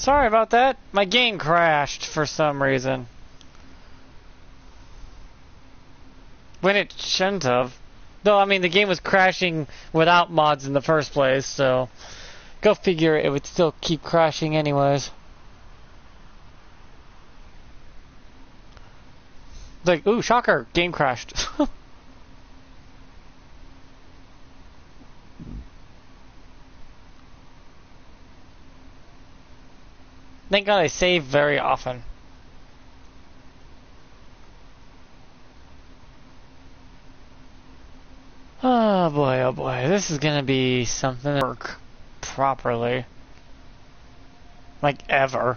Sorry about that. My game crashed for some reason. When it shouldn't have. Though, I mean, the game was crashing without mods in the first place, so... Go figure, it would still keep crashing anyways. Like, ooh, shocker, game crashed. Thank God I save very often. Oh boy, oh boy, this is gonna be something to work properly. Like ever.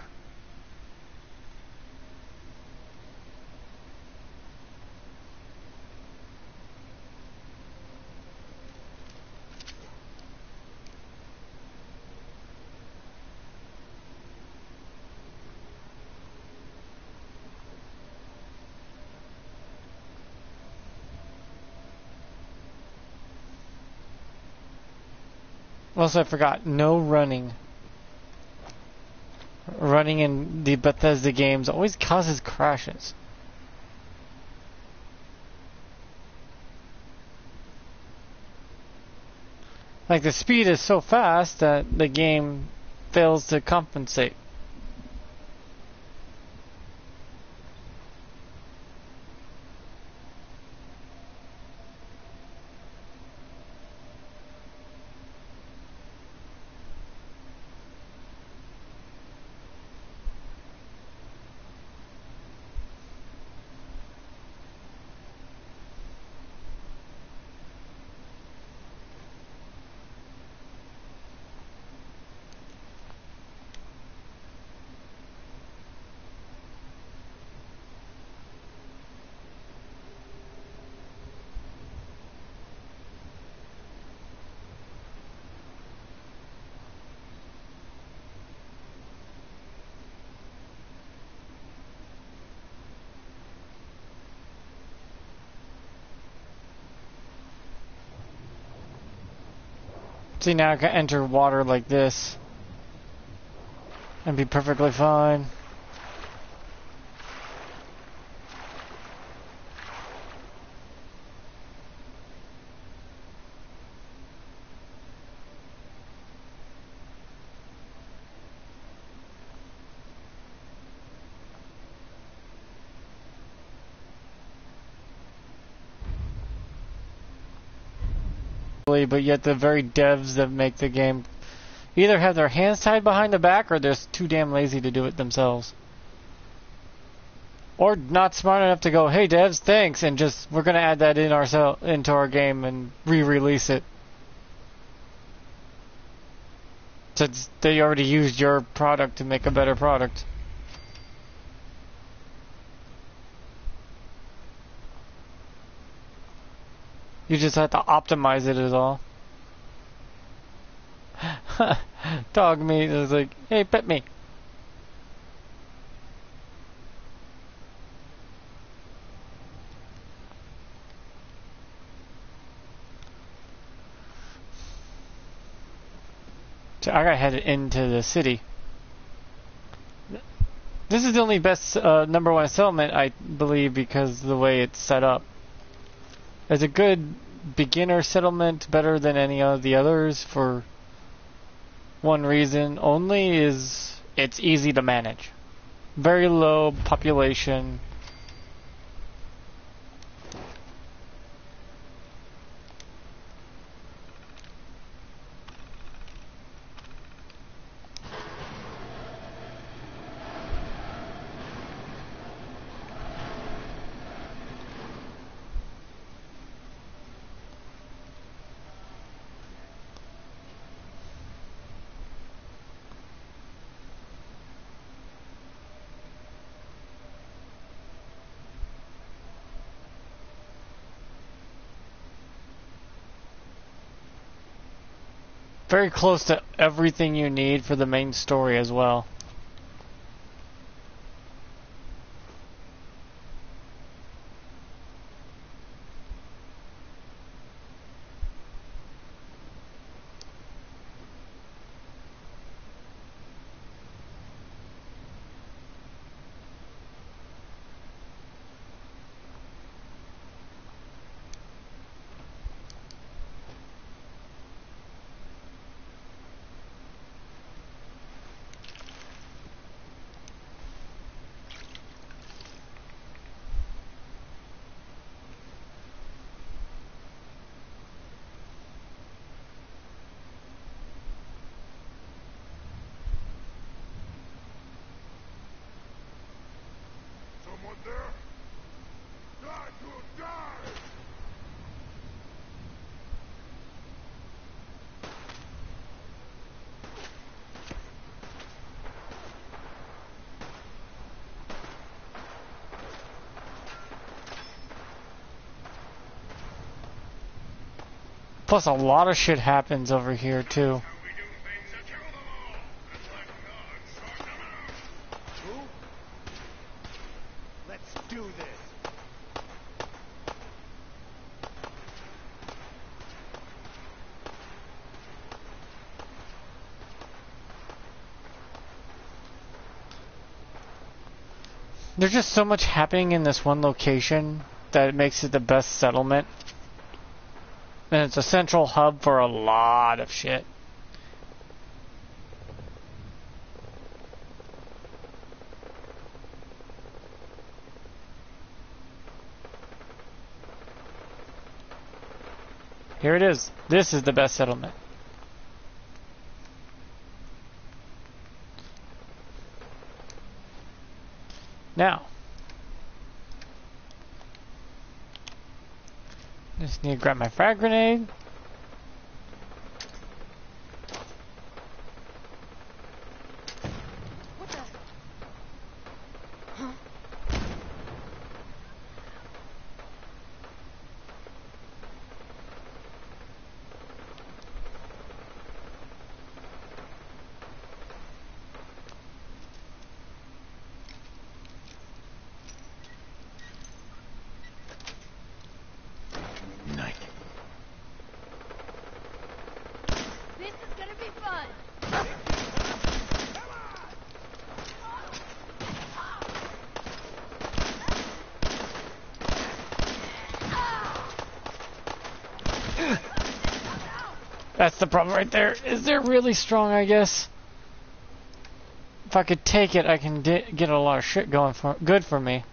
Also, I forgot, no running. Running in the Bethesda games always causes crashes. Like, the speed is so fast that the game fails to compensate. See, now I can enter water like this and be perfectly fine. But yet the very devs that make the game either have their hands tied behind the back or they're too damn lazy to do it themselves. Or not smart enough to go, hey devs, thanks, and just we're gonna add that in ourselves into our game and re-release it. Since they already used your product to make a better product. You just have to optimize it is all. Dogmeat is like, hey, pet me. So I gotta head into the city. This is the only best uh, number one settlement, I believe, because the way it's set up. It's a good beginner settlement, better than any of the others for one reason only is it's easy to manage. Very low population, very close to everything you need for the main story as well. Plus, a lot of shit happens over here, too. There's just so much happening in this one location that it makes it the best settlement. And it's a central hub for a lot of shit. Here it is. This is the best settlement. Now, just need to grab my frag grenade. What the? Huh? Night. This is gonna be fun. That's the problem right there. Is they're really strong, I guess. If I could take it, I can di- get a lot of shit going for good for me.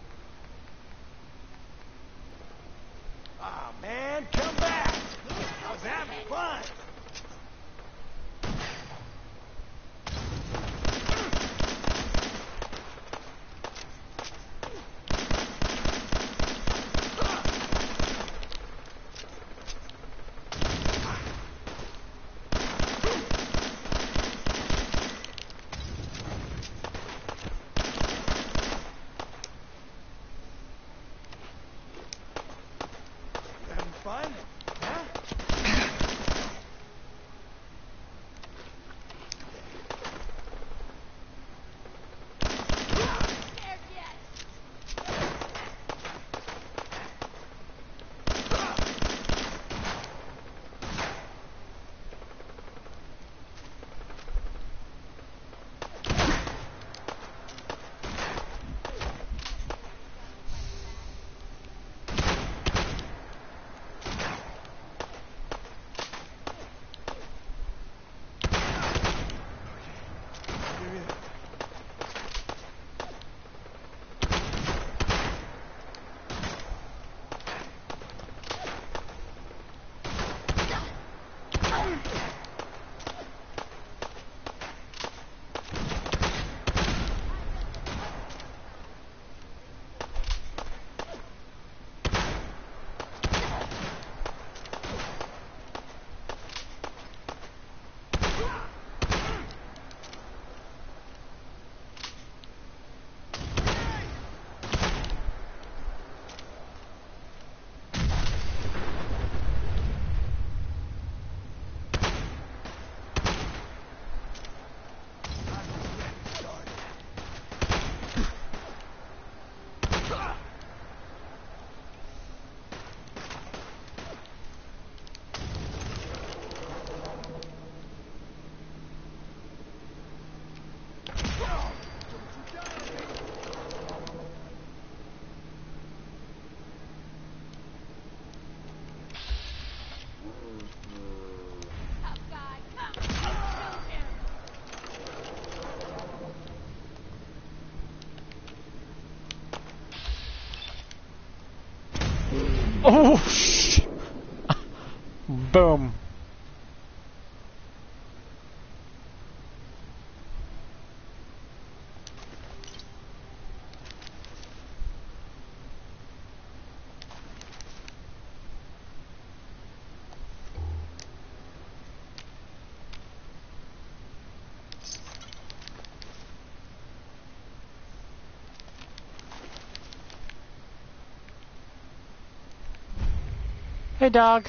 Hey, dog.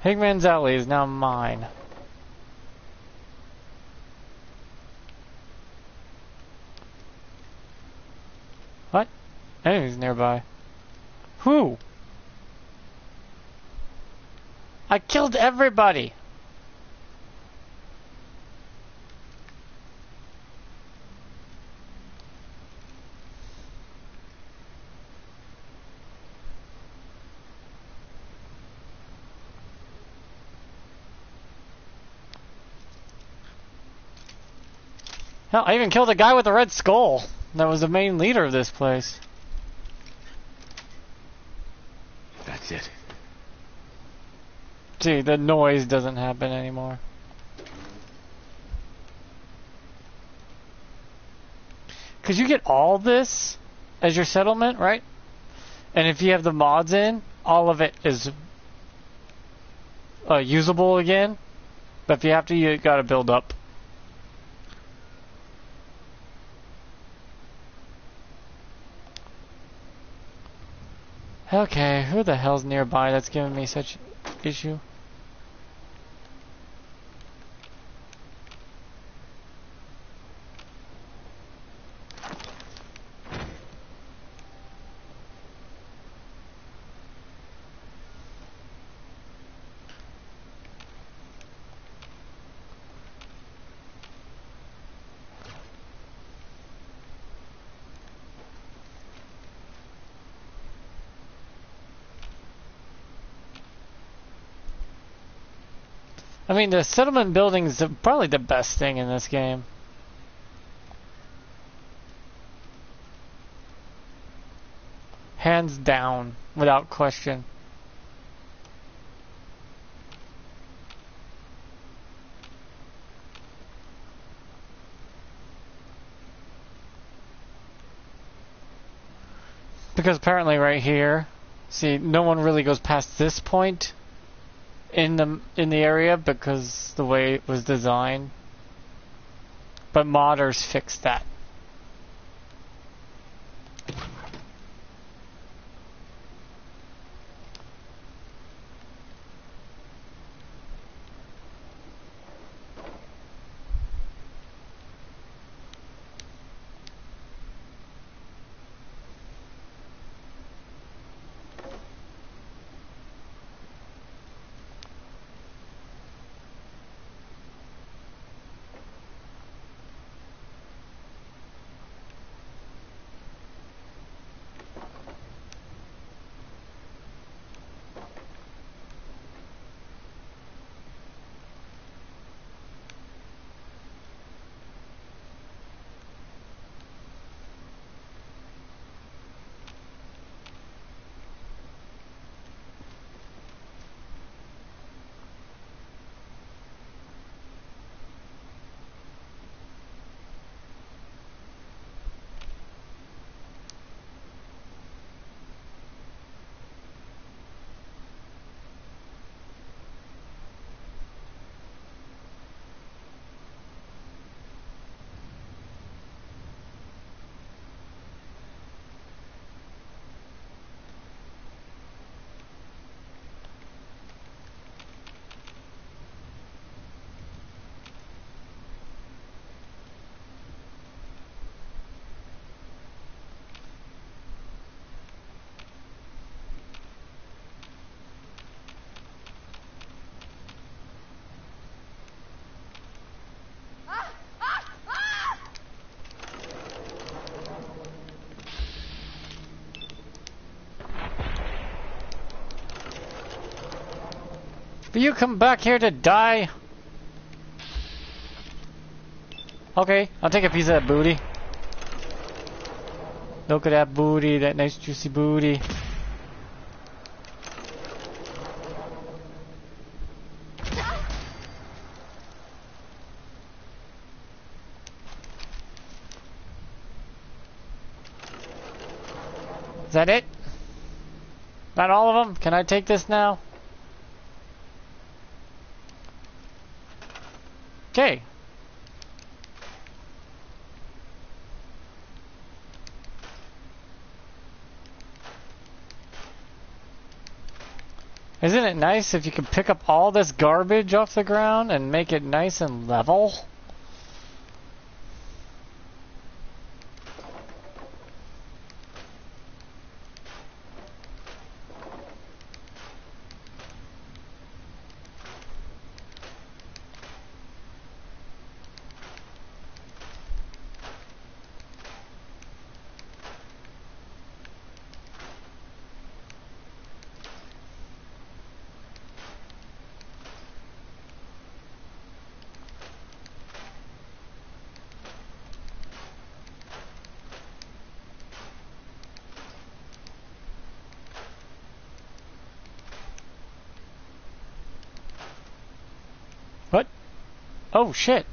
Hangman's Alley is now mine. What? Enemies nearby. Who? I killed everybody! Hell, I even killed a guy with a red skull. That was the main leader of this place. That's it. See, the noise doesn't happen anymore. Cause you get all this as your settlement, right? And if you have the mods in, all of it is uh, usable again. But if you have to, you gotta build up. Okay, who the hell's nearby that's giving me such issue? I mean, the settlement building is probably the best thing in this game. Hands down, without question. Because apparently right here, see, no one really goes past this point in the in the area because the way it was designed. But modders fixed that. But you come back here to die? Okay, I'll take a piece of that booty. Look at that booty, that nice juicy booty. Is that it? Not all of them? Can I take this now? Okay. Isn't it nice if you could pick up all this garbage off the ground and make it nice and level? Oh shit.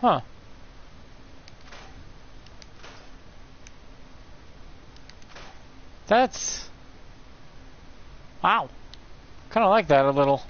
Huh. That's... Wow. Kind of like that a little.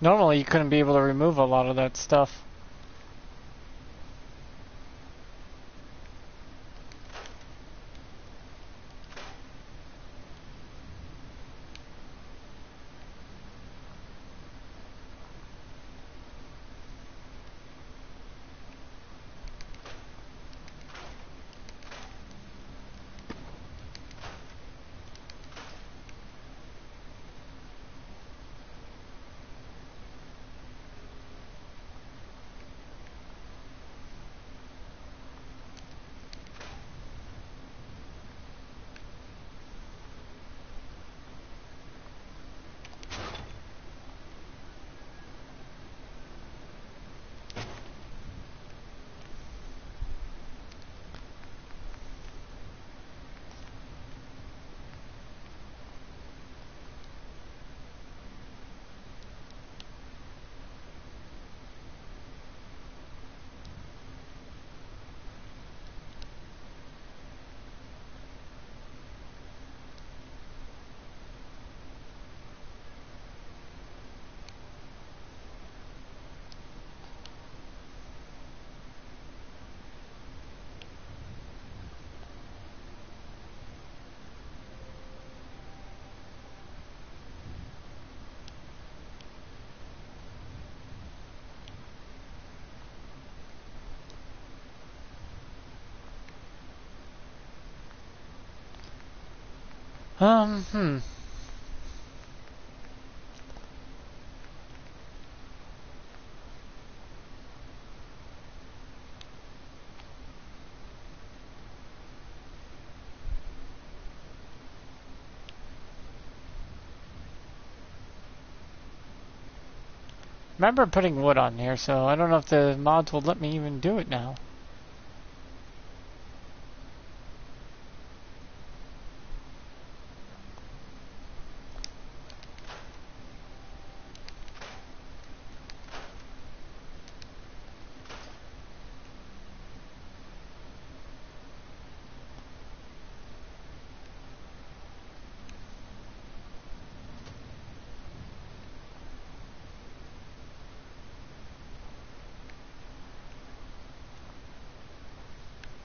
Normally you couldn't be able to remove a lot of that stuff. Um, hmm. remember putting wood on here, so I don't know if the mods will let me even do it now.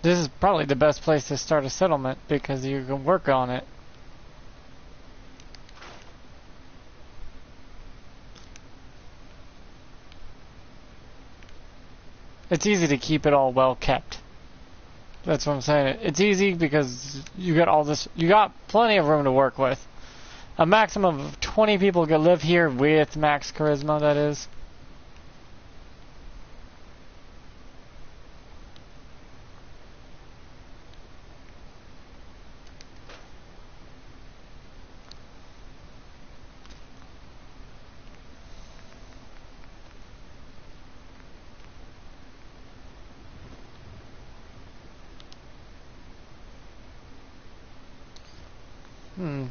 This is probably the best place to start a settlement because you can work on it. It's easy to keep it all well kept. That's what I'm saying. It's easy because you got all this, you got plenty of room to work with. A maximum of 20 people could live here with max charisma, that is. Hmm.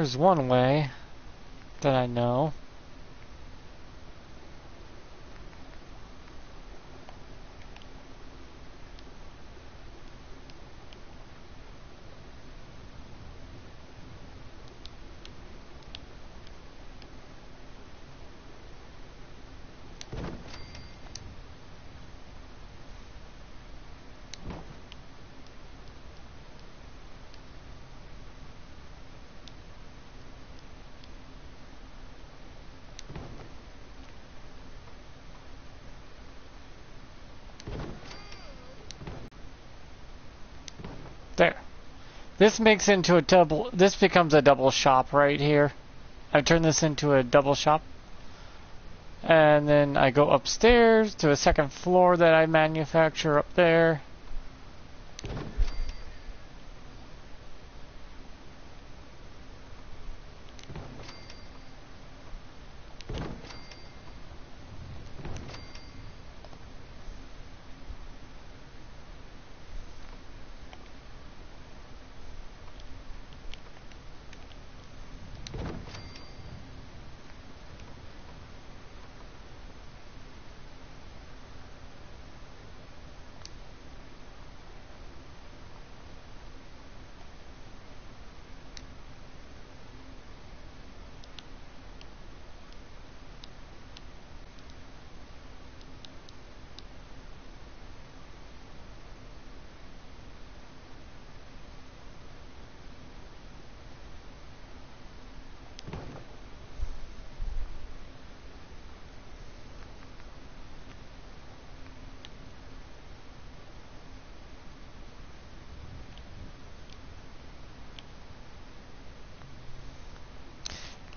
There's one way that I know. There. This makes into a double. This becomes a double shop right here. I turn this into a double shop. And then I go upstairs to a second floor that I manufacture up there.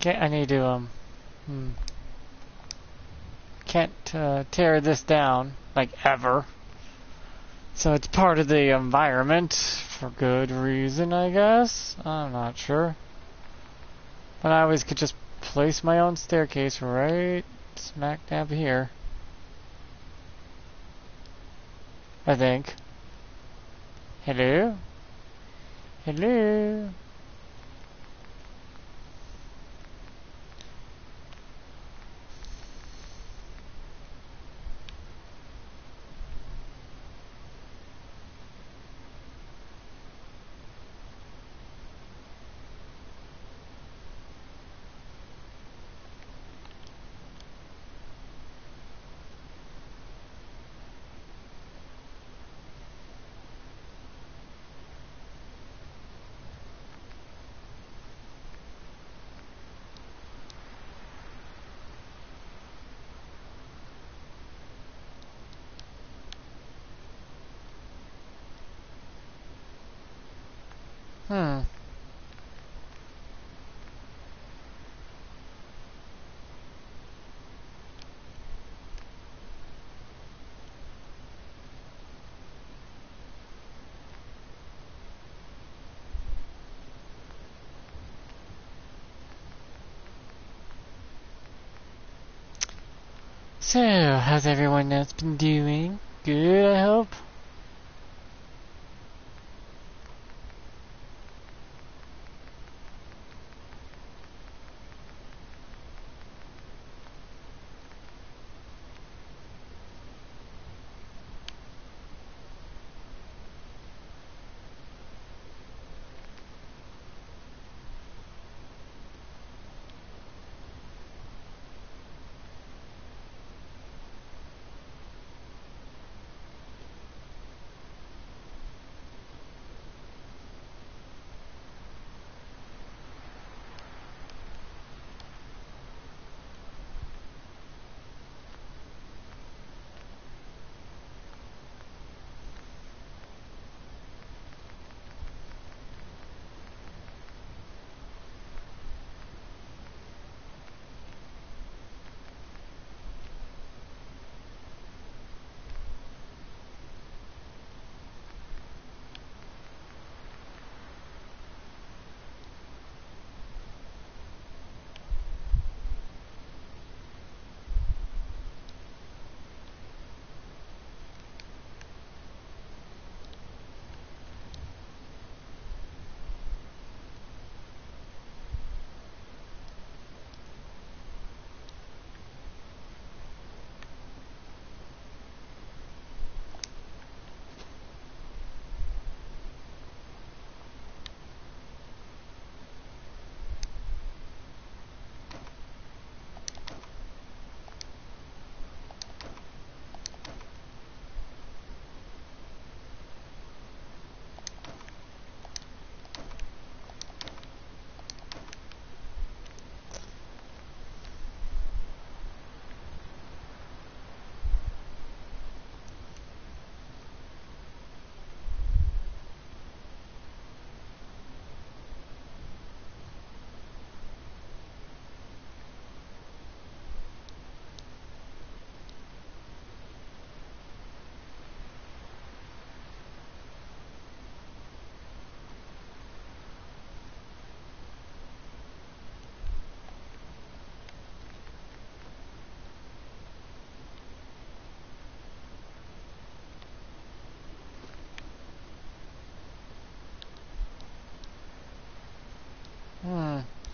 I need to, um, hmm. Can't uh, tear this down, like, ever. So it's part of the environment, for good reason, I guess? I'm not sure. But I always could just place my own staircase right smack dab here. I think. Hello? Hello? Hmm. So, how's everyone else been doing? Good, I hope.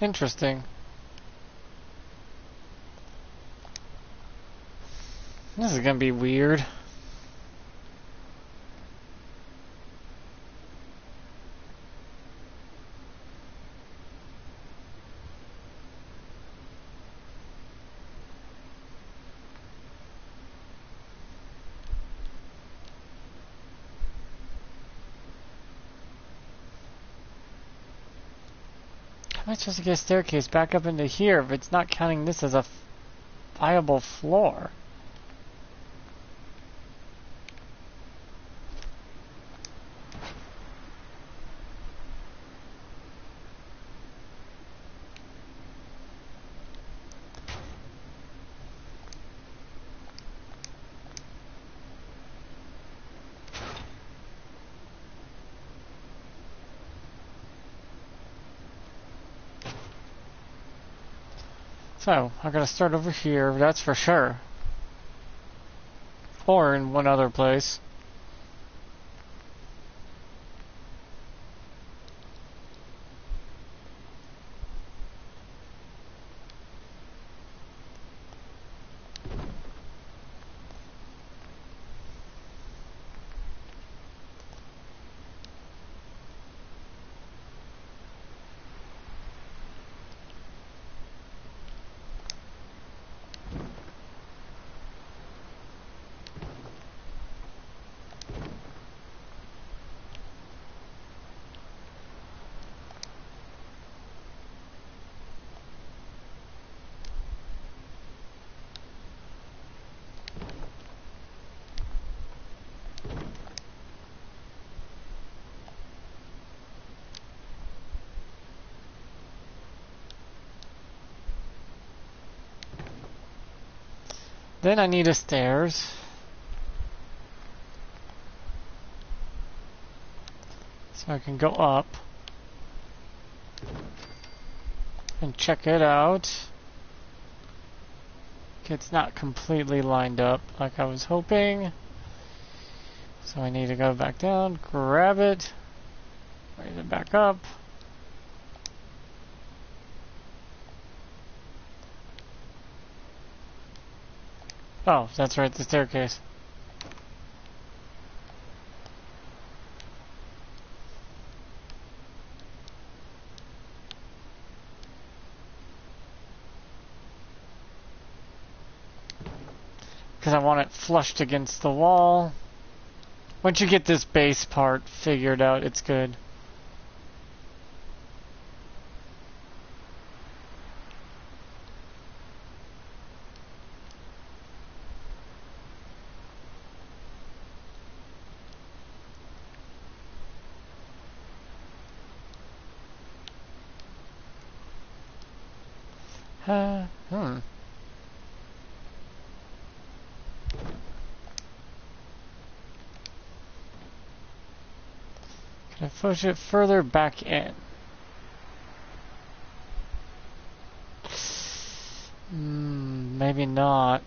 Interesting. This is gonna be weird. Supposed to get a staircase back up into here if it's not counting this as a viable floor? So, I gotta start over here, that's for sure. Or in one other place. Then I need a stairs. So I can go up and check it out. It's not completely lined up like I was hoping. So I need to go back down, grab it, raise it back up. Oh, that's right, the staircase. Because I want it flushed against the wall. Once you get this base part figured out, it's good. Uh, hmm. Can I push it further back in? Hmm, maybe not.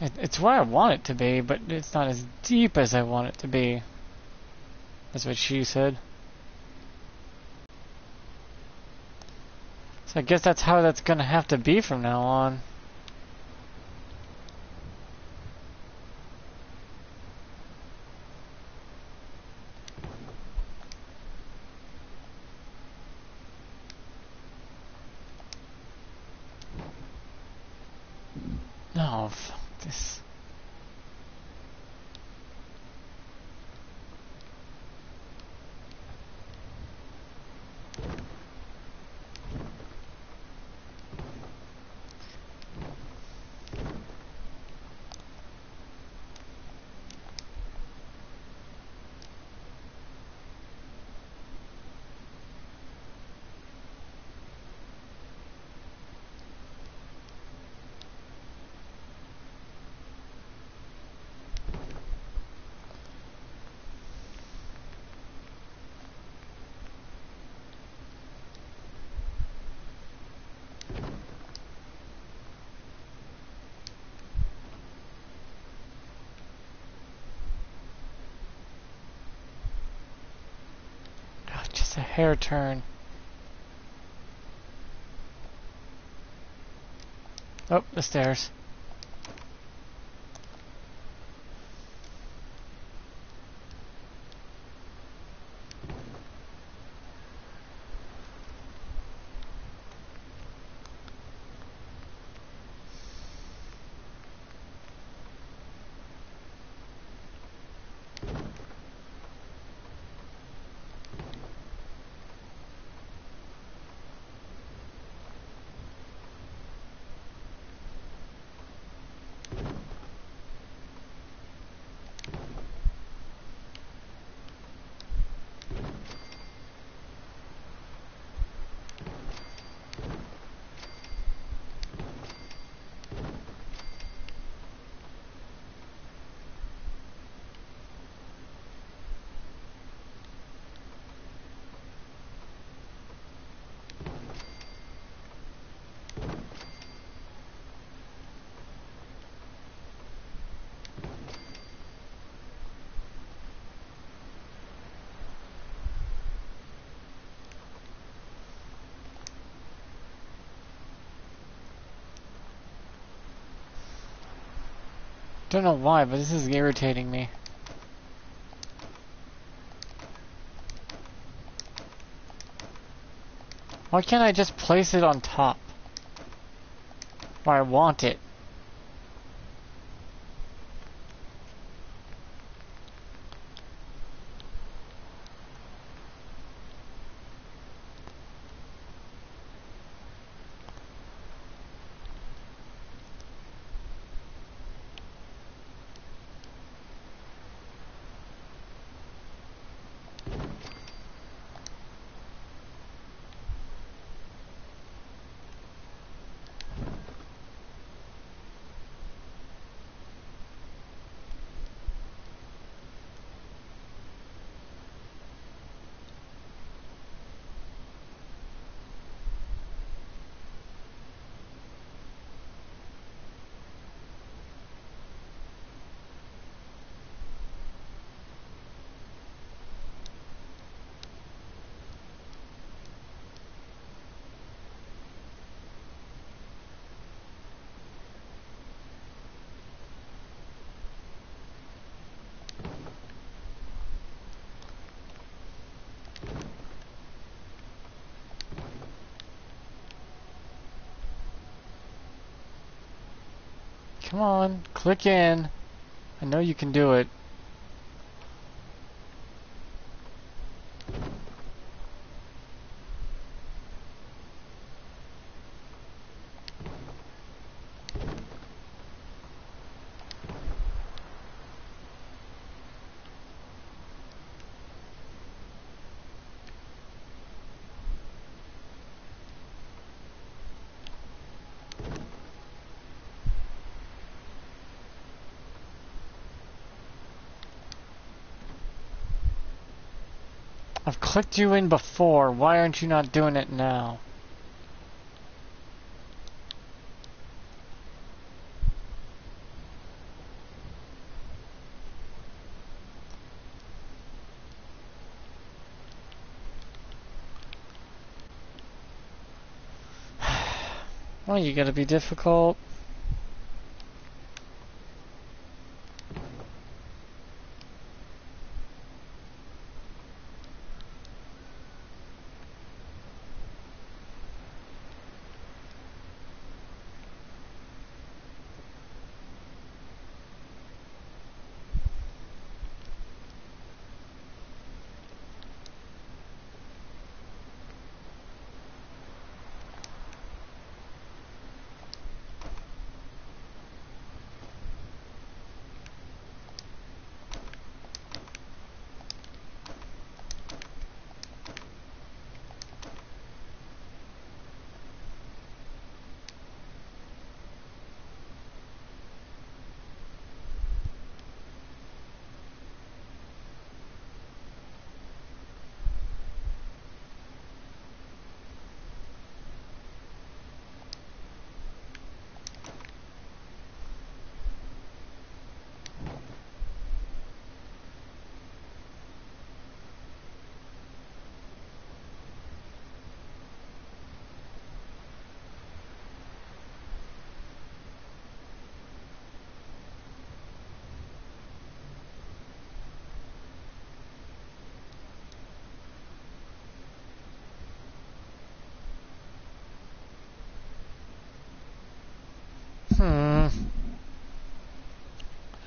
It, it's where I want it to be, but it's not as deep as I want it to be. That's what she said. So I guess that's how that's gonna have to be from now on. Hair turn. Oh, the stairs. Don't know why, but this is irritating me. Why can't I just place it on top? Where I want it. Come on, click in. I know you can do it. I've clicked you in before. Why aren't you not doing it now? Well, you gotta be difficult.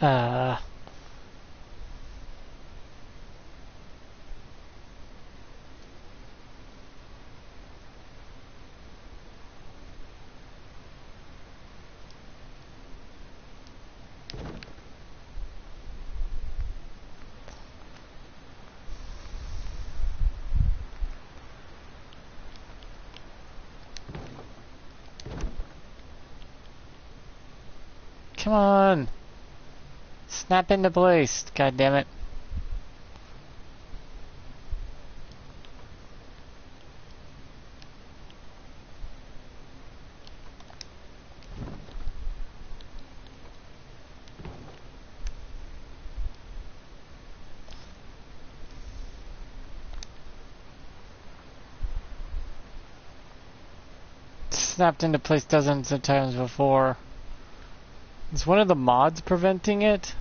Uh, come on. Snap into place. God damn it. Snapped into place dozens of times before. Is one of the mods preventing it?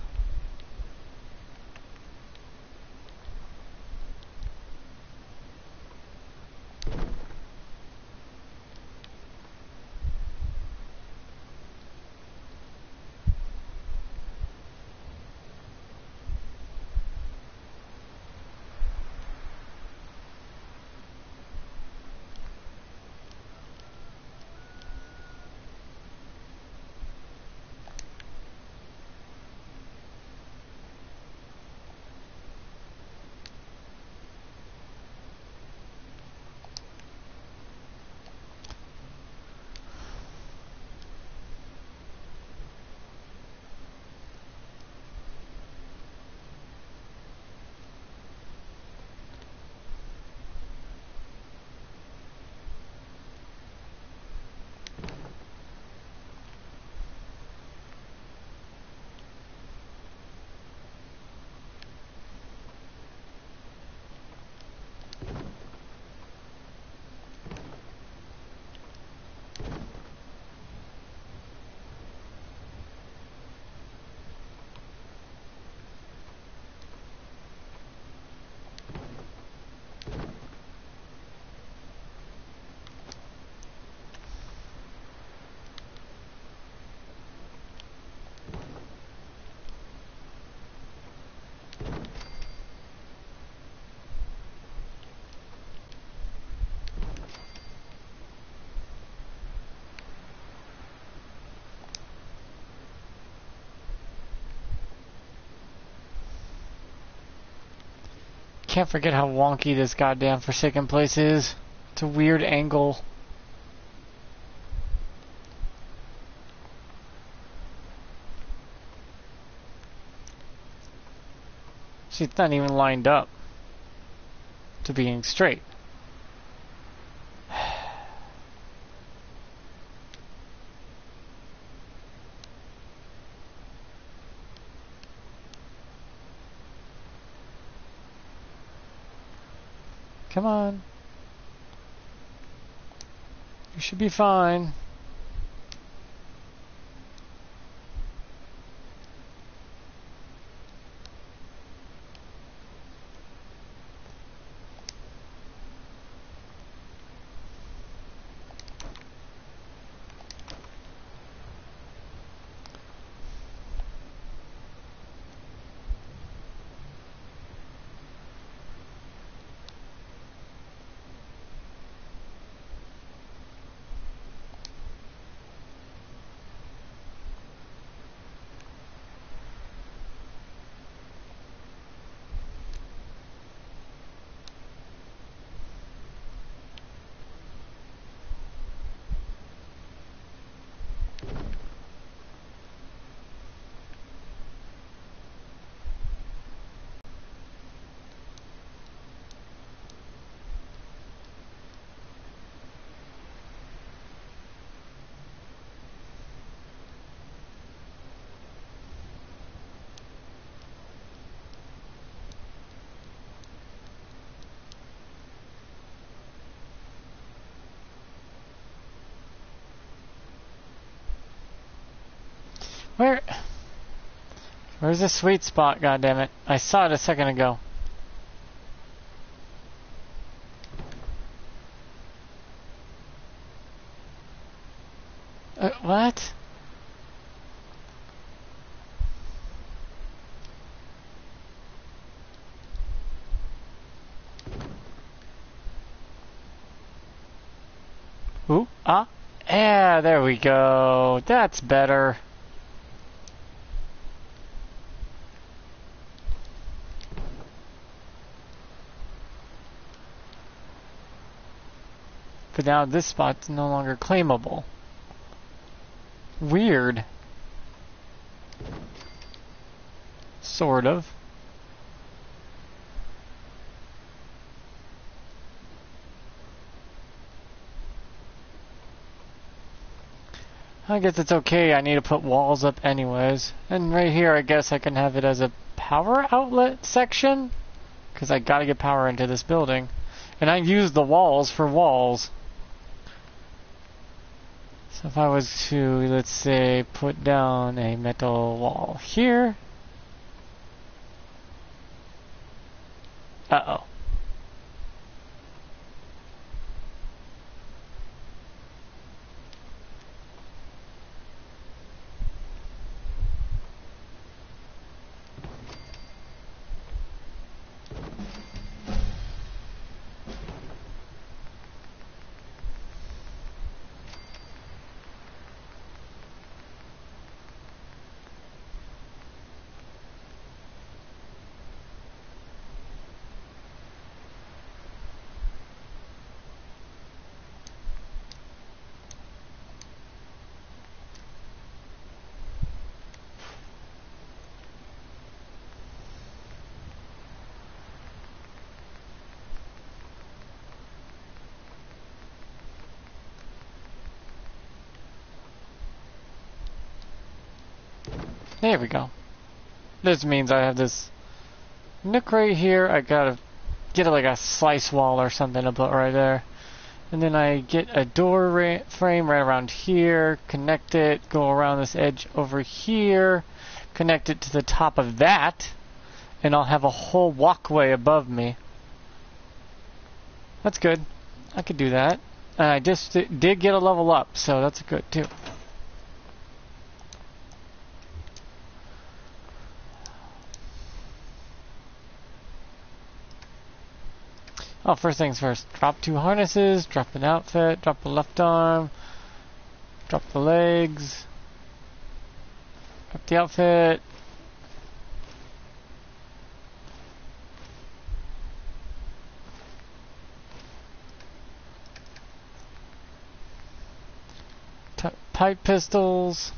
Can't forget how wonky this goddamn Forsaken place is. It's a weird angle. She's not even lined up to being straight. Come on. You should be fine. Where's the sweet spot, God damn it! I saw it a second ago. Uh, what? Ooh, ah. Yeah, there we go. That's better. But now this spot's no longer claimable. Weird. Sort of. I guess it's okay, I need to put walls up anyways. And right here I guess I can have it as a power outlet section. Because I gotta get power into this building. And I use the walls for walls. So if I was to, let's say, put down a metal wall here. Uh-oh. There we go. This means I have this nook right here. I gotta get like a slice wall or something to put right there. And then I get a door frame right around here, connect it, go around this edge over here, connect it to the top of that, and I'll have a whole walkway above me. That's good. I could do that. And I just did get a level up, so that's a good too. Oh, first things first. Drop two harnesses, drop an outfit, drop a left arm, drop the legs, drop the outfit. Pipe pistols.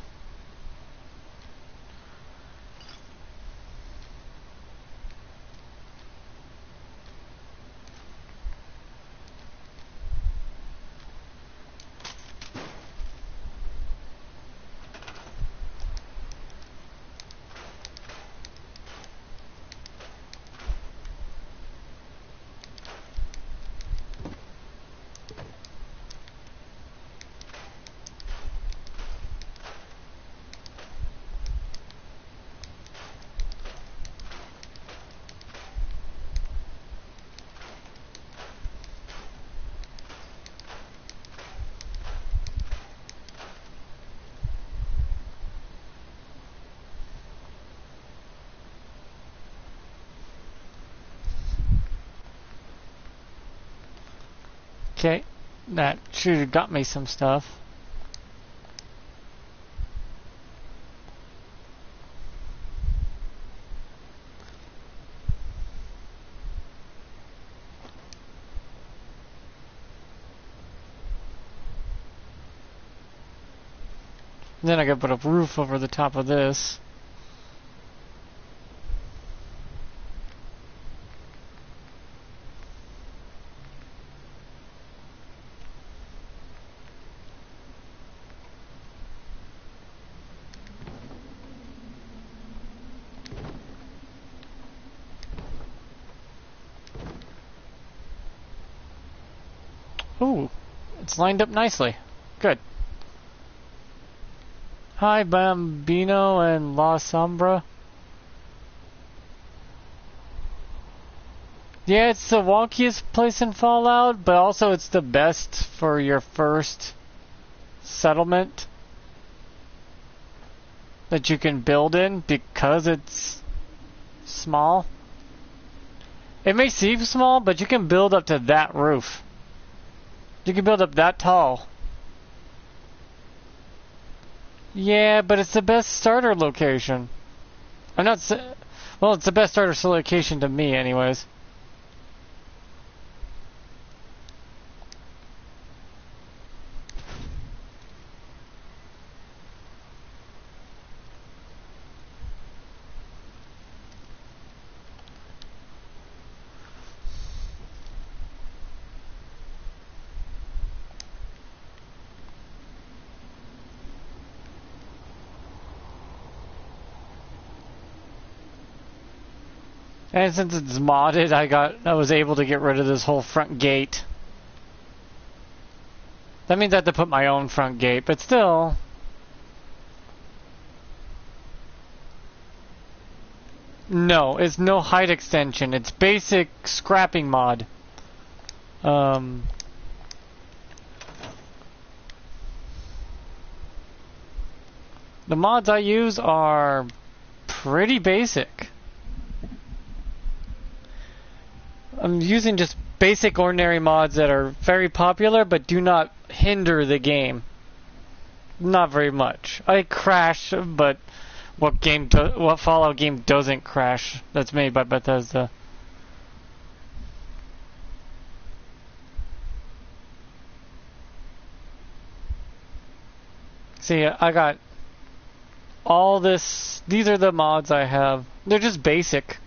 Okay, that have got me some stuff. Then I gotta put a roof over the top of this. Ooh, it's lined up nicely. Good. Hi, Bambino and La Sombra. Yeah, it's the wonkiest place in Fallout, but also it's the best for your first settlement that you can build in because it's small. It may seem small, but you can build up to that roof. You can build up that tall. Yeah, but it's the best starter location. I'm not... Well, it's the best starter location to me anyways. And since it's modded, I got I was able to get rid of this whole front gate. That means I have to put my own front gate, but still. No, it's no height extension. It's basic scrapping mod. Um, the mods I use are pretty basic. I'm using just basic ordinary mods that are very popular but do not hinder the game. Not very much. I crash, but what game do, what Fallout game doesn't crash that's made by Bethesda? See, I got all this. These are the mods I have. They're just basic.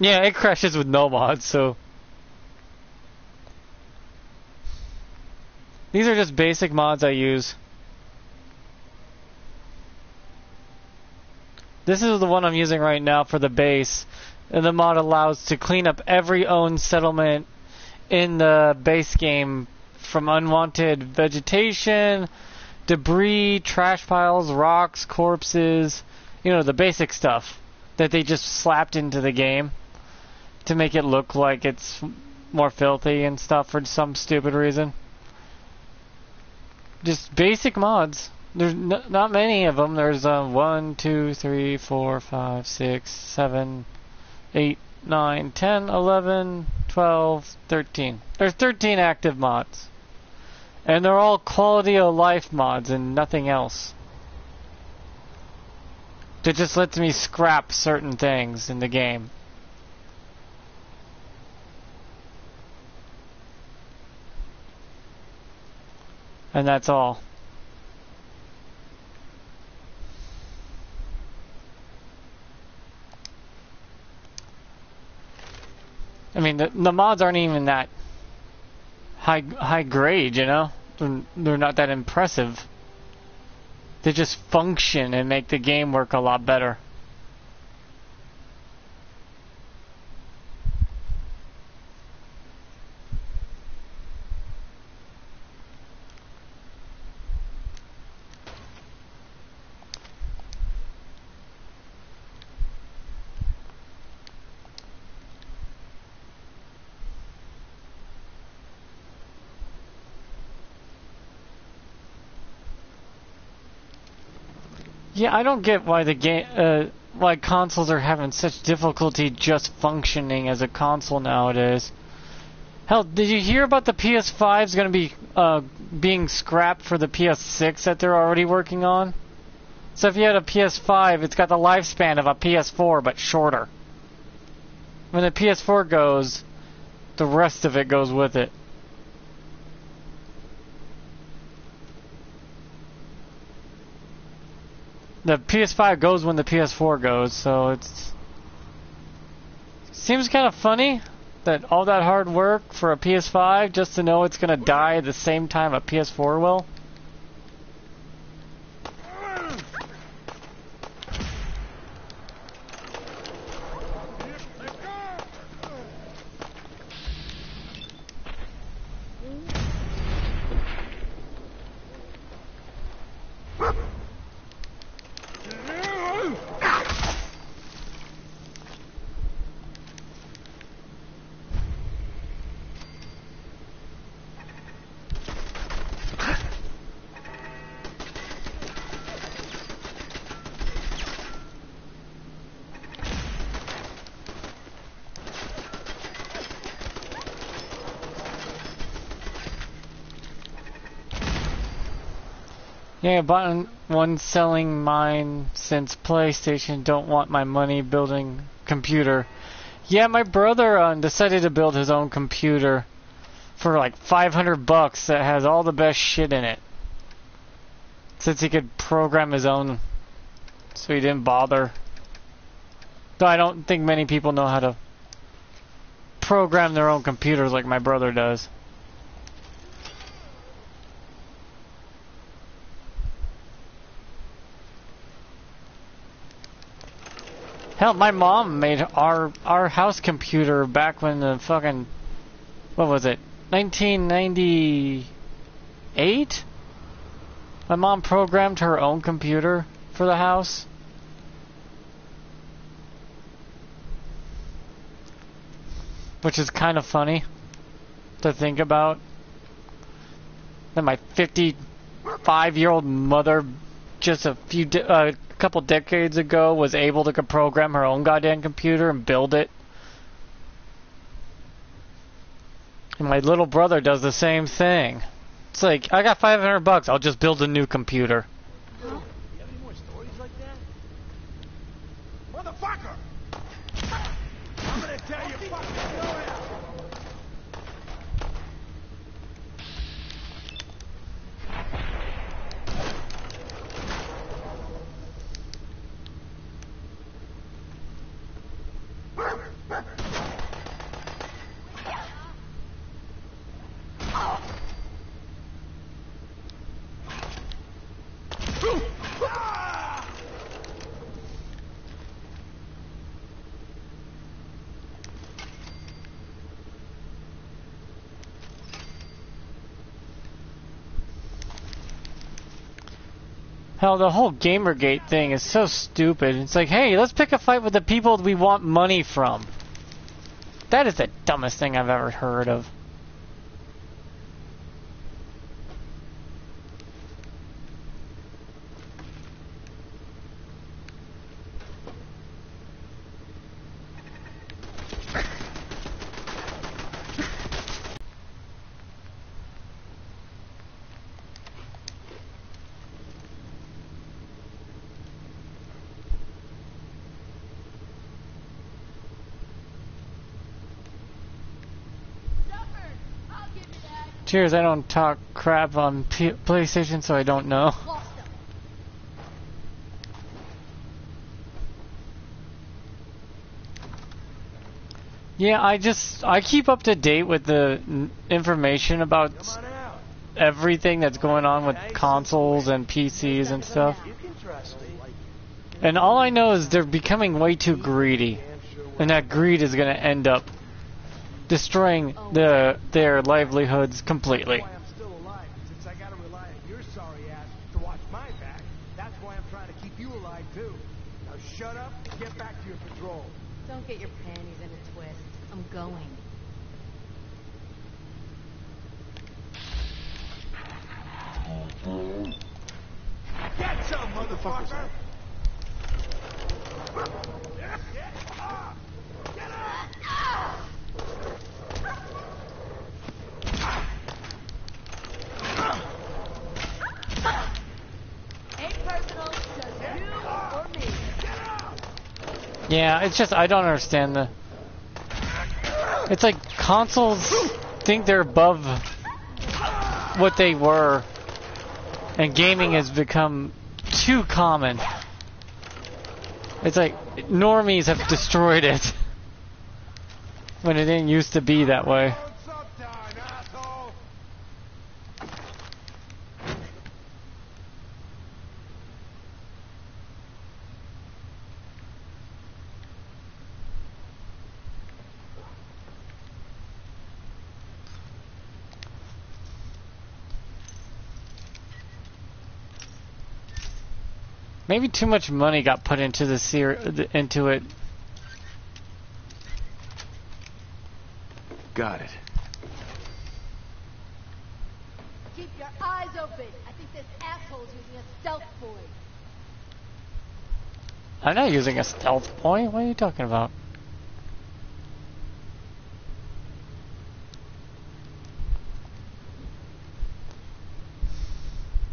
Yeah, it crashes with no mods, so. These are just basic mods I use. This is the one I'm using right now for the base. And the mod allows to clean up every owned settlement in the base game from unwanted vegetation, debris, trash piles, rocks, corpses, you know, the basic stuff that they just slapped into the game to make it look like it's more filthy and stuff for some stupid reason. Just basic mods. There's not many of them. There's uh, one, two, three, four, five, six, seven, eight, nine, ten, eleven, twelve, thirteen. There's 13 active mods. And they're all quality of life mods and nothing else. That just lets me scrap certain things in the game. And that's all. I mean, the, the mods aren't even that high high grade, you know? They're, they're not that impressive. They just function and make the game work a lot better. Yeah, I don't get why the game, uh, why consoles are having such difficulty just functioning as a console nowadays. Hell, did you hear about the PS5 is going to be uh, being scrapped for the PS6 that they're already working on? So if you had a PS5, it's got the lifespan of a PS4 but shorter. When the PS4 goes, the rest of it goes with it. The PS5 goes when the PS4 goes, so it's seems kind of funny that all that hard work for a PS5 just to know it's gonna die at the same time a PS4 will. I bought one selling mine since PlayStation don't want my money building computer. Yeah, my brother uh, decided to build his own computer for like 500 bucks that has all the best shit in it. Since he could program his own, so he didn't bother. Though I don't think many people know how to program their own computers like my brother does. Hell, my mom made our our house computer back when the fucking what was it? 1998? My mom programmed her own computer for the house. Which is kind of funny to think about. That my 55 year old mother just a few uh, couple decades ago was able to program her own goddamn computer and build it. And my little brother does the same thing. It's like, I got 500 bucks, I'll just build a new computer. You have any more stories like that? Motherfucker! I'm gonna tell you fucking story. Hell, the whole Gamergate thing is so stupid. It's like, hey, let's pick a fight with the people we want money from. That is the dumbest thing I've ever heard of. Cheers, I don't talk crap on P- PlayStation, so I don't know. Yeah, I just I keep up to date with the n- information about s- Come on out. everything that's going on with consoles and PCs and stuff. You can trust me. And all I know is they're becoming way too greedy, and that greed is going to end up destroying the their livelihoods completely. Why I'm still alive. Since I gotta rely on your sorry ass to watch my back, that's why I'm trying to keep you alive too. Now shut up and get back to your patrol. Don't get your panties in a twist. I'm going. Get some, motherfucker! Ain't personal, just you or me. It's just I don't understand the. It's like consoles think they're above what they were, and gaming has become too common. It's like normies have destroyed it when it didn't used to be that way. Maybe too much money got put into the ser- into it. Got it. Keep your eyes open. I think this asshole's using a Stealth Boy. I'm not using a Stealth Boy. What are you talking about?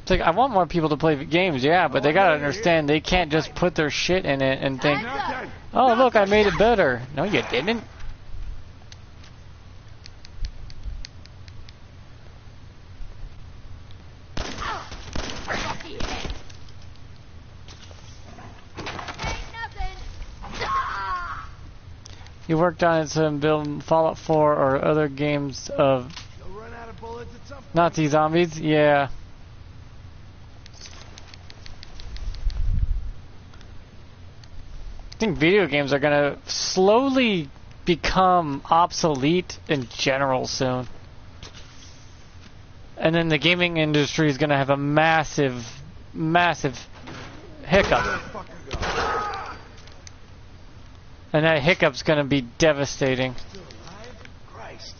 It's like I want more people to play games, yeah, but they gotta understand they can't just put their shit in it and think, oh look, I made it better. No, you didn't. Lucky hit. Ain't nothing. You worked on it to build Fallout 4 or other games of You'll run out of bullets at some point. Nazi zombies? Yeah. I think video games are gonna slowly become obsolete in general soon. And then the gaming industry is gonna have a massive, massive hiccup. And that hiccup's gonna be devastating. Still alive? Christ.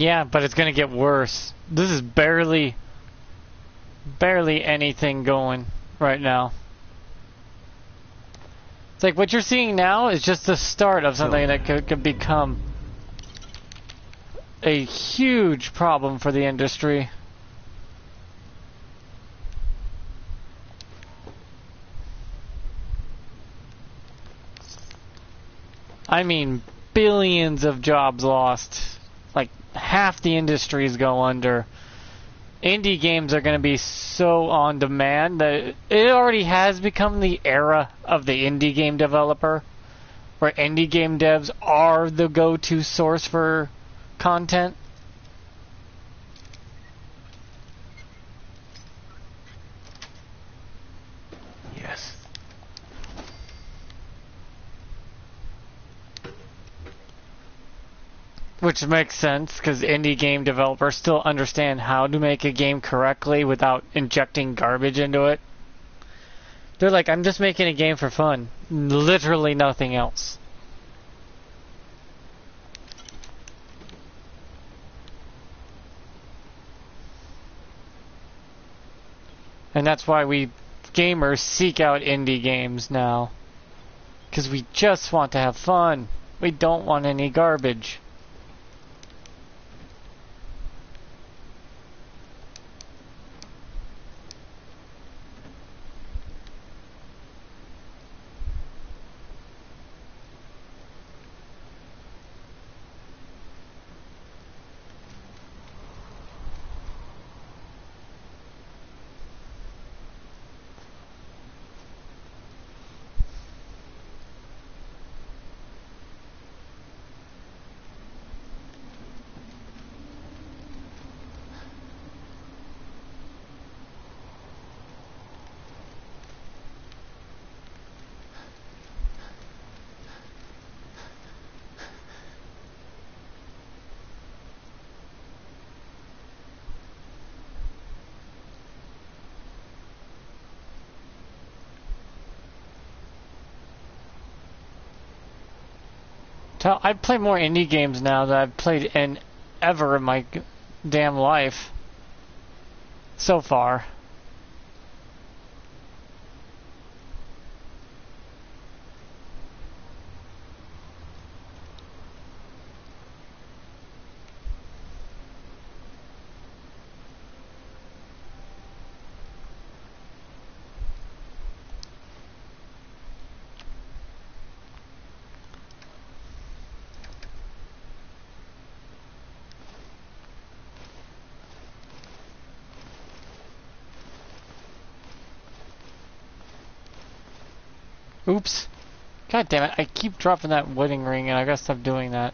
Yeah, but it's gonna get worse. This is barely, barely anything going right now. It's like what you're seeing now is just the start of something that could, could become a huge problem for the industry. I mean, billions of jobs lost. Half the industries go under. Indie games are going to be so on demand that it already has become the era of the indie game developer, where indie game devs are the go to source for content. Yes. Which makes sense because indie game developers still understand how to make a game correctly without injecting garbage into it. They're like, I'm just making a game for fun. Literally nothing else. And that's why we gamers seek out indie games now. Because we just want to have fun. We don't want any garbage. I play more indie games now than I've played in ever in my damn life. So far. Oops. God damn it, I keep dropping that wedding ring and I gotta stop doing that.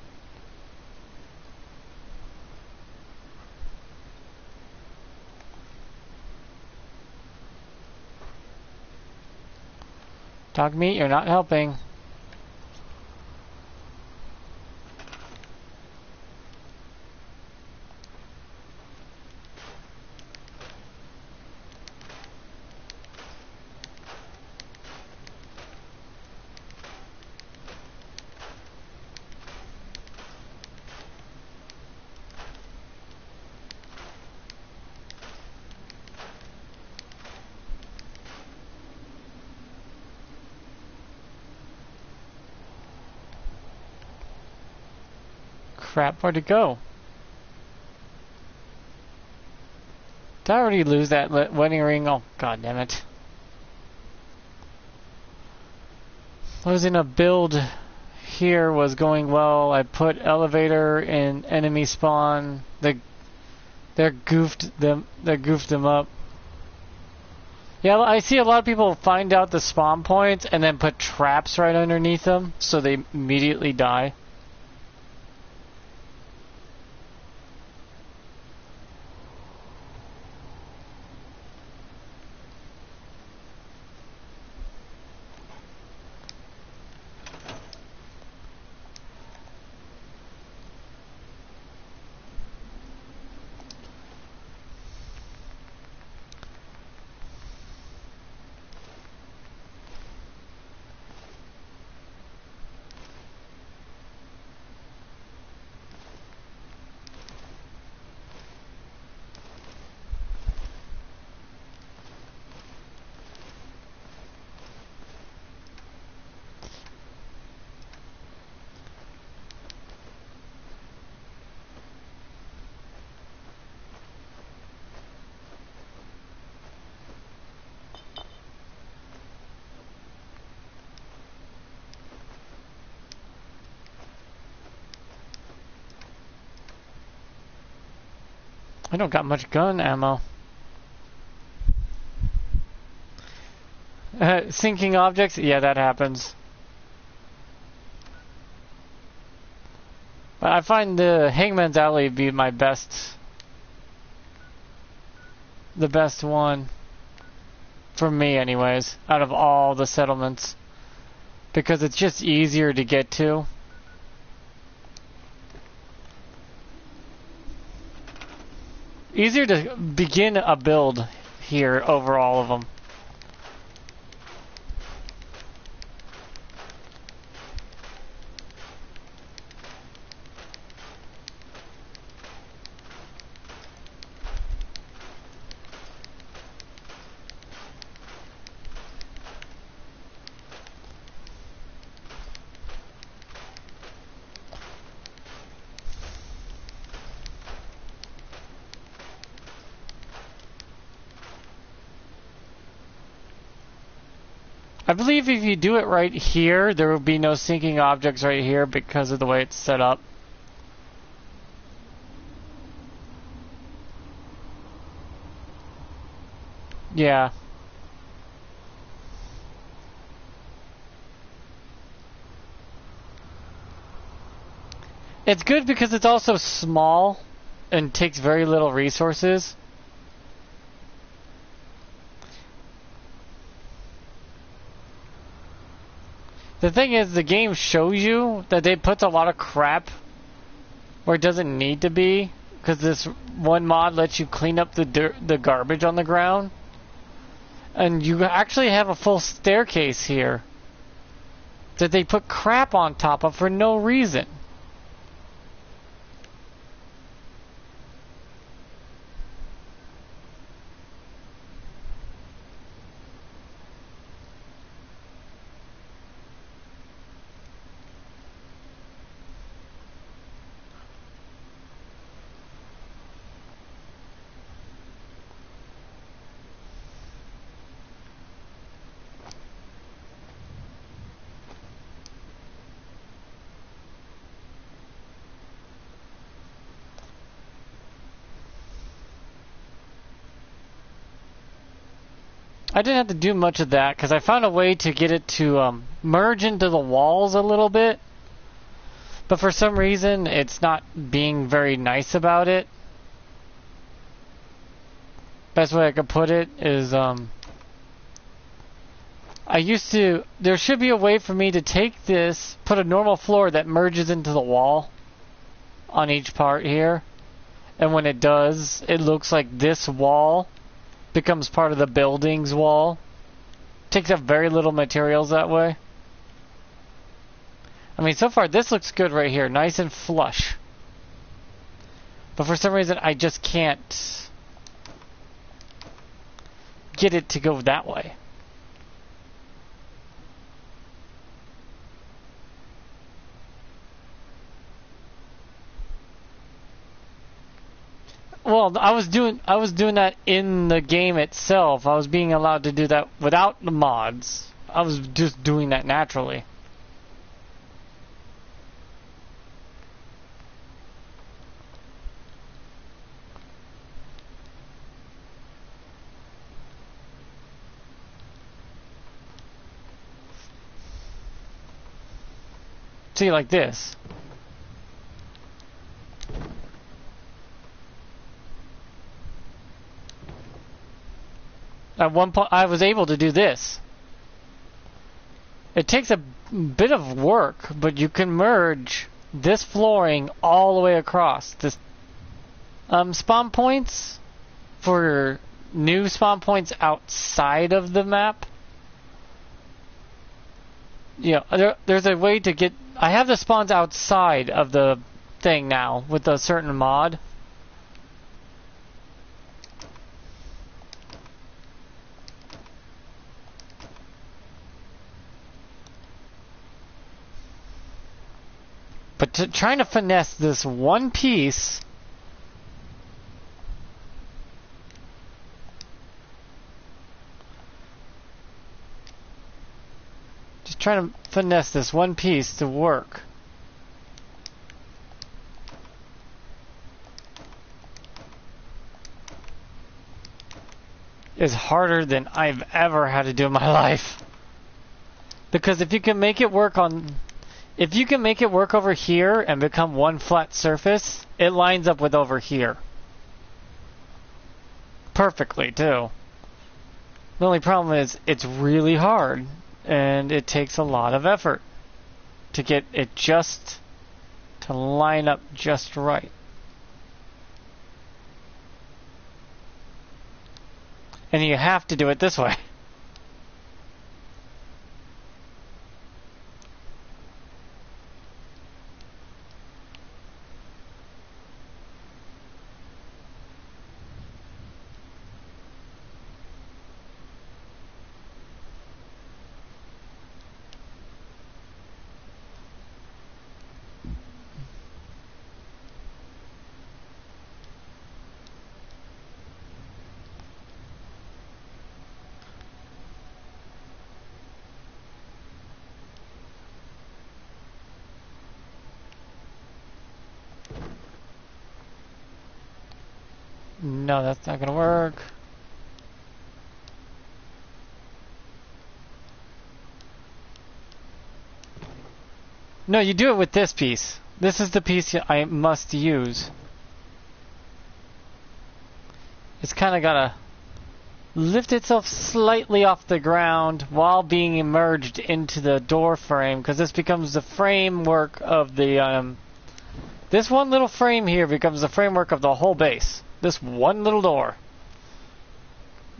Dogmeat, you're not helping. Crap, where'd it go? Did I already lose that wedding ring? Oh, god damn it. Losing a build here was going well. I put elevator in enemy spawn. They they goofed them they goofed them up. Yeah, I see a lot of people find out the spawn points and then put traps right underneath them so they immediately die. I don't got much gun ammo. Uh, sinking objects? Yeah, that happens. But I find the Hangman's Alley be my best. The best one. For me, anyways. Out of all the settlements. Because it's just easier to get to. Easier to begin a build here over all of them. I believe if you do it right here, there will be no sinking objects right here because of the way it's set up. Yeah. It's good because it's also small and takes very little resources. The thing is, the game shows you that they put a lot of crap where it doesn't need to be, because this one mod lets you clean up the dirt, the garbage on the ground, and you actually have a full staircase here that they put crap on top of for no reason. I didn't have to do much of that because I found a way to get it to um, merge into the walls a little bit. But for some reason, it's not being very nice about it. Best way I could put it is um, I used to. There should be a way for me to take this, put a normal floor that merges into the wall on each part here. And when it does, it looks like this wall becomes part of the building's wall. Takes up very little materials that way. I mean, so far this looks good right here, nice and flush. But for some reason, I just can't get it to go that way. Well, I was doing I was doing that in the game itself. I was being allowed to do that without the mods. I was just doing that naturally. See, like this. At one point, I was able to do this. It takes a bit of work, but you can merge this flooring all the way across. This um, spawn points for new spawn points outside of the map. Yeah, there, there's a way to get. I have the spawns outside of the thing now with a certain mod. But to, trying to finesse this one piece. Just trying to finesse this one piece to work. Is harder than I've ever had to do in my life. Because if you can make it work on if you can make it work over here and become one flat surface, it lines up with over here. Perfectly, too. The only problem is it's really hard and it takes a lot of effort to get it just to line up just right. And you have to do it this way. No, that's not gonna work. No, you do it with this piece. This is the piece I must use. It's kind of gotta lift itself slightly off the ground while being emerged into the door frame because this becomes the framework of the um, this one little frame here becomes the framework of the whole base this one little door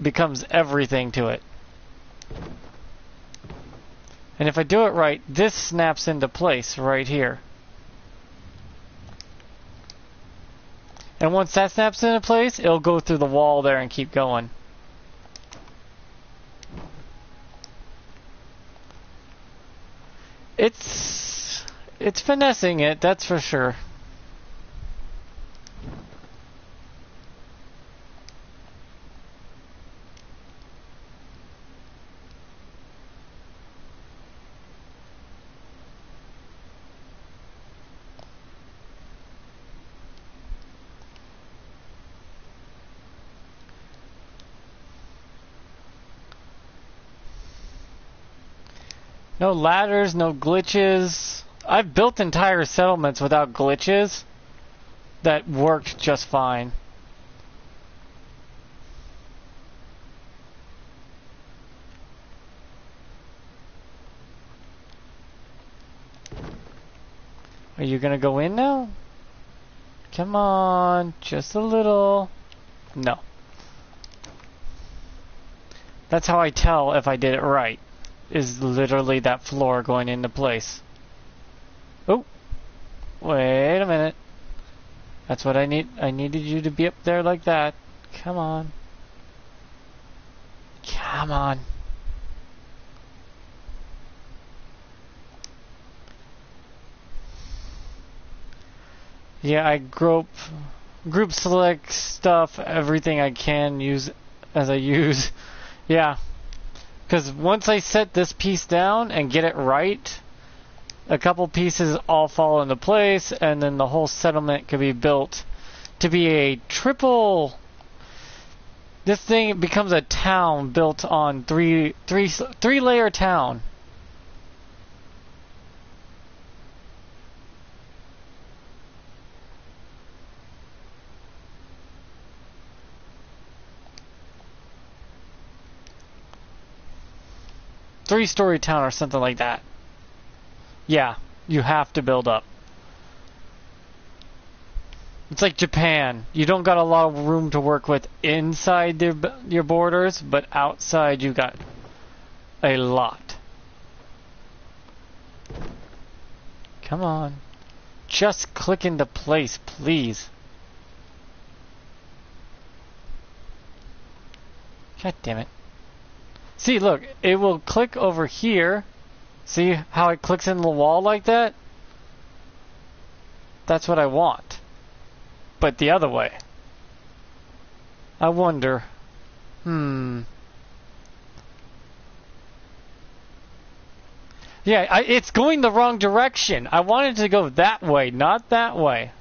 becomes everything to it. And if I do it right, this snaps into place right here. And once that snaps into place, it'll go through the wall there and keep going. It's it's finessing it, that's for sure. No ladders, no glitches. I've built entire settlements without glitches that worked just fine. Are you gonna go in now? Come on, just a little. No. That's how I tell if I did it right is literally that floor going into place. Oh, wait a minute. That's what I need. I needed you to be up there like that. Come on. Come on. Yeah, I grope. group select stuff, everything I can use as I use. Yeah. Because once I set this piece down and get it right, a couple pieces all fall into place, and then the whole settlement could be built to be a triple. This thing becomes a town built on three, three, three layer town. Three story town or something like that. Yeah, you have to build up. It's like Japan. You don't got a lot of room to work with inside your, your borders, but outside you got a lot. Come on. Just click into place, please. God damn it. See, look, it will click over here. See how it clicks in the wall like that? That's what I want. But the other way. I wonder. Hmm. Yeah, I, it's going the wrong direction. I wanted to go that way, not that way.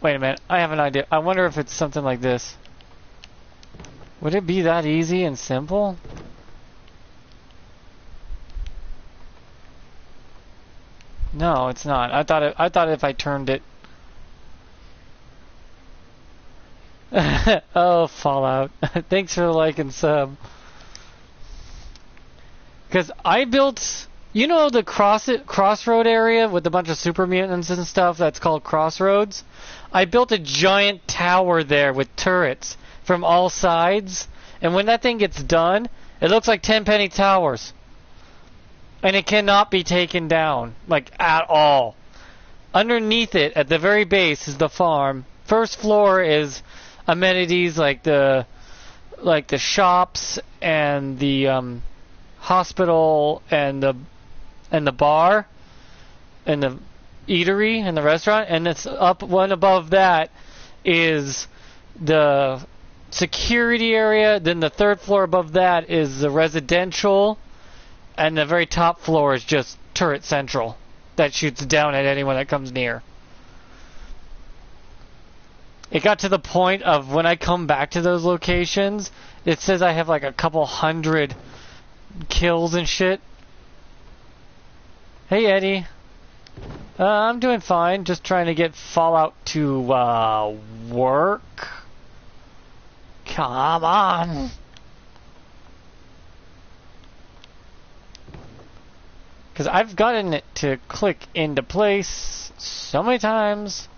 Wait a minute. I have an idea. I wonder if it's something like this. Would it be that easy and simple? No, it's not. I thought it, I thought if I turned it. oh, Fallout! Thanks for the like and sub. Because I built, you know, the cross crossroad area with a bunch of super mutants and stuff. That's called Crossroads. I built a giant tower there with turrets from all sides, and when that thing gets done, it looks like Tenpenny Towers and it cannot be taken down like at all. Underneath it, at the very base, is the farm. First floor is amenities like the like the shops and the um, hospital and the and the bar and the eatery and the restaurant, and it's up one above that is the security area. Then the third floor above that is the residential and the very top floor is just turret central that shoots down at anyone that comes near. It got to the point of when I come back to those locations, it says I have like a couple hundred kills and shit. Hey Eddie. Uh, I'm doing fine, just trying to get Fallout to uh, work. Come on. Because I've gotten it to click into place so many times.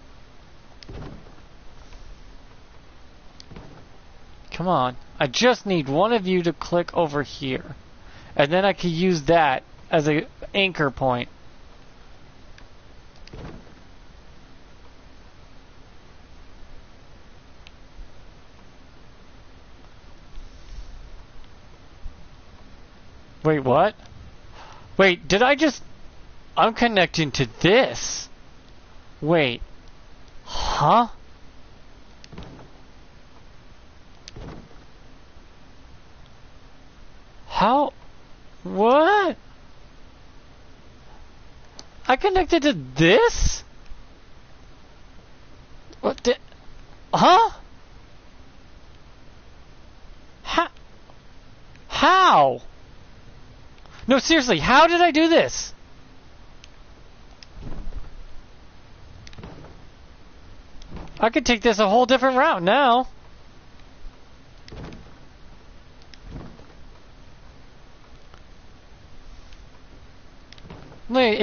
Come on. I just need one of you to click over here. And then I could use that as an anchor point. Wait, what? Wait, did I just... I'm connecting to this. Wait. Huh? How? What? I connected to this? What the... Huh? How? How? No, seriously, how did I do this? I could take this a whole different route now.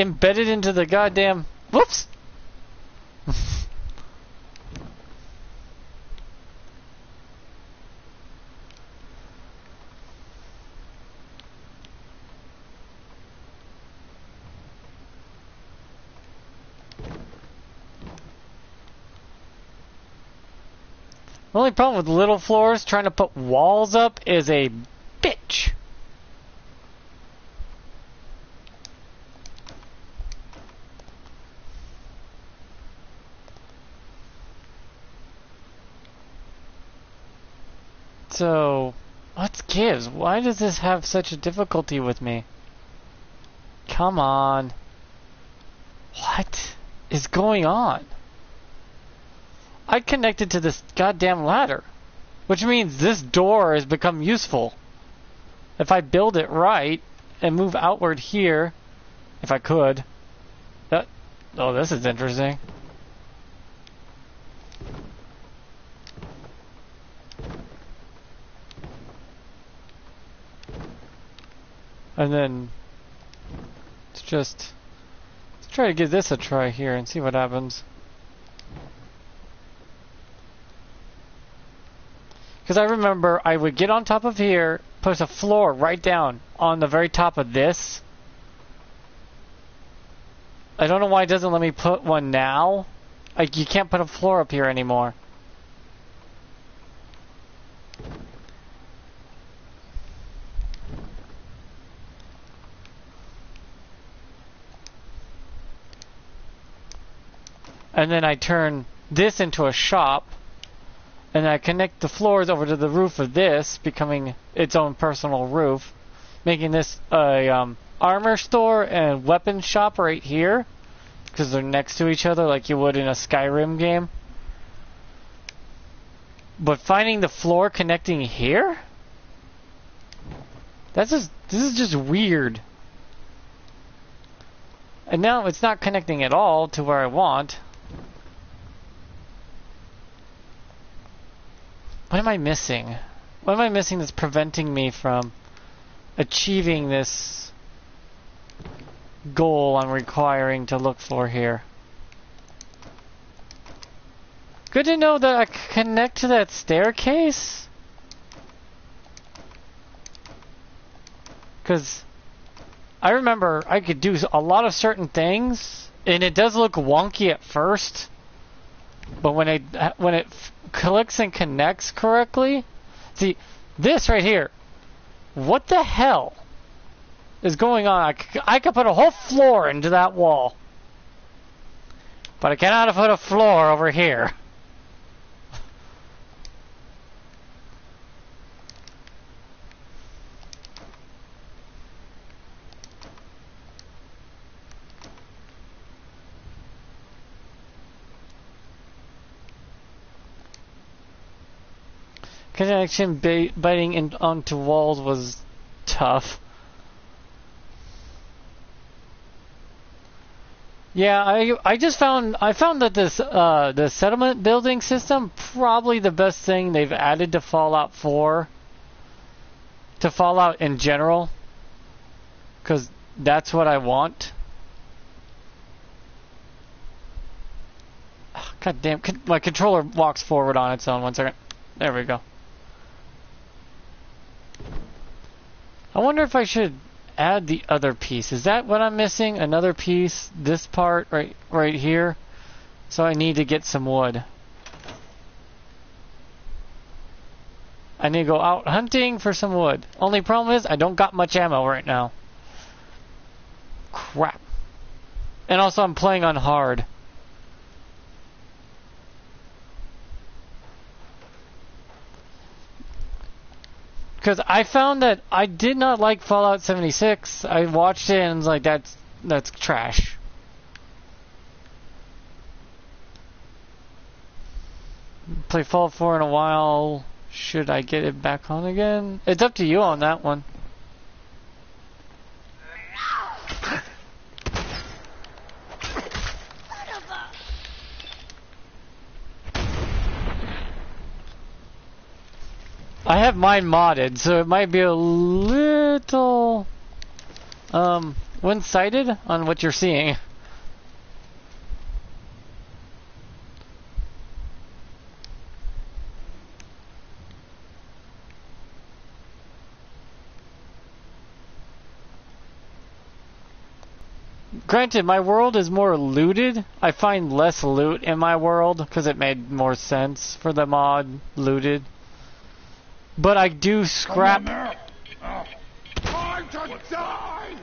Embedded into the goddamn... Whoops! only problem with little floors trying to put walls up is a bitch. So, what gives? Why does this have such a difficulty with me? Come on. What is going on? I connected to this goddamn ladder, which means this door has become useful. If I build it right and move outward here, if I could. That, oh, this is interesting. And then let's just let's try to give this a try here and see what happens. Because I remember I would get on top of here, put a floor right down on the very top of this. I don't know why it doesn't let me put one now. Like you can't put a floor up here anymore. and then I turn this into a shop, and I connect the floors over to the roof of this, becoming its own personal roof, making this a um, armor store and weapon shop right here, because they're next to each other like you would in a Skyrim game. But finding the floor connecting here? That's just this is just weird. And now it's not connecting at all to where I want. What am I missing? What am I missing that's preventing me from achieving this goal I'm requiring to look for here? Good to know that I connect to that staircase. Because I remember I could do a lot of certain things, and it does look wonky at first. But when it when it clicks and connects correctly, see this right here. What the hell is going on? I could put a whole floor into that wall, but I cannot put a floor over here. Connection ba- biting in, onto walls was tough. Yeah, I I just found I found that this uh, the settlement building system probably the best thing they've added to Fallout 4 to Fallout in general cuz that's what I want. God damn, my controller walks forward on its own. One second. There we go. I wonder if I should add the other piece. Is that what I'm missing? Another piece, this part right right here. So I need to get some wood. I need to go out hunting for some wood. Only problem is I don't got much ammo right now. Crap. And also I'm playing on hard. Because I found that I did not like Fallout 76. I watched it and was like, that's that's trash. Play Fallout 4 in a while. Should I get it back on again? It's up to you on that one. I have mine modded, so it might be a little um, one-sided on what you're seeing. Granted, my world is more looted. I find less loot in my world because it made more sense for the mod looted. But I do scrap. Oh. Time to die!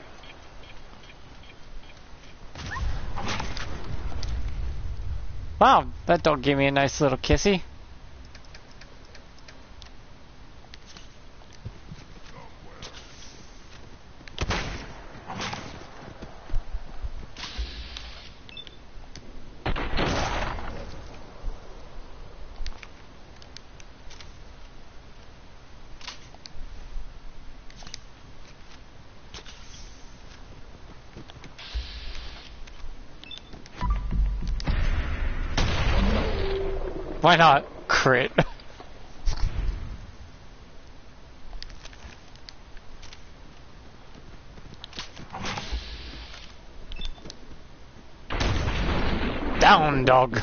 Wow, that dog gave me a nice little kissy. Why not? Crit. Down, dog.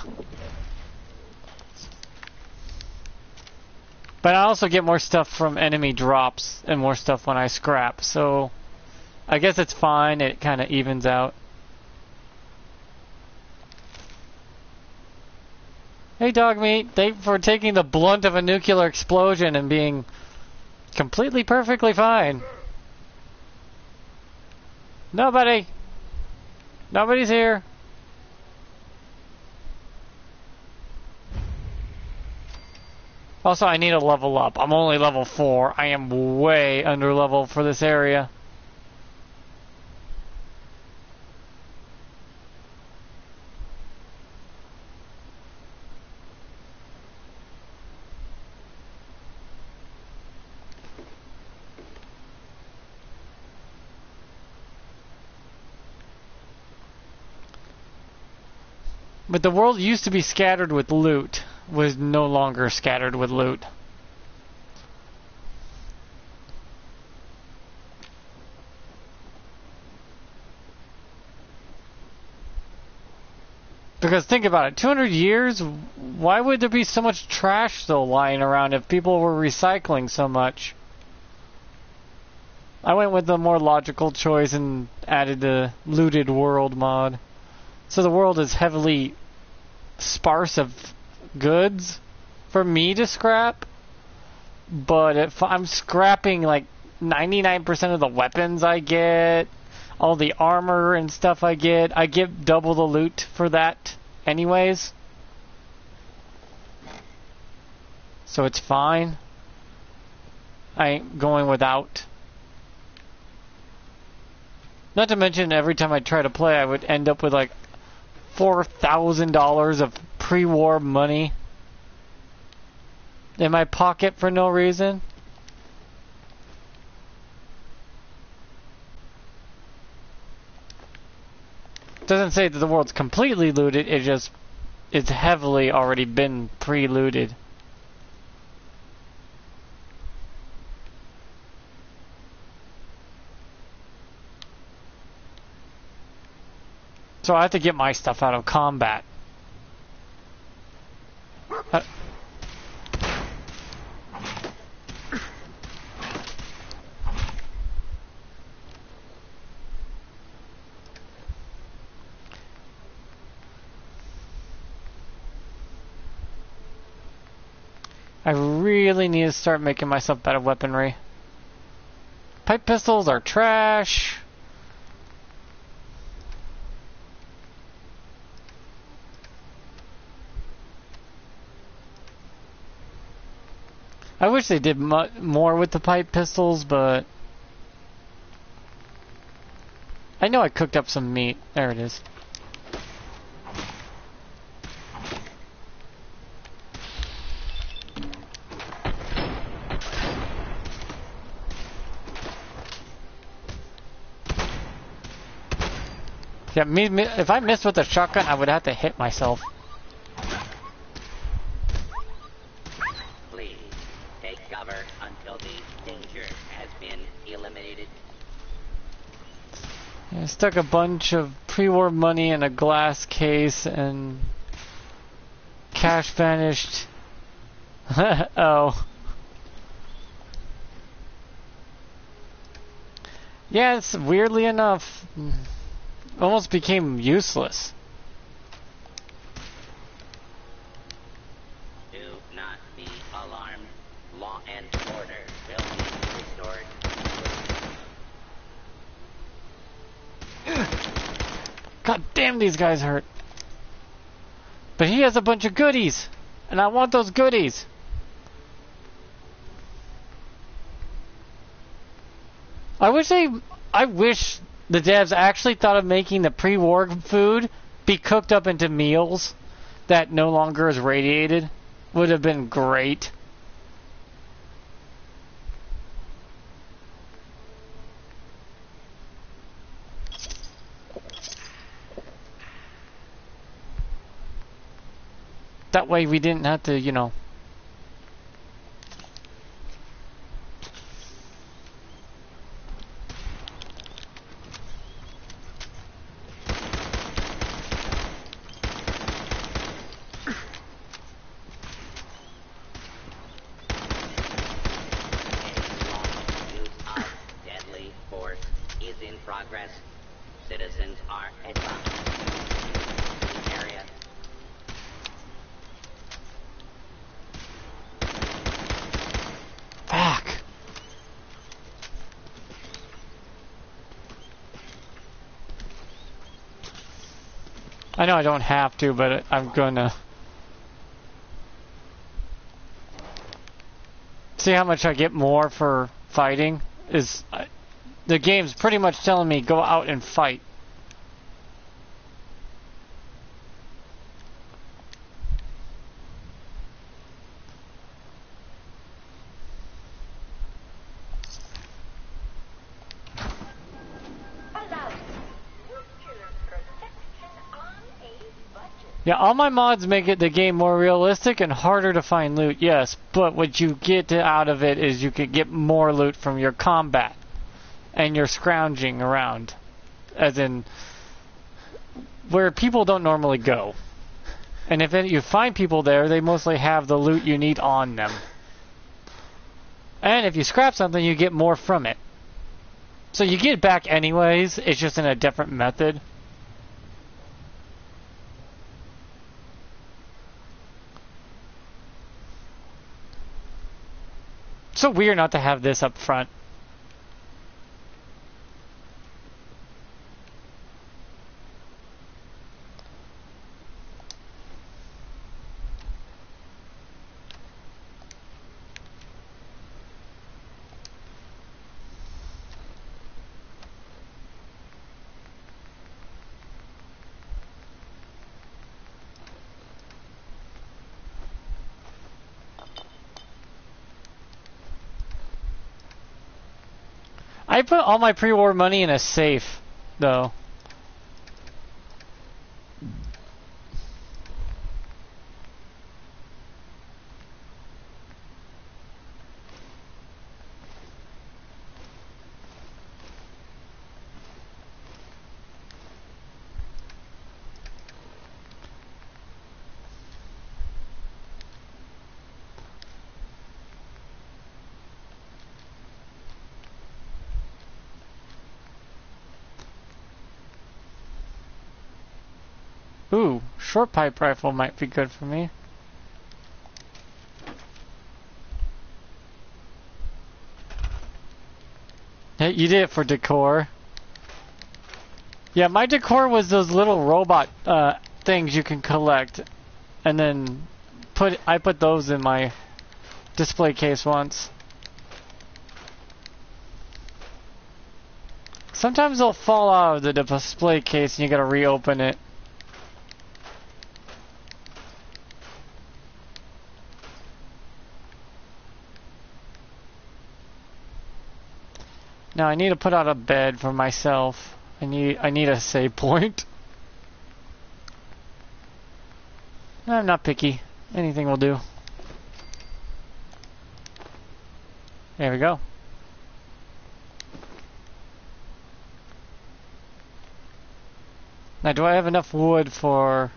But I also get more stuff from enemy drops and more stuff when I scrap, so I guess it's fine. It kind of evens out. Dogmeat. Thank for taking the blunt of a nuclear explosion and being completely perfectly fine. Nobody. Nobody's here. Also, I need a level up. I'm only level 4. I am way under level for this area. But the world used to be scattered with loot, was no longer scattered with loot. Because think about it, 200 years, why would there be so much trash still lying around if people were recycling so much? I went with the more logical choice and added the looted world mod. So the world is heavily sparse of goods for me to scrap. But if I'm scrapping like 99% of the weapons I get, all the armor and stuff I get, I get double the loot for that anyways. So it's fine. I ain't going without. Not to mention every time I try to play I would end up with like $4,000 of pre-war money in my pocket for no reason. Doesn't say that the world's completely looted, it just it's heavily already been pre-looted. So I have to get my stuff out of combat. Uh, I really need to start making myself better weaponry. Pipe pistols are trash. I wish they did more with the pipe pistols, but I know I cooked up some meat. There it is. Yeah, me, me, if I missed with the shotgun, I would have to hit myself. Please take cover until the danger has been eliminated. I stuck a bunch of pre-war money in a glass case and cash vanished. oh. Yes, weirdly enough, almost became useless. Do not be alarmed. Law and order will be restored. God damn, these guys hurt. But he has a bunch of goodies, and I want those goodies. I wish they, I wish the devs actually thought of making the pre-war food be cooked up into meals that no longer is radiated. Would have been great. That way we didn't have to, you know. Use of deadly force is in progress. Citizens are advised. Area. Fuck. I don't have to, but I'm gonna. See how much I get more for fighting? Is the game's pretty much telling me go out and fight. Yeah, all my mods make it the game more realistic and harder to find loot, yes, but what you get out of it is you could get more loot from your combat and your scrounging around. As in, where people don't normally go. And if you find people there, they mostly have the loot you need on them. And if you scrap something, you get more from it. So you get back anyways, it's just in a different method. So weird not to have this up front. Put all my pre-war money in a safe, though. Ooh, short pipe rifle might be good for me. Hey, you did it for decor. Yeah, my decor was those little robot uh, things you can collect, and then put I put those in my display case once. Sometimes they'll fall out of the display case and you gotta reopen it. Now I need to put out a bed for myself. I need I need a save point. I'm not picky. Anything will do. There we go. Now, do I have enough wood for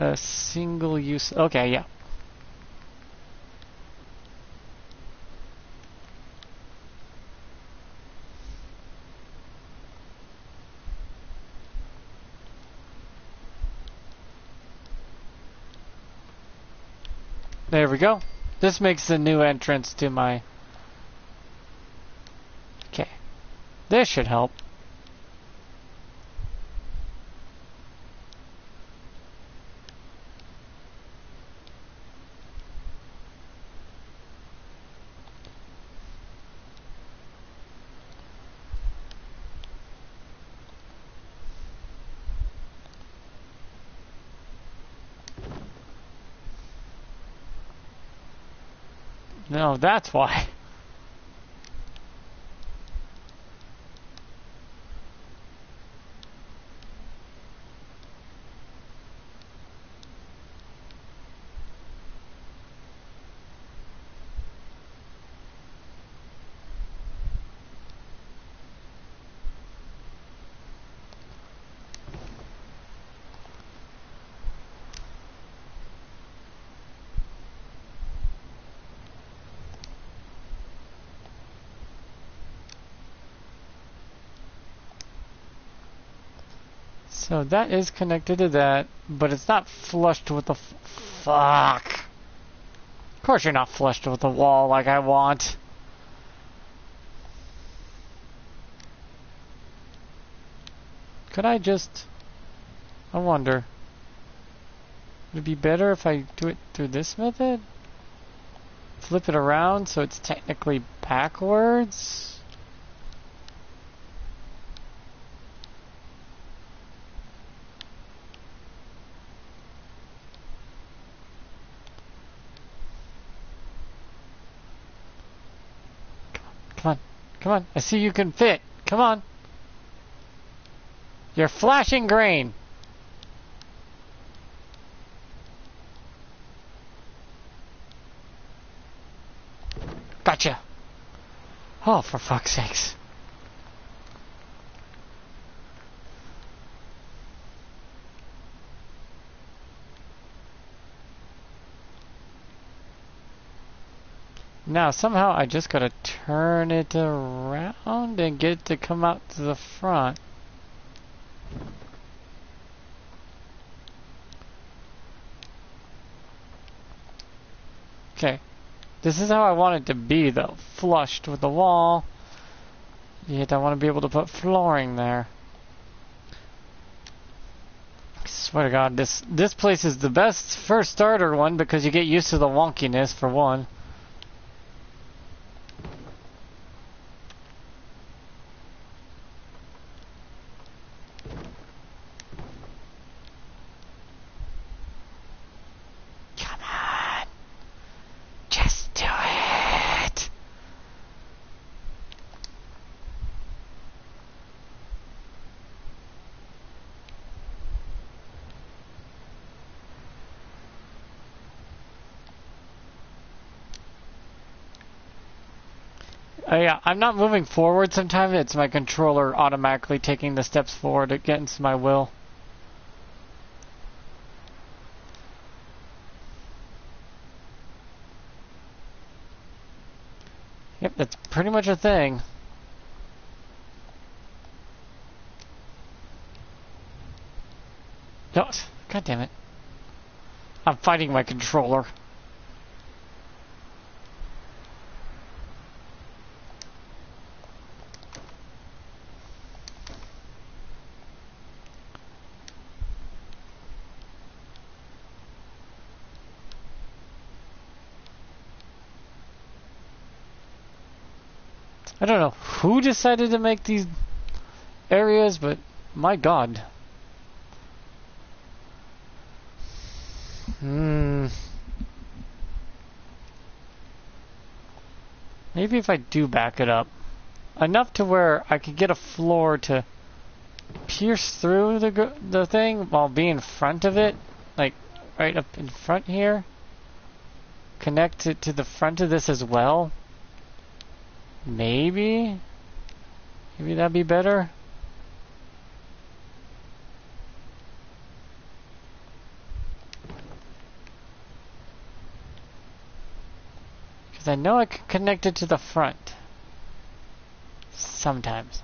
a single use? Okay, yeah. There we go. This makes the new entrance to my... Okay. This should help. That's why. So that is connected to that, but it's not flushed with the fuck. Of course you're not flushed with the wall like I want. Could I just... I wonder. Would it be better if I do it through this method? Flip it around so it's technically backwards? Come on, come on. I see you can fit. Come on. You're flashing green. Gotcha. Oh, for fuck's sakes. Now, somehow I just gotta turn it around and get it to come out to the front. Okay. This is how I want it to be, though. Flushed with the wall. Yet I want to be able to put flooring there. I Swear to God, this this place is the best first starter one because you get used to the wonkiness for one. Come on. Just do it. Oh yeah, I'm not moving forward sometimes. It's my controller automatically taking the steps forward against my will. Yep, that's pretty much a thing. No, God damn it. I'm fighting my controller. I don't know who decided to make these areas, but my god. Hmm. Maybe if I do back it up enough to where I could get a floor to pierce through the the thing while being in front of it, like right up in front here. Connect it to the front of this as well. Maybe? Maybe that'd be better? Because I know I can connect it to the front. Sometimes.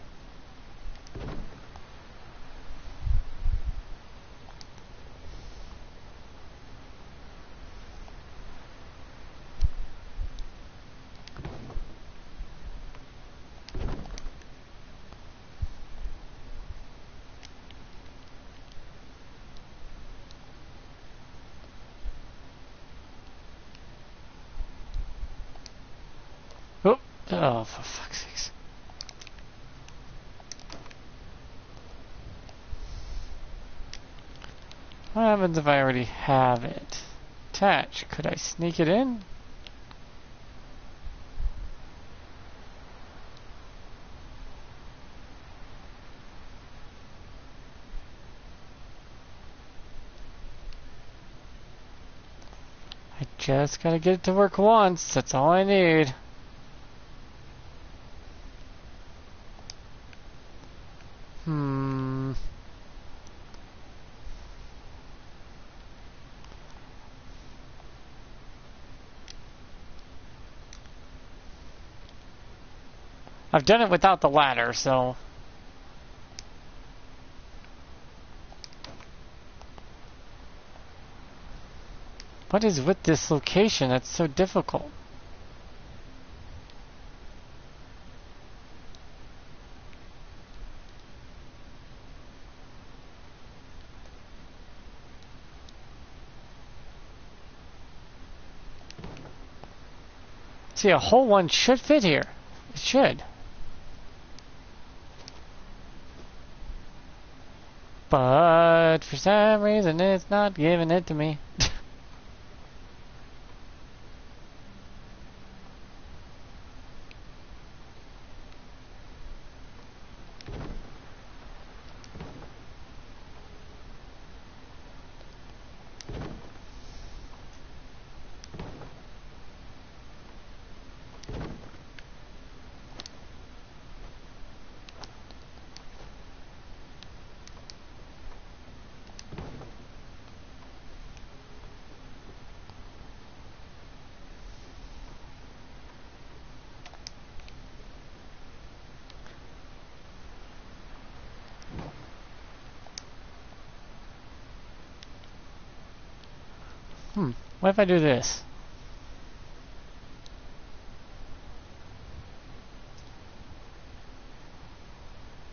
Oh, oh for fuck's sakes. What happens if I already have it? Attach. Could I sneak it in? I just gotta get it to work once. That's all I need. I've done it without the ladder, so... What is with this location that's so difficult? See, a whole one should fit here. It should. But for some reason it's not giving it to me. What if I do this?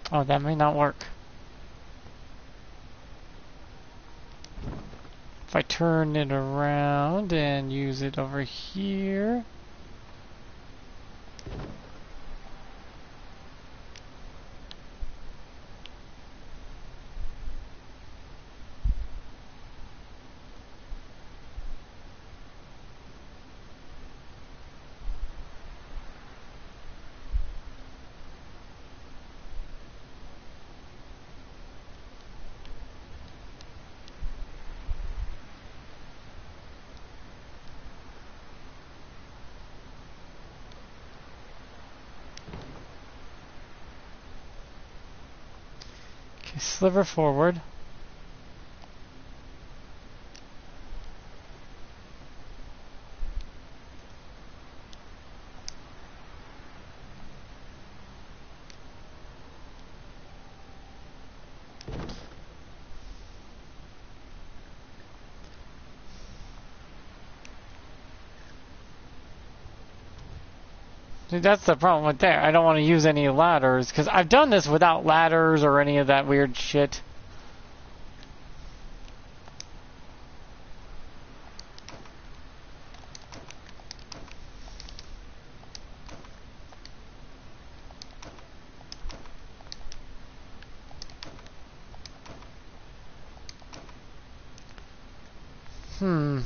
Oh, that may not work. If I turn it around and use it over here. Okay, sliver forward. See, that's the problem with there. I don't want to use any ladders because I've done this without ladders or any of that weird shit. Hmm.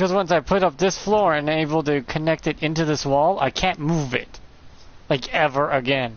Because once I put up this floor and able to connect it into this wall, I can't move it. Like, ever again.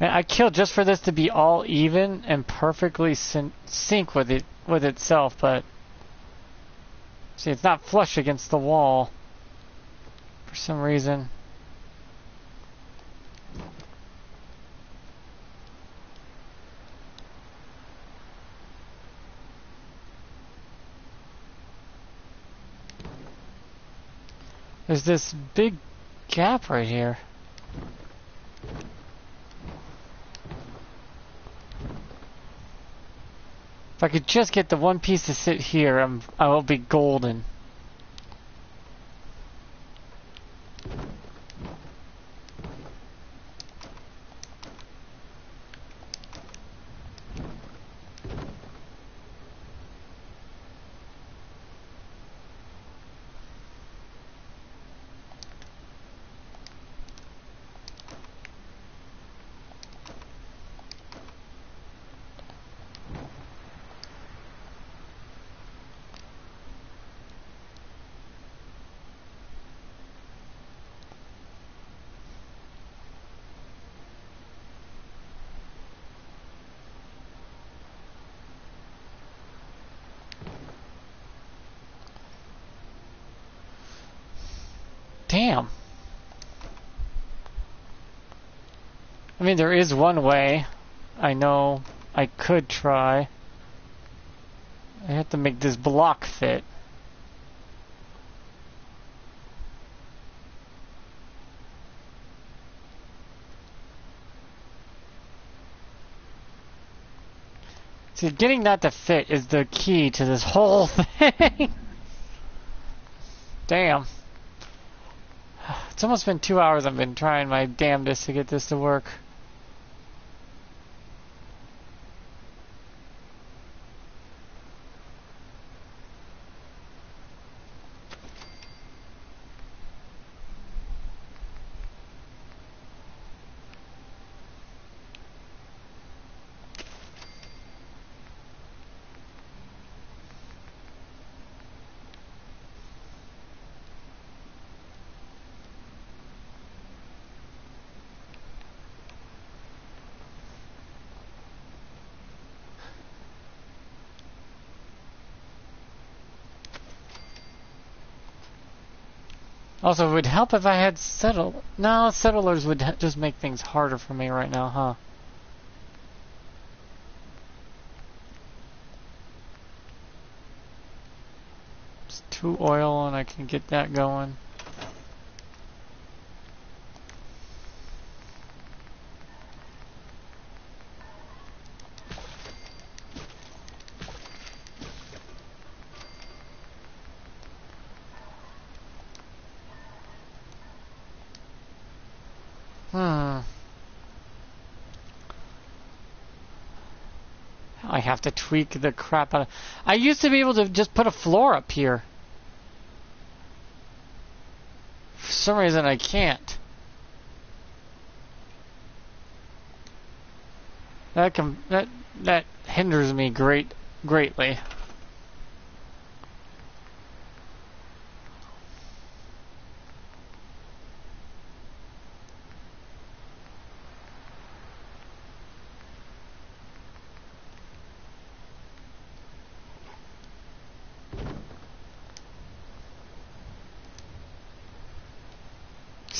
Man, I killed just for this to be all even and perfectly syn- sync with it with itself, but see, it's not flush against the wall for some reason. There's this big gap right here. If I could just get the one piece to sit here, I'm, I will be golden. Damn. I mean, there is one way. I know I could try. I have to make this block fit. See, getting that to fit is the key to this whole thing. Damn. It's almost been two hours I've been trying my damnedest to get this to work. Also, it would help if I had settle. No, settlers would just make things harder for me right now, huh? Just two oil and I can get that going. Have to tweak the crap out of... I used to be able to just put a floor up here. For some reason I can't. That com that that hinders me great greatly.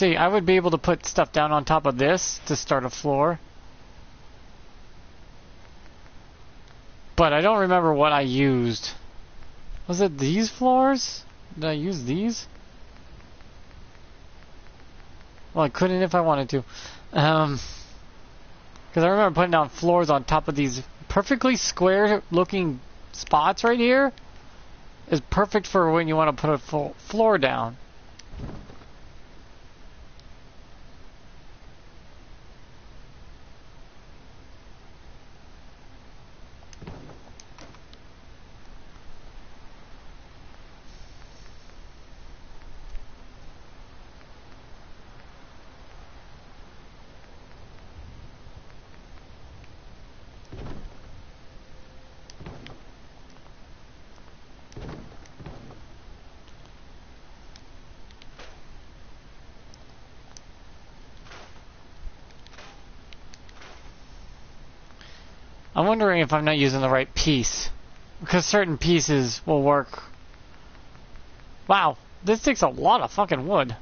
See, I would be able to put stuff down on top of this to start a floor. But I don't remember what I used. Was it these floors? Did I use these? Well, I couldn't if I wanted to. Um, because I remember putting down floors on top of these perfectly square looking spots right here. Is perfect for when you want to put a full floor down. Wondering if I'm not using the right piece. Because certain pieces will work. Wow, this takes a lot of fucking wood.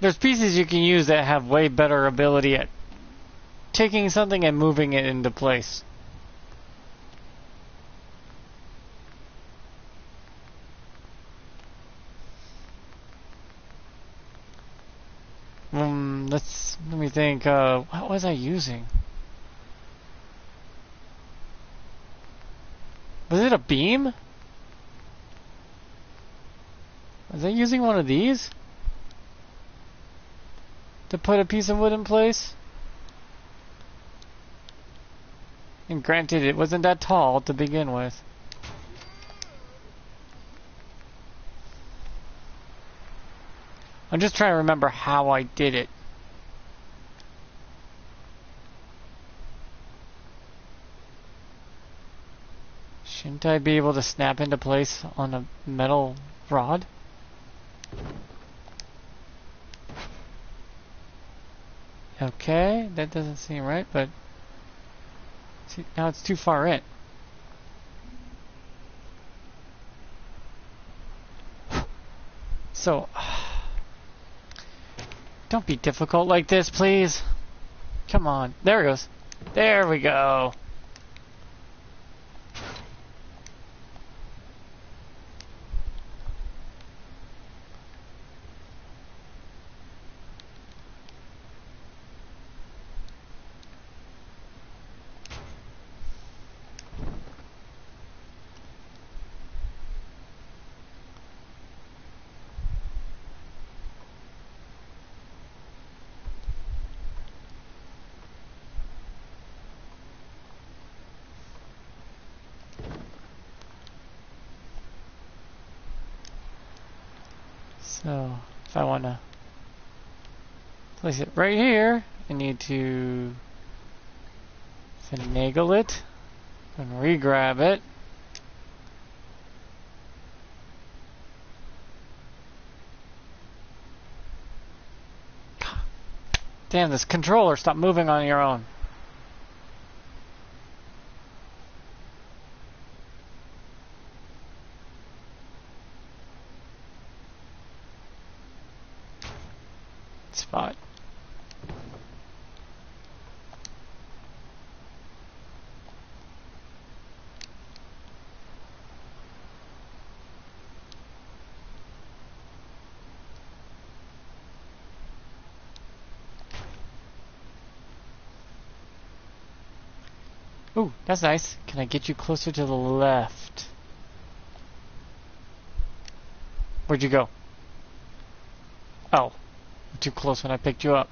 There's pieces you can use that have way better ability at taking something and moving it into place. Mm, let's let me think. Uh, what was I using? Was it a beam? Was I using one of these to put a piece of wood in place? And granted, it wasn't that tall to begin with. I'm just trying to remember how I did it. Shouldn't I be able to snap into place on a metal rod? Okay, that doesn't seem right, but see, now it's too far in. So, don't be difficult like this, please. Come on. There it goes. There we go. So, if I want to place it right here, I need to finagle it and re-grab it. Damn, this controller, stop moving on your own. Spot. Ooh, that's nice. Can I get you closer to the left? Where'd you go? Oh, too close when I picked you up.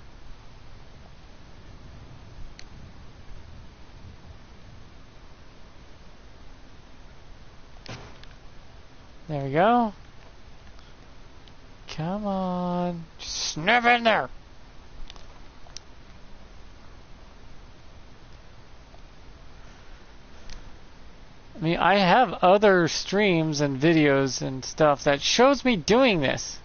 There we go. Come on. Just in there. Mean, I have other streams and videos and stuff that shows me doing this.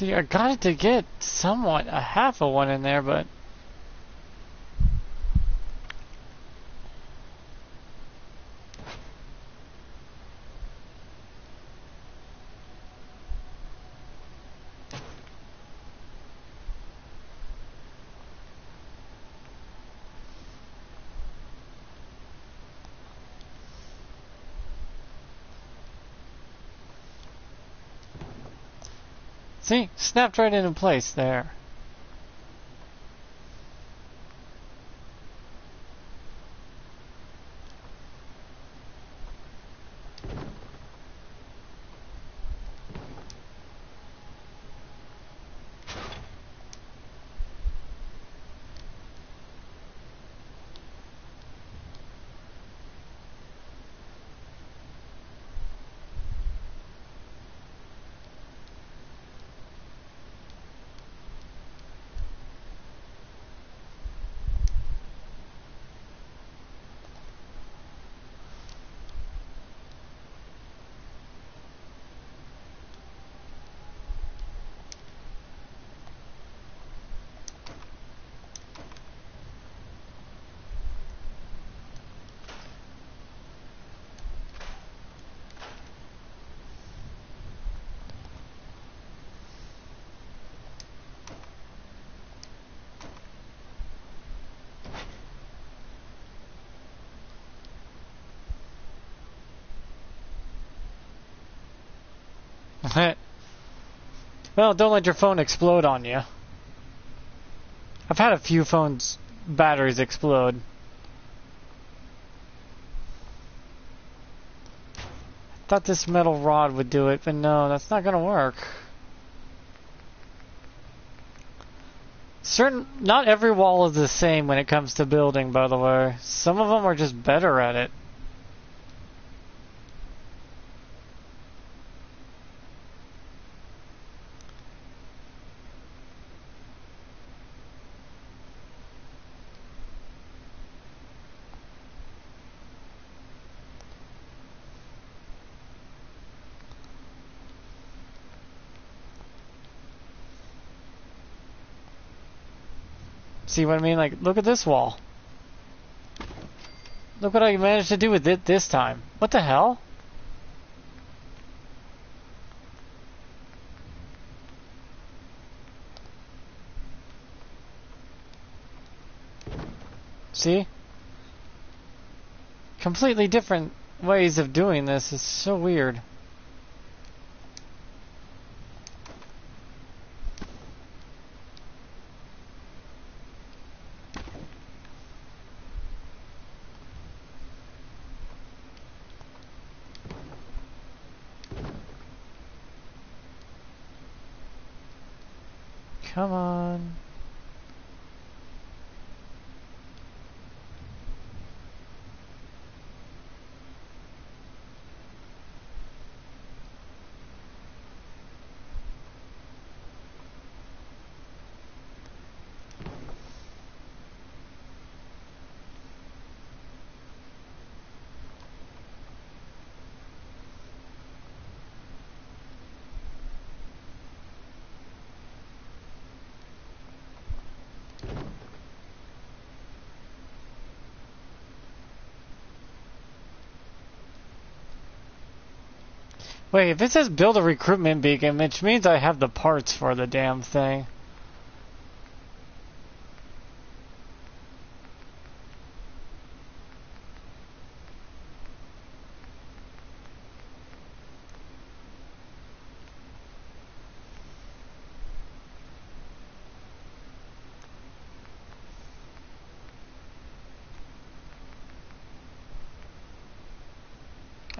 See, I got to get somewhat a half of one in there, but see, snapped right into place there. Well, don't let your phone explode on you. I've had a few phones' batteries explode. Thought this metal rod would do it, but no, that's not gonna work. Certain, not every wall is the same when it comes to building, by the way. Some of them are just better at it. See what I mean? Like, look at this wall. Look what I managed to do with it this time. What the hell? See? Completely different ways of doing this. It's so weird. Come on. Wait, if it says build a recruitment beacon, which means I have the parts for the damn thing.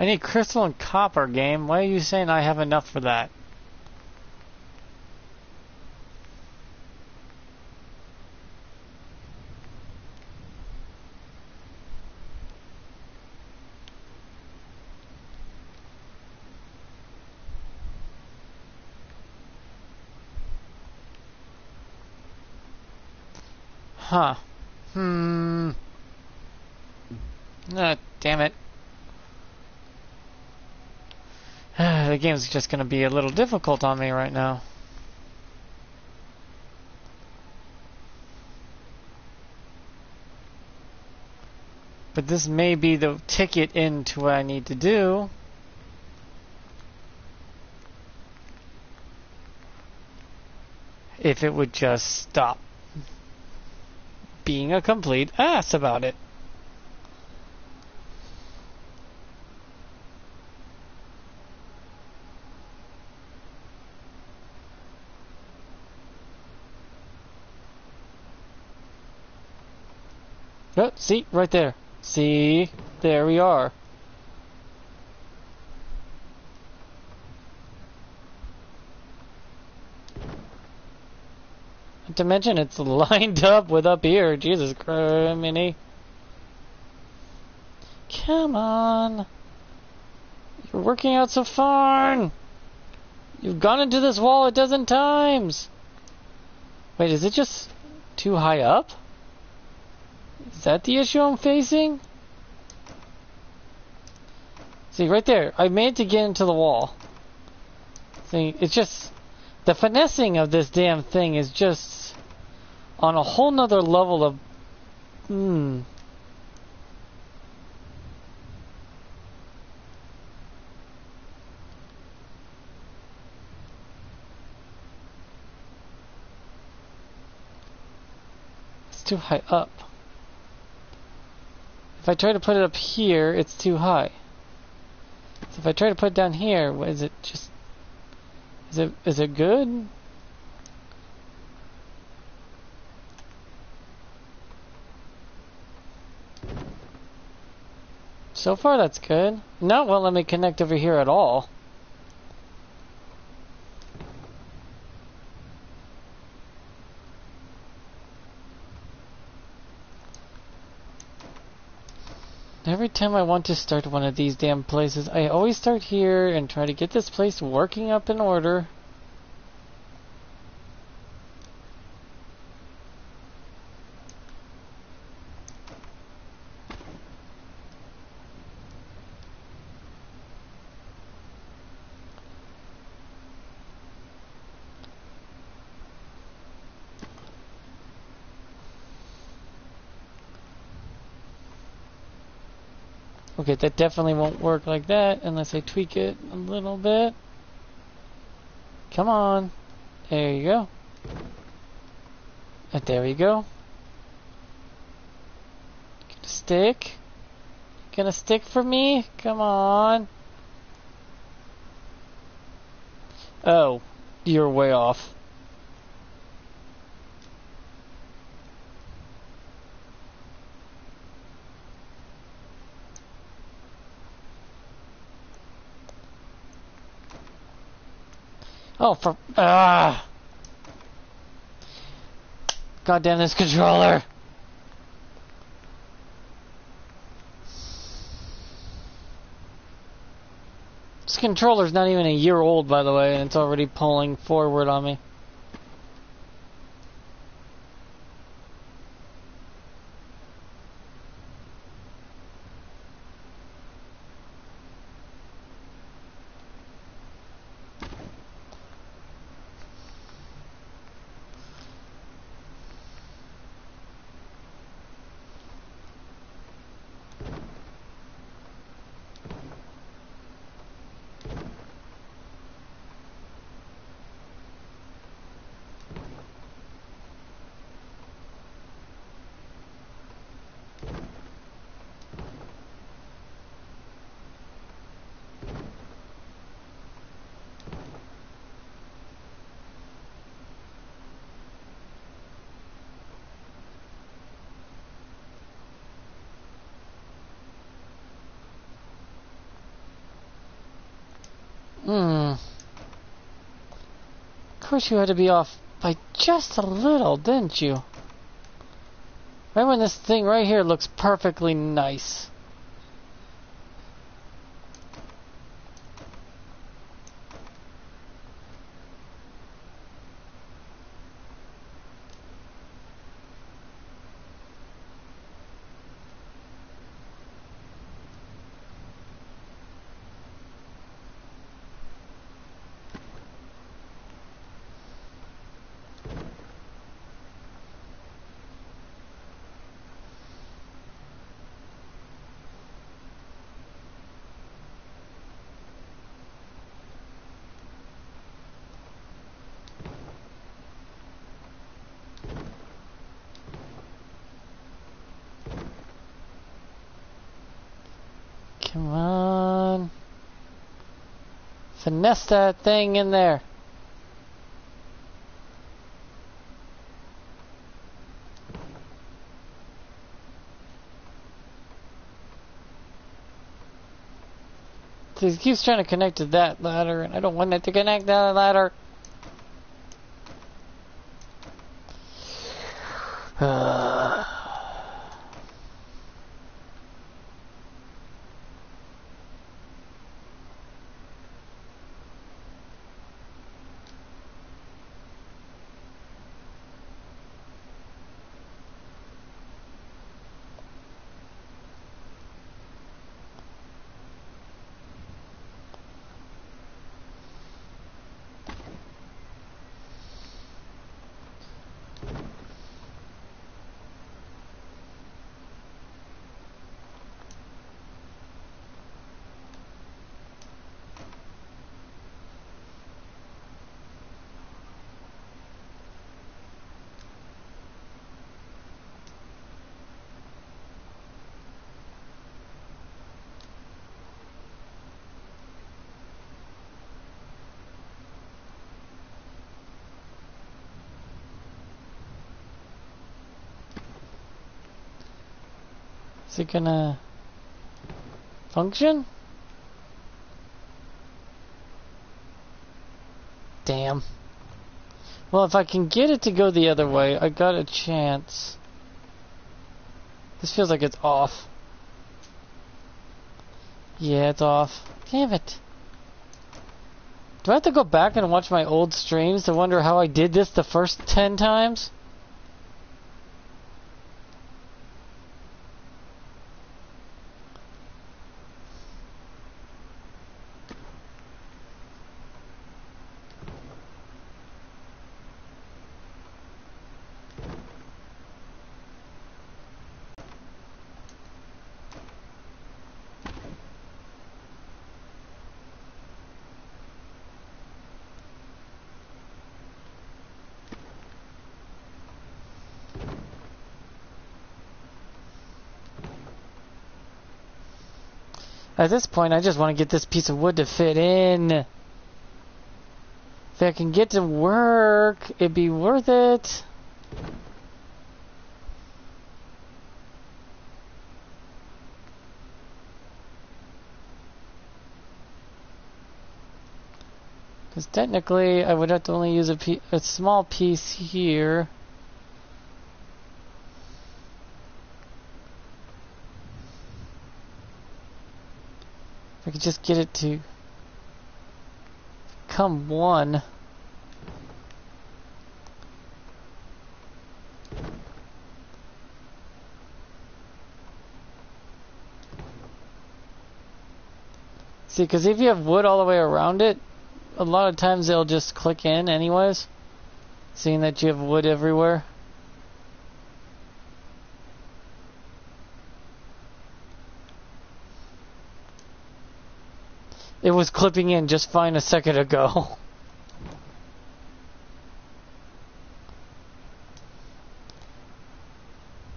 I need crystal and copper, game. Why are you saying I have enough for that? Huh. Hmm. Ah, damn it. the game's just going to be a little difficult on me right now. But this may be the ticket into what I need to do. If it would just stop being a complete ass about it. Oh, see, right there. See, there we are. Not to mention it's lined up with up here. Jesus Christ. Come on. You're working out so far. You've gone into this wall a dozen times. Wait, is it just too high up? Is that the issue I'm facing? See, right there. I made to get into the wall. See, it's just... The finessing of this damn thing is just... On a whole nother level of... Hmm... It's too high up. If I try to put it up here, it's too high. So if I try to put it down here, is it? Just Is it is it good? So far that's good. Not won't let me connect over here at all. Every time I want to start one of these damn places, I always start here and try to get this place working up in order. Okay, that definitely won't work like that unless I tweak it a little bit. Come on. There you go. And there we go. Gonna stick. Gonna stick for me? Come on. Oh, you're way off. Oh, for ah! God damn this controller! This controller's not even a year old, by the way, and it's already pulling forward on me. Hmm. Of course you had to be off by just a little, didn't you? Right when this thing right here looks perfectly nice. Come on. That thing in there. He keeps trying to connect to that ladder, and I don't want it to connect to that ladder. It gonna function? Damn. Well, if I can get it to go the other way, I got a chance. This feels like it's off. Yeah, it's off. Damn it. Do I have to go back and watch my old streams to wonder how I did this the first 10 times? At this point, I just want to get this piece of wood to fit in. If I can get to work, it'd be worth it. Because technically, I would have to only use a, a small piece here. I could just get it to come one. See, because if you have wood all the way around it, a lot of times they'll just click in anyways, seeing that you have wood everywhere. It was clipping in just fine a second ago.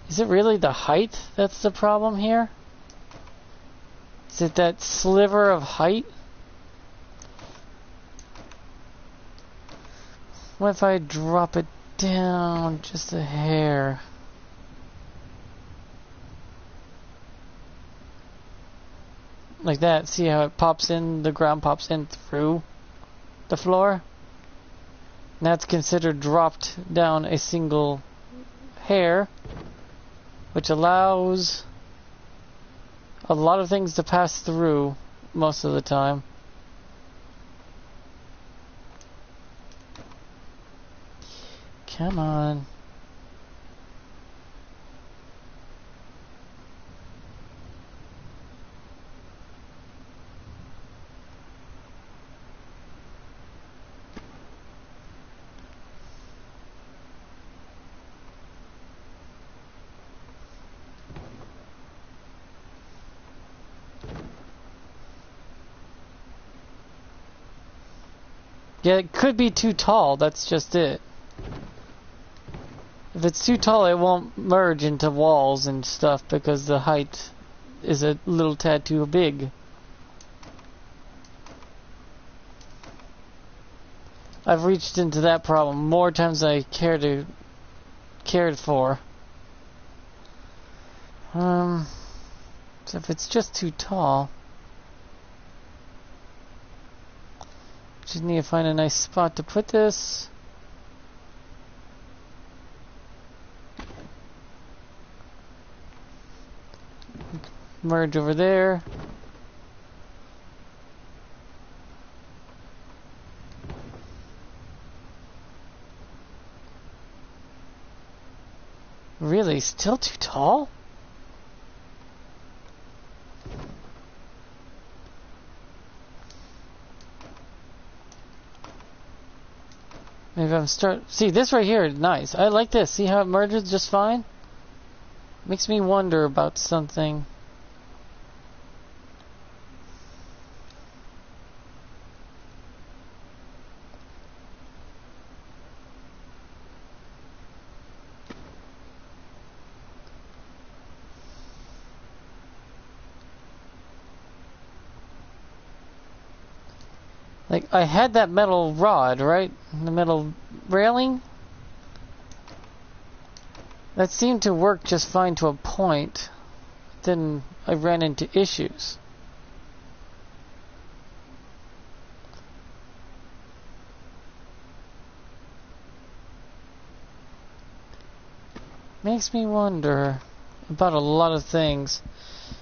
Is it really the height that's the problem here? Is it that sliver of height? What if I drop it down just a hair? Like that. See how it pops in, the ground pops in through the floor? And that's considered dropped down a single hair, which allows a lot of things to pass through most of the time. Come on. Yeah, it could be too tall, that's just it. If it's too tall, it won't merge into walls and stuff because the height is a little tad too big. I've reached into that problem more times than I care to cared for. Um, so if it's just too tall, just need to find a nice spot to put this. Merge over there. Really? Still too tall? Maybe I'm start. See this right here, nice. I like this. See how it merges just fine. Makes me wonder about something. Like, I had that metal rod, right? In the metal railing? That seemed to work just fine to a point. then I ran into issues. Makes me wonder about a lot of things.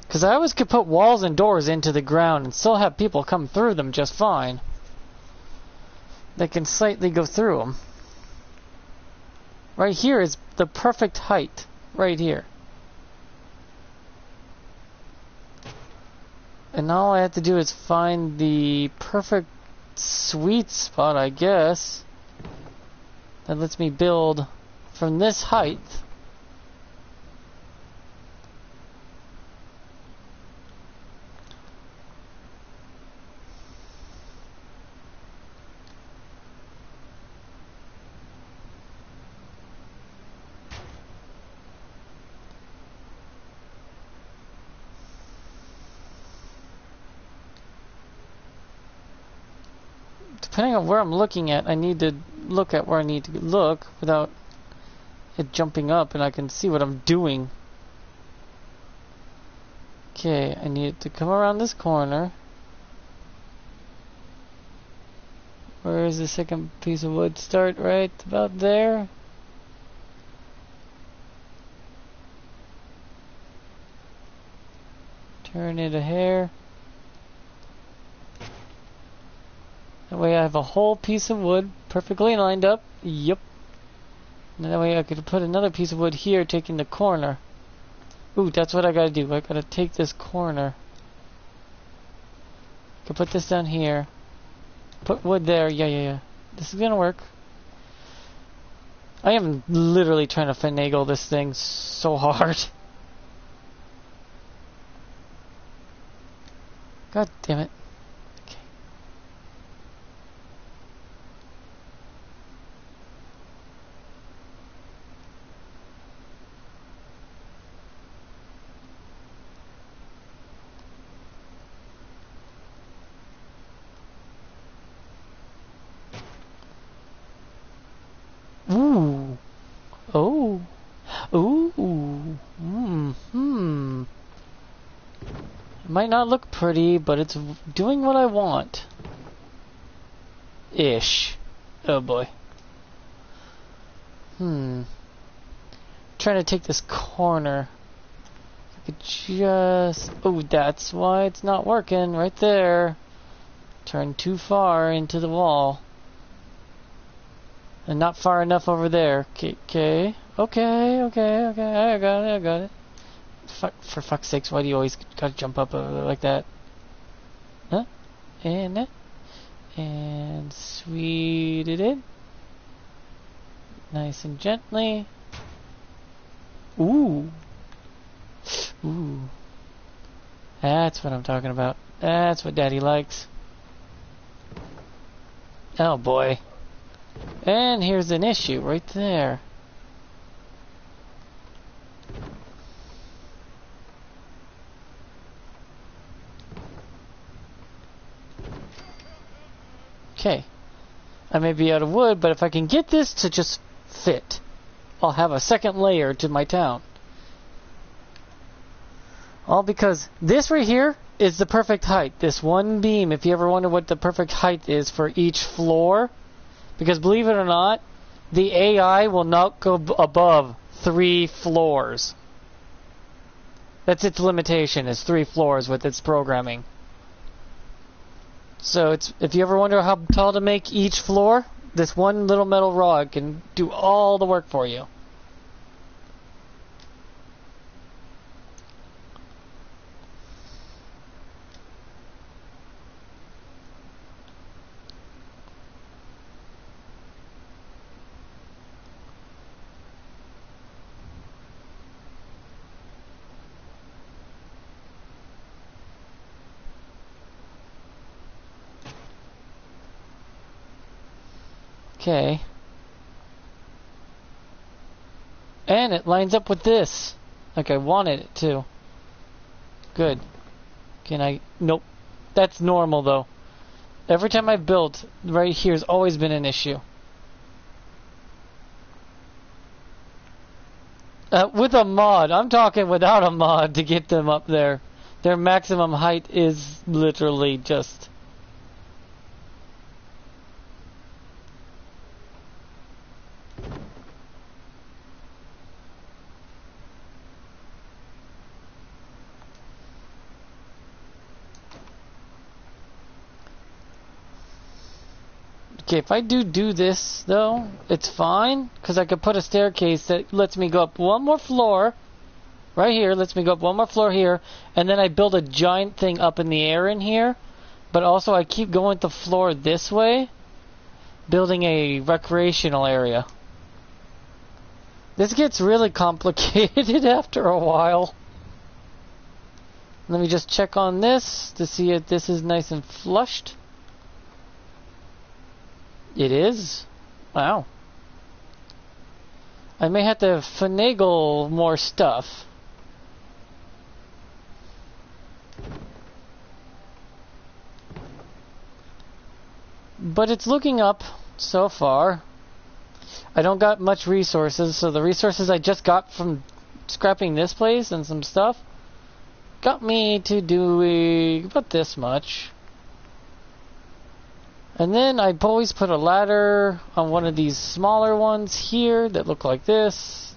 Because I always could put walls and doors into the ground and still have people come through them just fine. They can slightly go through them. Right here is the perfect height. Right here. And all I have to do is find the perfect sweet spot, I guess. That lets me build from this height. Depending on where I'm looking at, I need to look at where I need to look without it jumping up and I can see what I'm doing. Okay, I need to come around this corner. Where is the second piece of wood start? Right about there. Turn it a hair. That way I have a whole piece of wood perfectly lined up. Yep. And that way I could put another piece of wood here taking the corner. Ooh, that's what I gotta do. I gotta take this corner. I could put this down here. Put wood there. Yeah, yeah, yeah. This is gonna work. I am literally trying to finagle this thing so hard. God damn it. Okay. Ooh. Oh. Ooh. Hmm. Hmm. It might not look pretty, but it's doing what I want. Ish. Oh boy. Hmm. Trying to take this corner. I could just. Oh, that's why it's not working. Right there. Turn too far into the wall. And not far enough over there. Okay, okay, okay, okay. I got it, I got it. Fuck, for fuck's sakes, why do you always gotta jump up uh, like that? Huh? And that. And sweet it in. Nice and gently. Ooh. Ooh. That's what I'm talking about. That's what Daddy likes. Oh boy. And here's an issue right there. Okay. I may be out of wood, but if I can get this to just fit, I'll have a second layer to my town. All because this right here is the perfect height. This one beam, if you ever wonder what the perfect height is for each floor, because believe it or not, the AI will not go above three floors. That's its limitation, is three floors with its programming. So it's if you ever wonder how tall to make each floor, this one little metal rod can do all the work for you. Okay. And it lines up with this. Like I wanted it to. Good. Can I... Nope. That's normal though. Every time I've built, right here has always been an issue. Uh, with a mod. I'm talking without a mod to get them up there. Their maximum height is literally just. Okay, if I do do this though, it's fine because I could put a staircase that lets me go up one more floor, right here. Lets me go up one more floor here, and then I build a giant thing up in the air in here. But also, I keep going the floor this way, building a recreational area. This gets really complicated after a while. Let me just check on this to see if this is nice and flushed. It is? Wow. I may have to finagle more stuff. But it's looking up so far. I don't got much resources, so the resources I just got from scrapping this place and some stuff got me to doing about this much. And then I always put a ladder on one of these smaller ones here that look like this.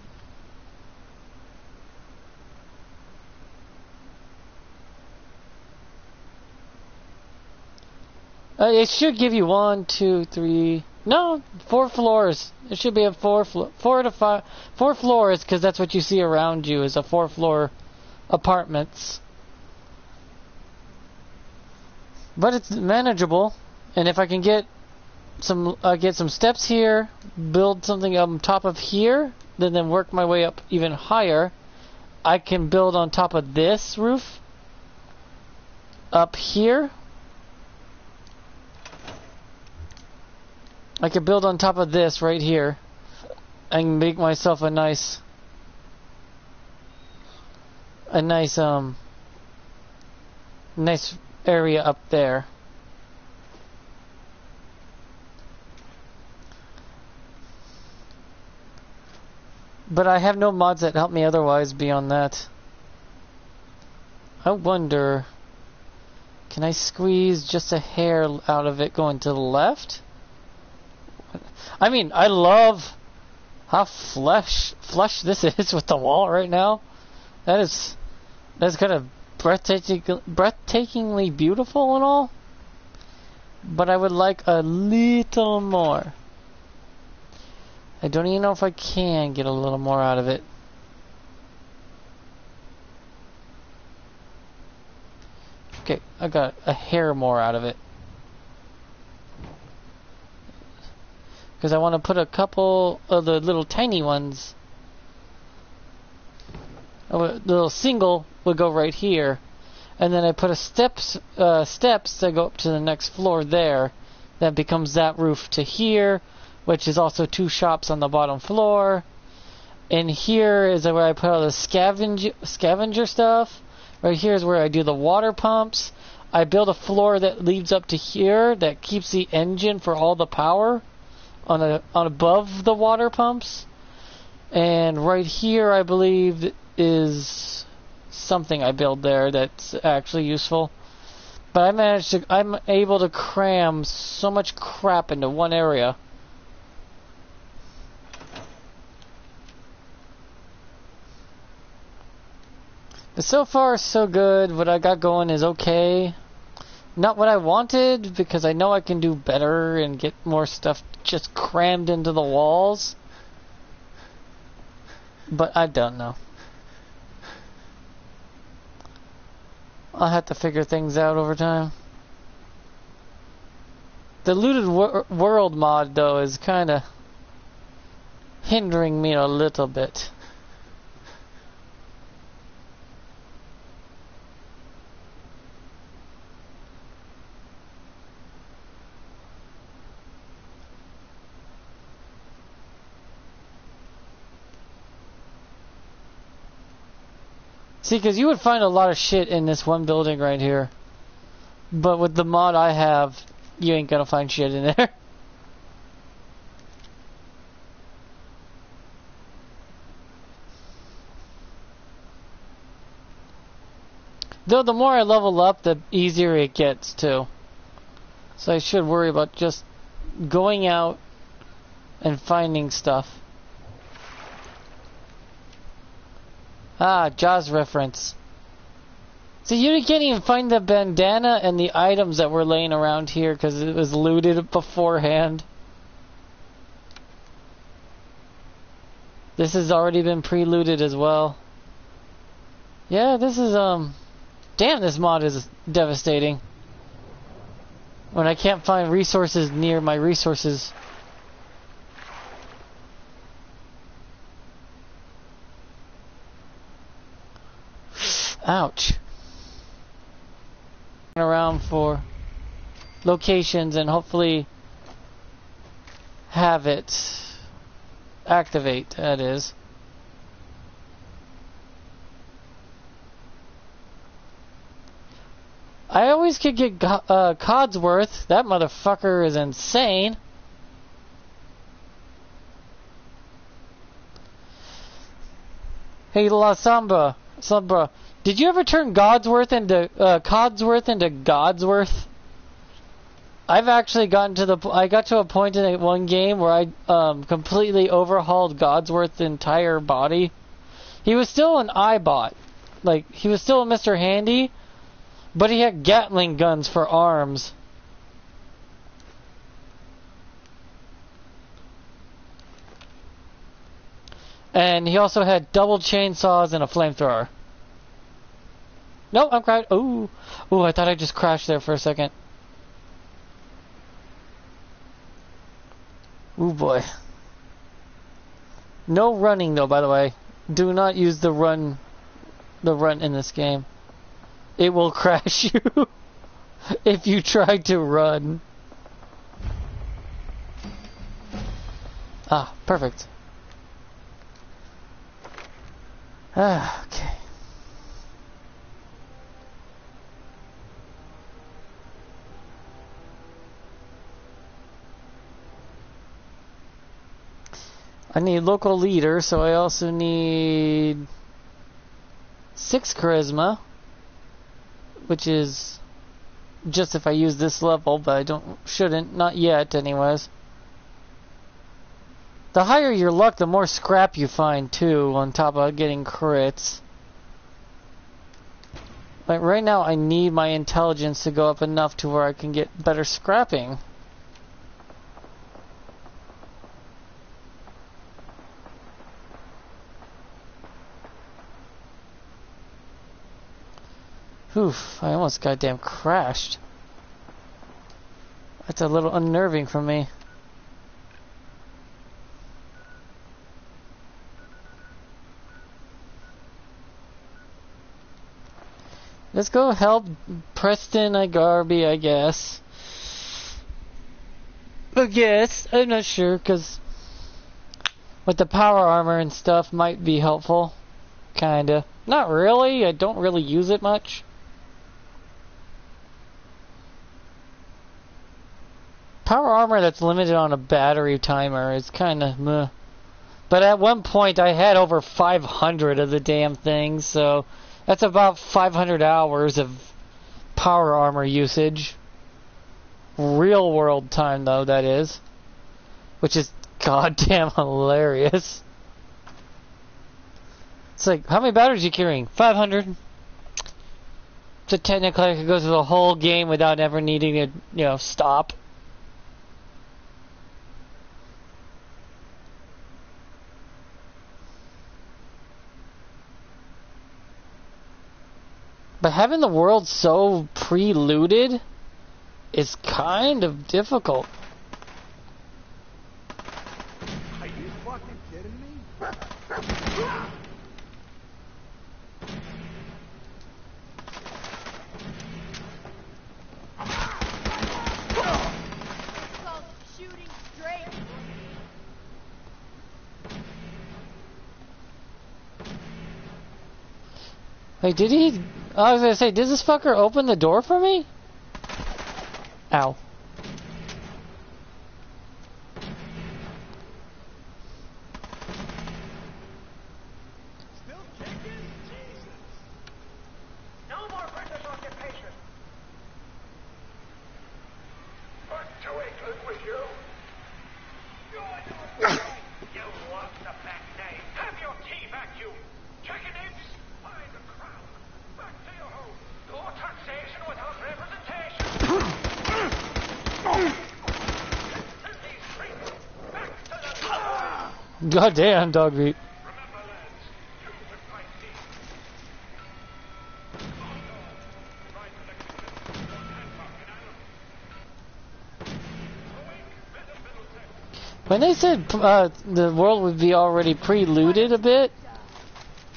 Uh, it should give you one, two, three, no, four floors. It should be a four, flo- four to five, four floors because that's what you see around you is a four floor apartments. But it's manageable. And if I can get some uh, get some steps here, build something on top of here, then then work my way up even higher, I can build on top of this roof up here. I could build on top of this right here and make myself a nice a nice um nice area up there. But I have no mods that help me otherwise beyond that. I wonder, can I squeeze just a hair out of it going to the left? I mean, I love how flush flush this is with the wall right now. That is that's kind of breathtaking, breathtakingly beautiful and all. But I would like a little more. I don't even know if I can get a little more out of it. Okay, I got a hair more out of it. Because I want to put a couple of the little tiny ones. A little single would go right here. And then I put a steps, uh, steps that go up to the next floor there. That becomes that roof to here which is also two shops on the bottom floor. And here is where I put all the scavenger scavenger stuff. Right here is where I do the water pumps. I build a floor that leads up to here that keeps the engine for all the power on a, on above the water pumps. And right here, I believe is something I build there that's actually useful. But I managed to, I'm able to cram so much crap into one area. So far, so good. What I got going is okay. Not what I wanted, because I know I can do better and get more stuff just crammed into the walls. But I don't know. I'll have to figure things out over time. The looted wor world mod, though, is kind of hindering me a little bit. See, because you would find a lot of shit in this one building right here. But with the mod I have, you ain't gonna find shit in there. Though the more I level up, the easier it gets too. So I should worry about just going out and finding stuff. Ah, Jaws reference. So you can't even find the bandana and the items that were laying around here because it was looted beforehand. This has already been pre-looted as well. Yeah, this is, um... Damn, this mod is devastating. When I can't find resources near my resources. Ouch. Around for locations and hopefully have it activate, that is. I always could get uh, Codsworth. That motherfucker is insane. Hey, La Samba, did you ever turn Godsworth into uh, Codsworth into Godsworth? I've actually gotten to the I got to a point in one game where I um, completely overhauled Godsworth's entire body. He was still an iBot, like he was still a Mr. Handy, but he had Gatling guns for arms. And he also had double chainsaws and a flamethrower. No, I'm crying. Ooh, ooh! I thought I just crashed there for a second. Ooh boy. No running though, by the way. Do not use the run, the run in this game. It will crash you if you try to run. Ah, perfect. Ah, okay. I need local leader, so I also need six charisma, which is just if I use this level, but I don't shouldn't not yet, anyways. The higher your luck, the more scrap you find too, on top of getting crits. Like right now, I need my intelligence to go up enough to where I can get better scrapping. Oof, I almost goddamn crashed. That's a little unnerving for me. Let's go help Preston Igarby, I guess. I guess. I'm not sure, because with the power armor and stuff might be helpful. Kinda. Not really, I don't really use it much. Power armor that's limited on a battery timer is kind of meh. But at one point I had over 500 of the damn things, so that's about 500 hours of power armor usage. Real world time though, that is. Which is goddamn hilarious. It's like, how many batteries are you carrying? 500. So technically I could go through the whole game without ever needing to, you know, stop. But having the world so pre-looted is kind of difficult. Are you fucking kidding me? It's called shooting straight. Hey, did he? I was gonna say, did this fucker open the door for me? Ow. Goddamn, Dogmeat. When they said uh, the world would be already pre-looted a bit,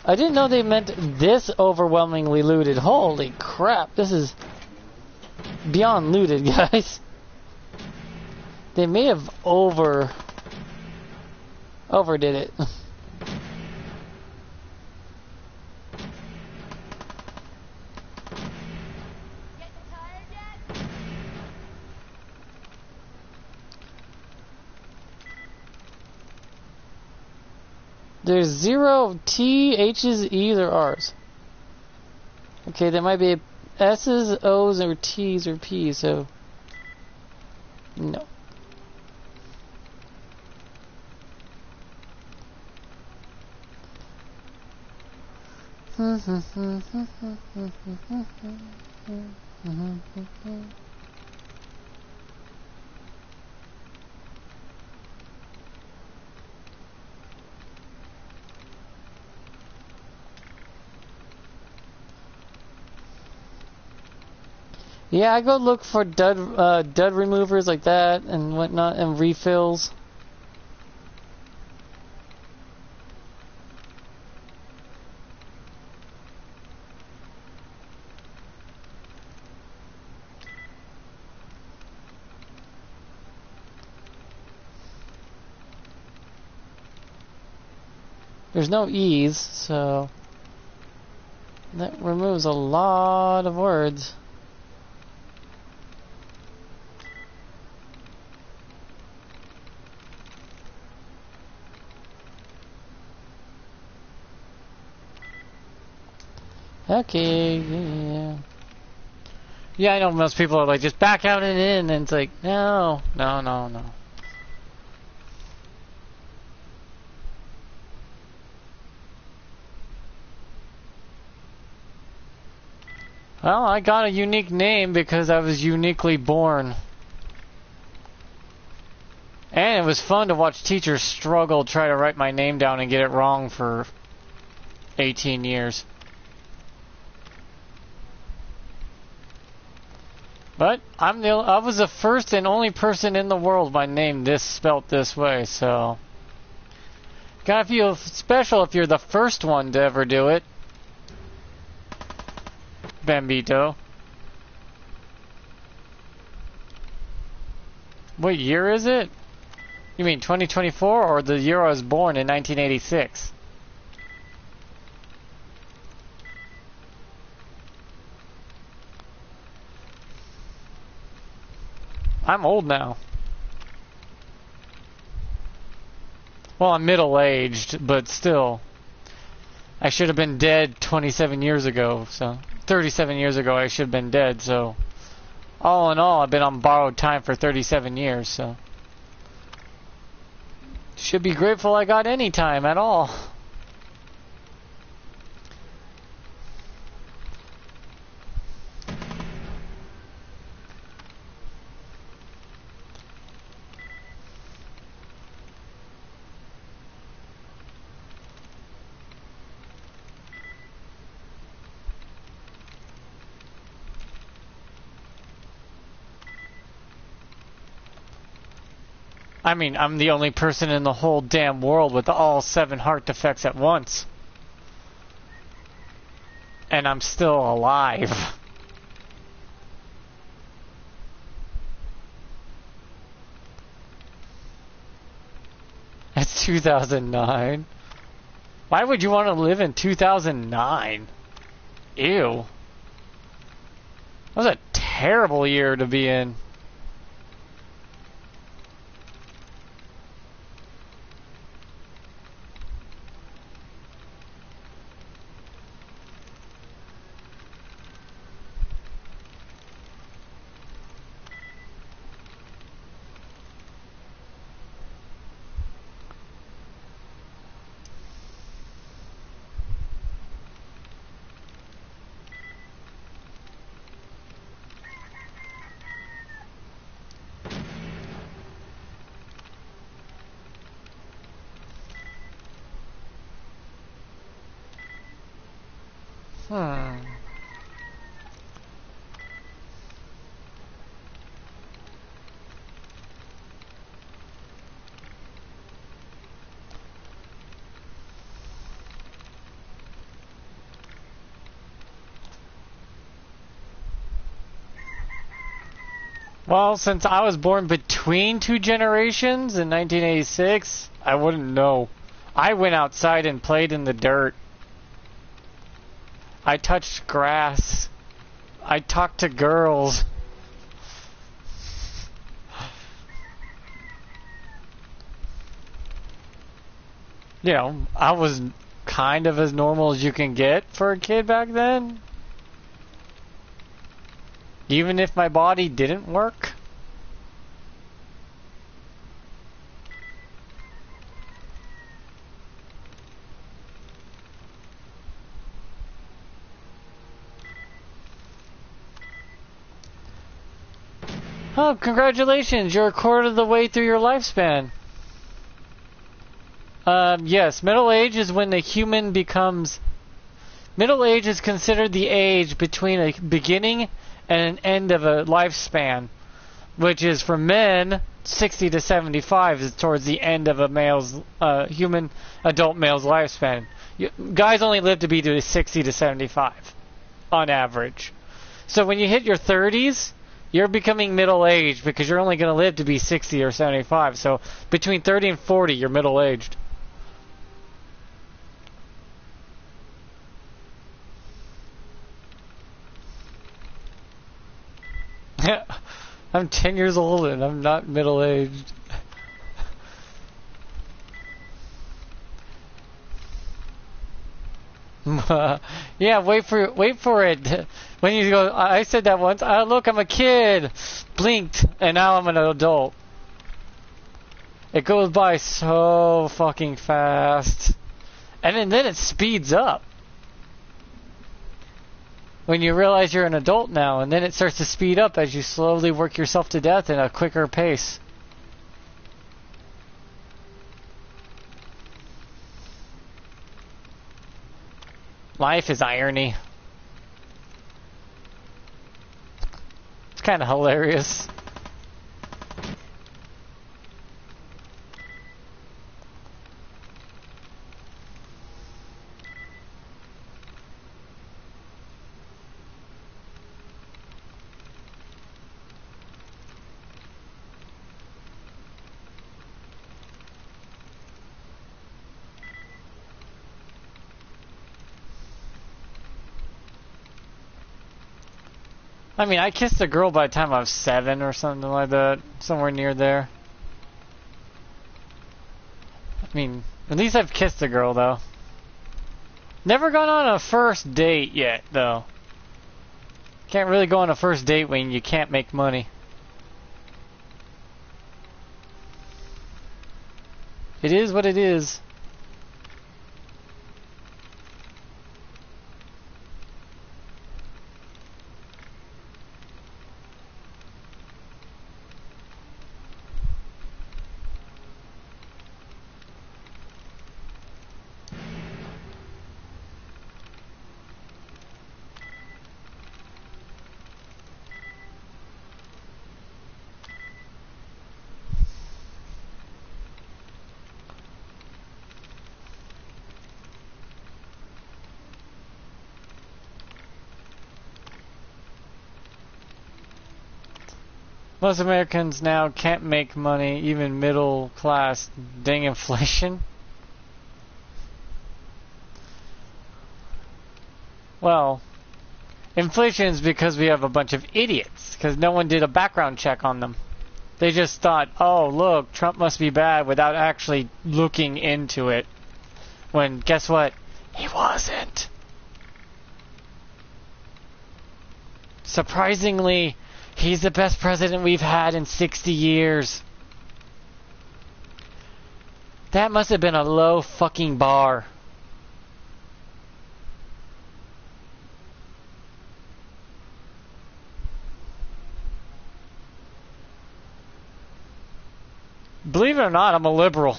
I didn't know they meant this overwhelmingly looted. Holy crap, this is beyond looted, guys. They may have over overdid it. There's zero T, H's, E's, or R's. Okay, there might be S's, O's, or T's, or P's, so. No. Yeah, I go look for dud uh, dud removers like that and whatnot and refills. There's no E's, so that removes a lot of words. Okay, yeah. Yeah, I know most people are like, just back out and in, and it's like, no, no, no, no. Well, I got a unique name because I was uniquely born. And it was fun to watch teachers struggle try to write my name down and get it wrong for 18 years. But I'm the I was the first and only person in the world by name this spelt this way, so gotta feel special if you're the first one to ever do it. Bambito. What year is it? You mean 2024 or the year I was born in 1986? I'm old now. Well, I'm middle aged, but still. I should have been dead 27 years ago, so. 37 years ago, I should have been dead, so. All in all, I've been on borrowed time for 37 years, so. Should be grateful I got any time at all. I mean, I'm the only person in the whole damn world with all seven heart defects at once. And I'm still alive. That's 2009. Why would you want to live in 2009? Ew. That was a terrible year to be in. Well, since I was born between two generations in 1986, I wouldn't know. I went outside and played in the dirt. I touched grass. I talked to girls. You know, I was kind of as normal as you can get for a kid back then. Even if my body didn't work. Oh, congratulations! You're a quarter of the way through your lifespan. Um, yes, middle age is when the human becomes. Middle age is considered the age between a beginning and an end of a lifespan, which is for men 60 to 75 is towards the end of a male's uh, human adult male's lifespan. You, guys only live to be to 60 to 75 on average. So when you hit your 30s, you're becoming middle aged because you're only going to live to be 60 or 75. So between 30 and 40, you're middle aged. I'm 10 years old and I'm not middle aged. yeah, wait for wait for it. When you go, I said that once. Oh, look, I'm a kid. Blinked, and now I'm an adult. It goes by so fucking fast, and then, then it speeds up when you realize you're an adult now, and then it starts to speed up as you slowly work yourself to death in a quicker pace. Life is irony. It's kind of hilarious. I mean, I kissed a girl by the time I was seven or something like that, somewhere near there. I mean, at least I've kissed a girl though. Never gone on a first date yet though. Can't really go on a first date when you can't make money. It is what it is. Most Americans now can't make money, even middle class. Dang inflation. Well, inflation is because we have a bunch of idiots, because no one did a background check on them. They just thought, oh, look, Trump must be bad without actually looking into it. When, guess what? He wasn't. Surprisingly, He's the best president we've had in 60 years. That must have been a low fucking bar. Believe it or not, I'm a liberal.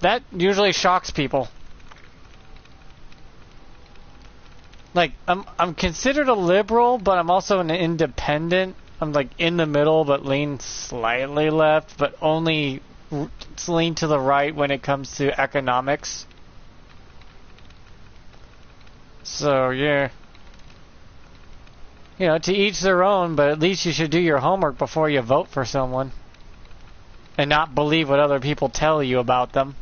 That usually shocks people. Like I'm I'm considered a liberal, but I'm also an independent. I'm like in the middle, but lean slightly left, but only lean to the right when it comes to economics. So yeah, you know, to each their own. But at least you should do your homework before you vote for someone, and not believe what other people tell you about them.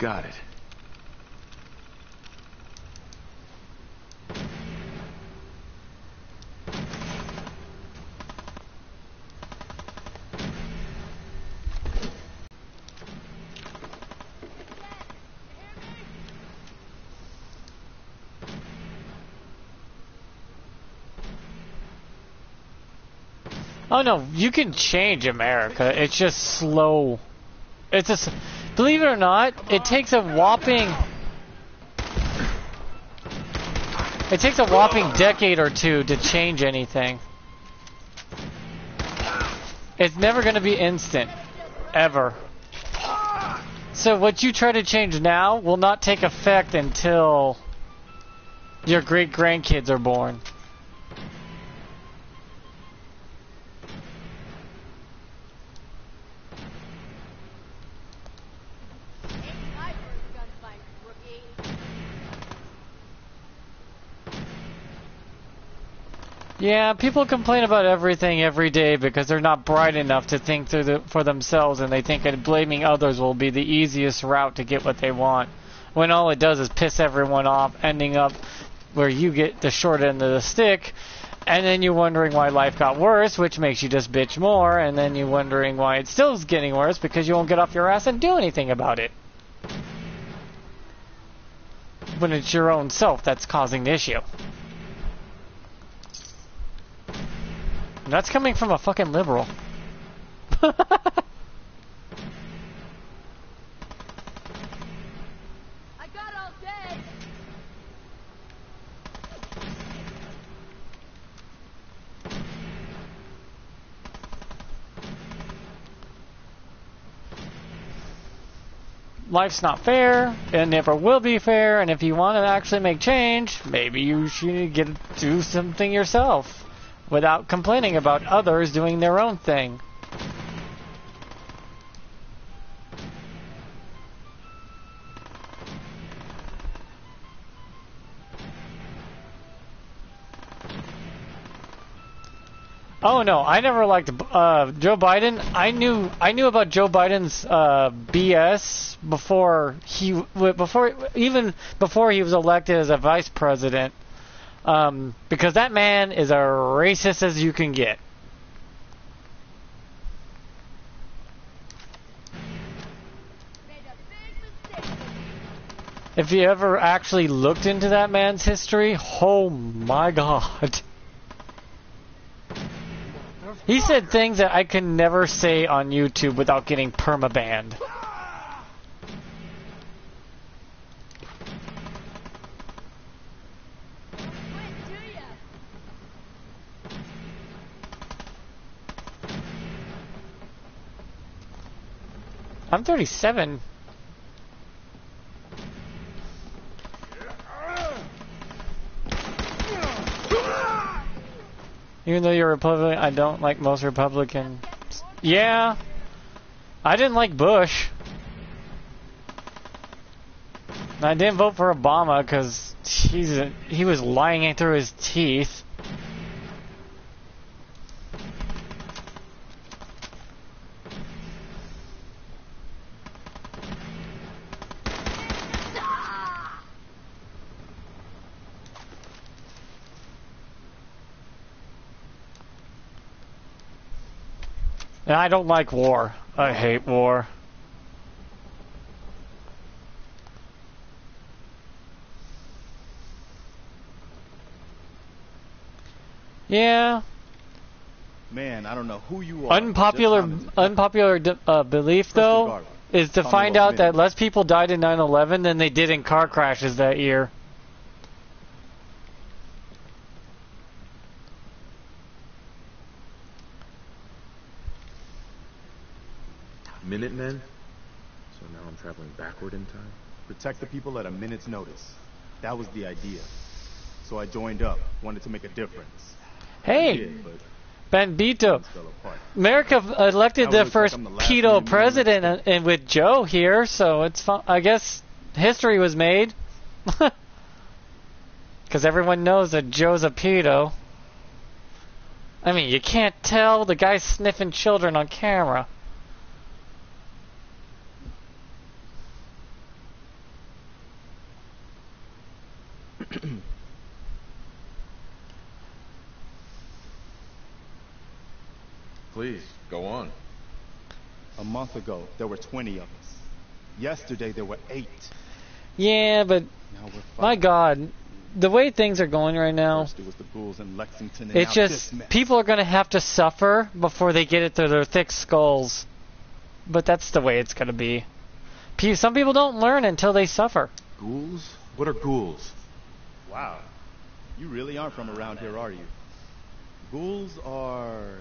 Got it. Oh no, you can change America. It's just slow. It's just, believe it or not, it takes a whopping. It takes a whopping decade or two to change anything. It's never going to be instant, ever. So what you try to change now will not take effect until your great grandkids are born. Yeah, people complain about everything every day because they're not bright enough to think the, for themselves and they think that blaming others will be the easiest route to get what they want. When all it does is piss everyone off, ending up where you get the short end of the stick, and then you're wondering why life got worse, which makes you just bitch more, and then you're wondering why it still is getting worse because you won't get off your ass and do anything about it. When it's your own self that's causing the issue. That's coming from a fucking liberal. I got all day. Life's not fair. It never will be fair. And if you want to actually make change, maybe you should get do something yourself without complaining about others doing their own thing. Oh no, I never liked uh, Joe Biden. I knew I knew about Joe Biden's uh, BS before he before even before he was elected as a vice president, um, because that man is a racist as you can get. If you ever actually looked into that man's history, oh my god. He said things that I can never say on YouTube without getting permabanned. Quit, do ya? I'm 37. Even though you're Republican, I don't like most Republicans. Yeah. I didn't like Bush. And I didn't vote for Obama because he was lying through his teeth. And I don't like war. I hate war. Yeah, Man, I don't know who you are. unpopular Just wanted to- unpopular uh, belief though is to Tell find out that less people died in 9/11 than they did in car crashes that year. Minutemen. So now I'm traveling backward in time? Protect the people at a minute's notice. That was the idea. So I joined up, wanted to make a difference. Hey, did, but Benbito. things fell apart. America uh, elected Now it the looks like first I'm the last pedo president, and, and with Joe here, so it's fun. I guess history was made. Because everyone knows that Joe's a pedo. I mean, you can't tell the guy's sniffing children on camera. Please, go on. A month ago, there were 20 of us. Yesterday, there were eight. Yeah, but Now we're five. my God, the way things are going right now, it was the ghouls in Lexington, and it's now just people are going to have to suffer before they get it through their thick skulls. But that's the way it's going to be. Pe- Some people don't learn until they suffer. Ghouls? What are ghouls? Wow. You really aren't from around here, are you? Ghouls are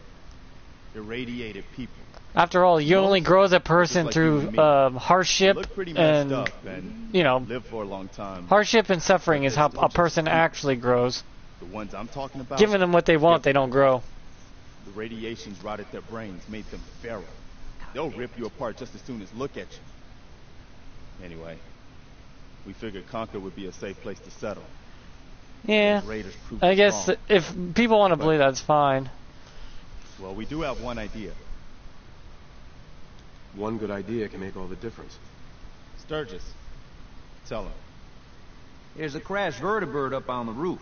irradiated people. After all, you Most only grow as a person like through um, hardship look pretty messed and up and you know live for a long time. hardship and suffering is how a person actually grows. The ones I'm talking about, Giving them what they want, they don't grow. the radiations rotted their brains, made them feral. They'll rip you apart just as soon as look at you. Anyway, we figured Concord would be a safe place to settle. Yeah, Raiders proved I guess wrong. if people want to believe that's fine. Well, we do have one idea. One good idea can make all the difference. Sturgis, tell him. There's a crashed vertibird up on the roof.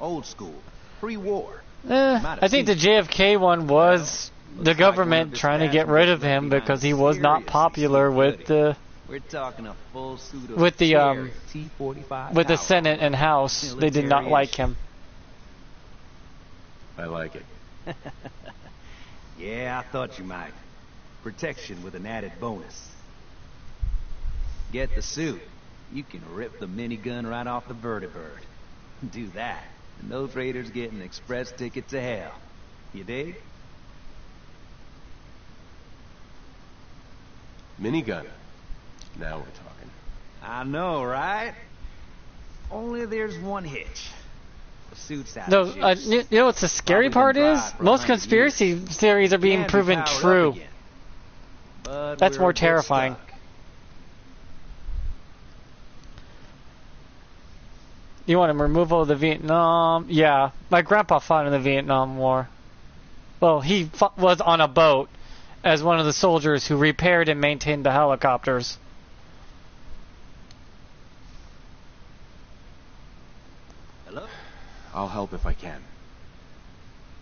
Old school. Pre-war. Eh, I think the JFK one was the government one of his trying to get rid of him because he was not popular with the We're talking a full suit of With the, um, T-45 with the Senate and House. They did not like him. I like it. Yeah, I thought you might. Protection with an added bonus. Get the suit. You can rip the minigun right off the vertibird. Do that, and those raiders get an express ticket to hell. You dig? Minigun. Now we're talking. I know, right? Only there's one hitch. The suit's out No, uh, you you know what the scary Probably part is? Most conspiracy years. theories are being Can't be proven true. But That's more terrifying. stuck. You want him removal of the Vietnam? Yeah, my grandpa fought in the Vietnam War. Well, he fought, was on a boat as one of the soldiers who repaired and maintained the helicopters. Hello? I'll help if I can.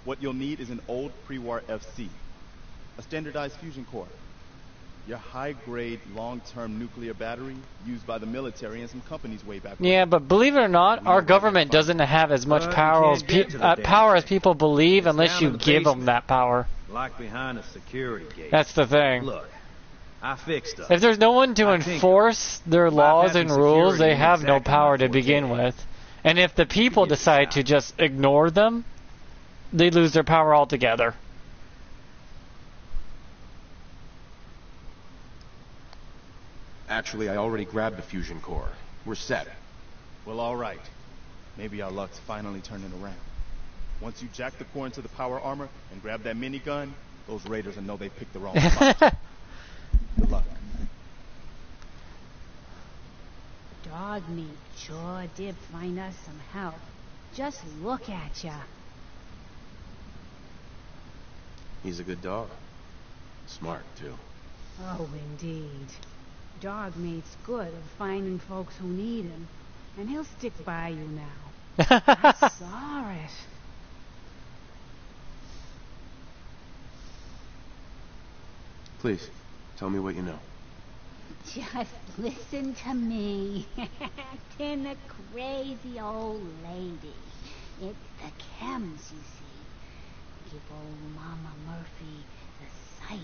What you'll need is an old pre-war FC, a standardized fusion core, your high-grade, long-term nuclear battery used by the military and some companies way back. when. Yeah, but believe it or not, our government doesn't have as much power as pe- uh, power as people believe unless you the give them that power. Like behind a security gate. That's the thing. Look, I fixed up. If there's no one to I enforce their laws and rules, they security have no power to begin forte. with. And if the people decide to just ignore them, they lose their power altogether. Actually, I already grabbed the fusion core. We're set. Well, all right. Maybe our luck's finally turning around. Once you jack the core into the power armor and grab that minigun, those raiders will know they picked the wrong spot. Good luck. Dogmeat sure did find us some help. Just look at ya. He's a good dog. Smart, too. Oh, indeed. Dogmeat's good at finding folks who need him, and he'll stick by you now. I saw it. Please, tell me what you know. Just listen to me. Acting a crazy old lady. It's the chems, you see. Give old Mama Murphy the sight.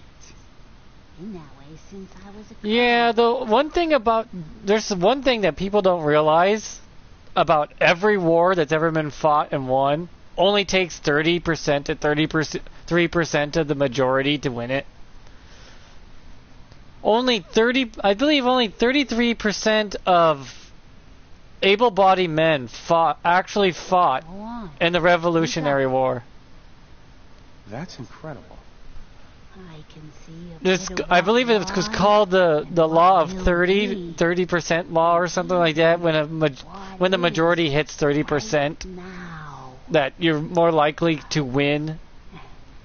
Been that way since I was a girl. Yeah, the one thing about there's one thing that people don't realize about every war that's ever been fought and won only takes 30% to 30% 3% of the majority to win it. Only 30 I believe only 33% of able-bodied men fought actually fought oh, Go on. in the Revolutionary War. That's incredible. I can see a This I believe it was was called the the law of will 30% law or something like that when a ma- when the majority hits 30% right now. that you're more likely to win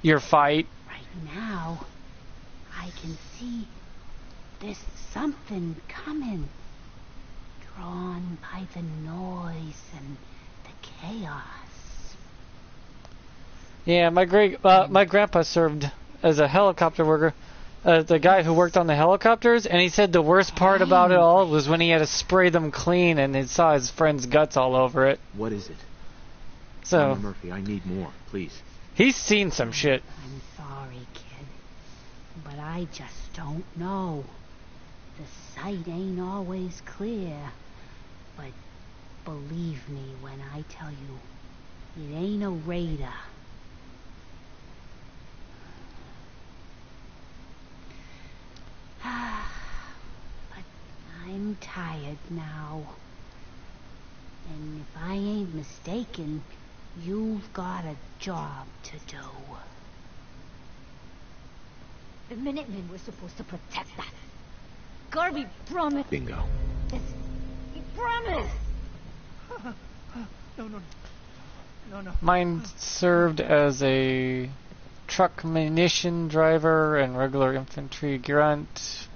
your fight. Right now, I can see there's something coming. Drawn by the noise and the chaos. Yeah, my great uh, my grandpa served as a helicopter worker, uh, the guy who worked on the helicopters, and he said the worst part about it all was when he had to spray them clean and he saw his friend's guts all over it. What is it? So Mama Murphy, I need more, please. he's seen some shit. I'm sorry, kid. But I just don't know. Sight ain't always clear. But believe me when I tell you, it ain't a raider. but I'm tired now. And if I ain't mistaken, you've got a job to do. The Minutemen were supposed to protect us. Garvey promised Bingo. us. He promised. No, no, no, no. Mine served as a truck munition driver and regular infantry grunt.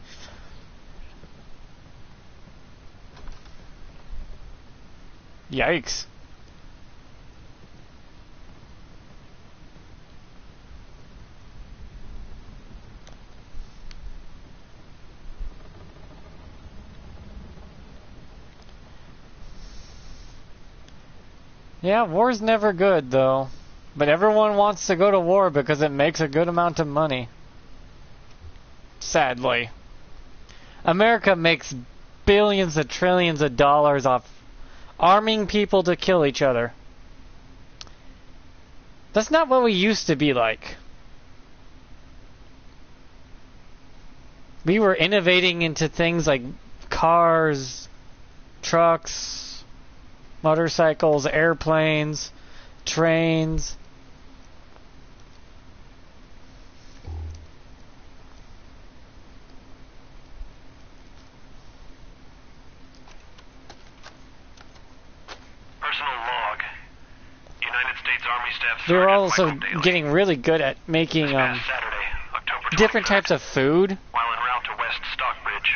Yikes. Yeah, war's never good though. But everyone wants to go to war because it makes a good amount of money. Sadly. America makes billions of trillions of dollars off arming people to kill each other. That's not what we used to be like. We were innovating into things like cars, trucks, motorcycles, airplanes, trains. Personal log. United States Army Staff They're also getting really good at making um, past Saturday, October different types of food. While en route to West Stockbridge,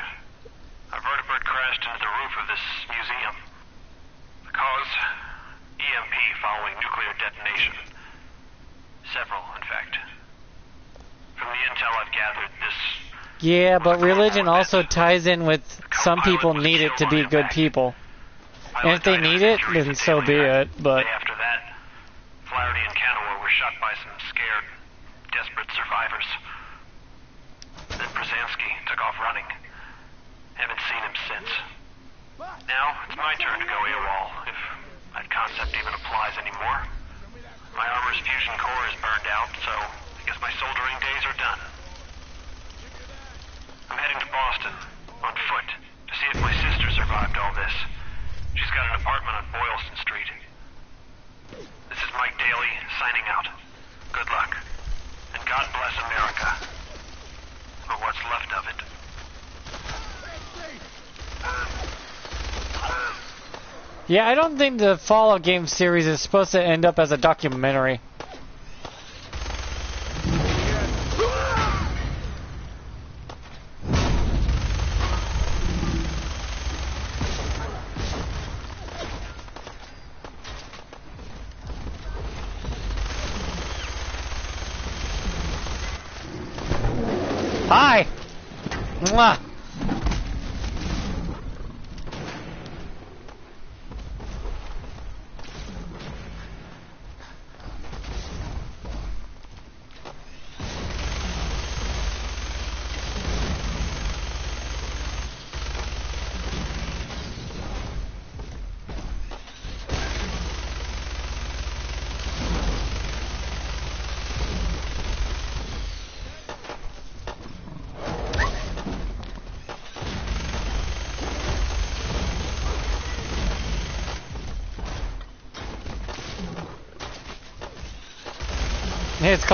a vertibird crashed into the roof of this museum. The cause? EMP following nuclear detonation. Several, in fact. From the intel I've gathered, this Yeah, but religion also ties in with some people need it to be good people. And if they need it, then so be it. But after that, Flaherty and Canower were shot by some scared, desperate survivors. Then Brzezinski took off running. Haven't seen him since. Now, it's my turn to go AWOL, if that concept even applies anymore. My armor's fusion core is burned out, so I guess my soldering days are done. I'm heading to Boston, on foot, to see if my sister survived all this. She's got an apartment on Boylston Street. This is Mike Daly, signing out. Good luck. And God bless America. Or what's left of it. Yeah, I don't think the Fallout game series is supposed to end up as a documentary. Hi. Mwah.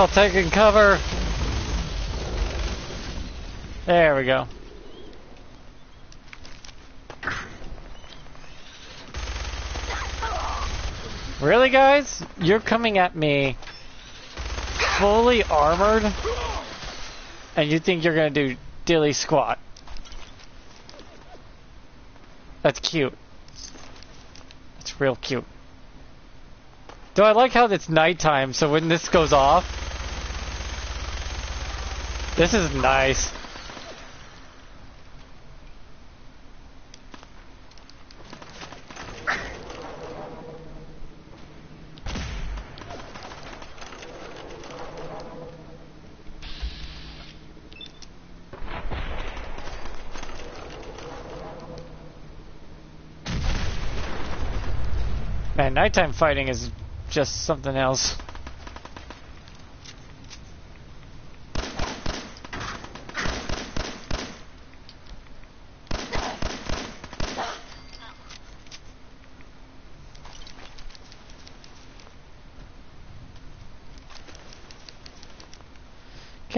Taking cover. There we go. Really, guys? You're coming at me fully armored, and you think you're gonna do dilly squat? That's cute. That's real cute. Do I like how it's nighttime, so when this goes off, this is nice. Man, nighttime fighting is just something else.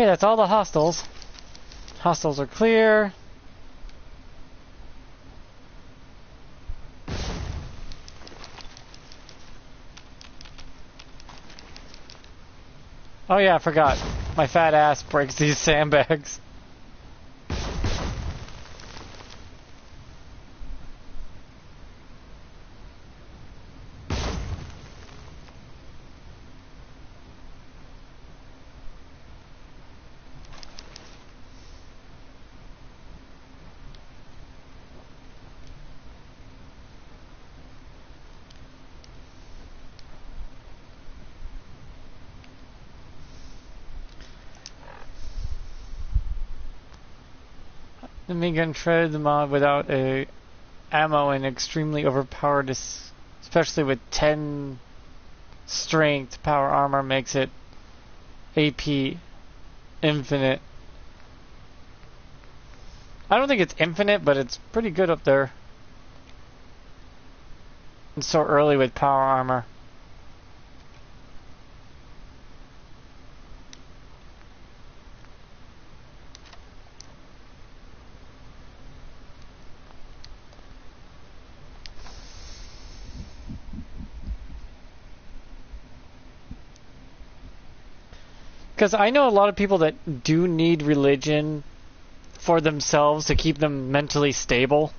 Okay, that's all the hostels. Hostels are clear. Oh yeah, I forgot. My fat ass breaks these sandbags. The minigun shredded the mob without a ammo and extremely overpowered, especially with 10 strength. Power armor makes it AP infinite. I don't think it's infinite, but it's pretty good up there. And so early with power armor. Because I know a lot of people that do need religion for themselves to keep them mentally stable,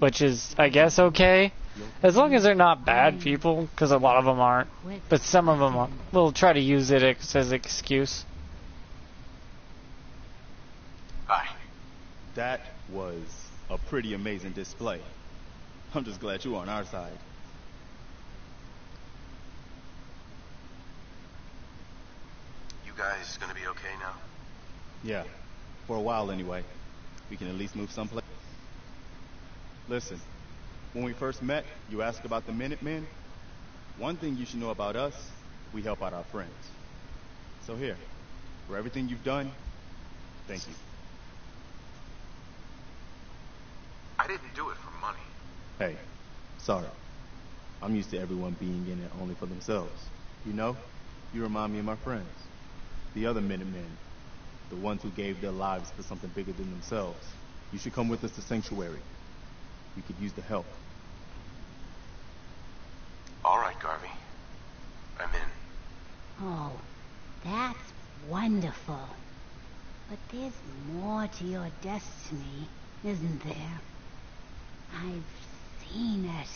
which is, I guess, okay. As long as they're not bad people, because a lot of them aren't. But some of them will try to use it as an excuse. Hi. That was a pretty amazing display. I'm just glad you're on our side. Guys gonna be okay now? Yeah, for a while anyway. We can at least move someplace. Listen, when we first met, you asked about the Minutemen. One thing you should know about us, we help out our friends. So here, for everything you've done, thank you. I didn't do it for money. Hey, sorry. I'm used to everyone being in it only for themselves. You know, you remind me of my friends. The other Minutemen. The ones who gave their lives for something bigger than themselves. You should come with us to Sanctuary. We could use the help. All right, Garvey. I'm in. Oh, that's wonderful. But there's more to your destiny, isn't there? I've seen it.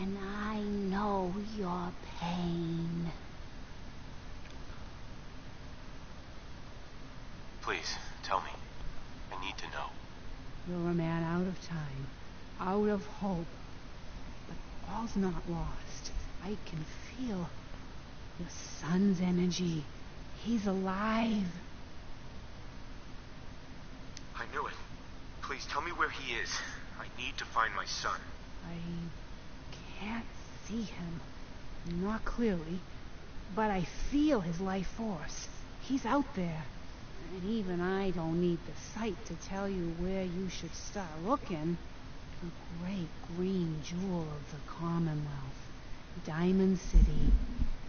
And I know your pain. Please, tell me. I need to know. You're a man out of time, out of hope. But all's not lost. I can feel your son's energy. He's alive. I knew it. Please tell me where he is. I need to find my son. I can't see him. Not clearly. But I feel his life force. He's out there. And even I don't need the sight to tell you where you should start looking. The great green jewel of the Commonwealth. Diamond City.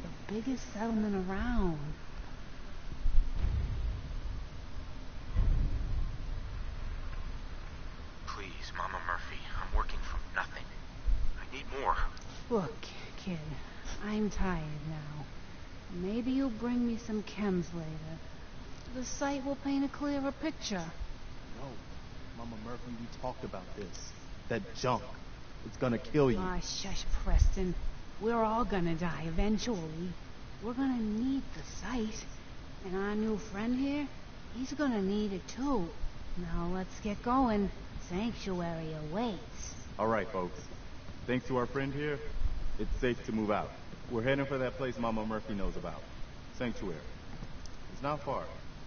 The biggest settlement around. Please, Mama Murphy. I'm working from nothing. I need more. Look, kid, I'm tired now. Maybe you'll bring me some chems later. The sight will paint a clearer picture. No. Mama Murphy, we talked about this. That junk. It's gonna kill you. Ah, shush, Preston. We're all gonna die eventually. We're gonna need the sight. And our new friend here, he's gonna need it too. Now let's get going. Sanctuary awaits. All right, folks. Thanks to our friend here, it's safe to move out. We're heading for that place Mama Murphy knows about. Sanctuary. It's not far.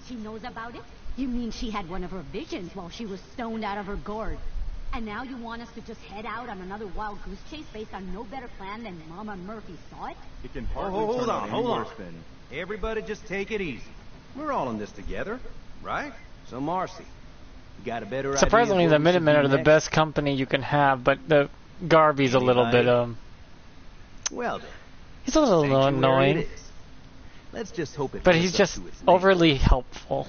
She knows about it? You mean she had one of her visions while she was stoned out of her gourd? And now you want us to just head out on another wild goose chase based on no better plan than Mama Murphy saw it? It can Oh, hardly hold turn out on, any hold on. than... Everybody just take it easy. We're all in this together, right? So, Marcy, you got a better idea? Surprisingly, what the Minutemen are the best company you can have, but the Garvey's a little bit um. Well then, He's a little sanctuary annoying, is. Let's just hope it but he's just to name. overly helpful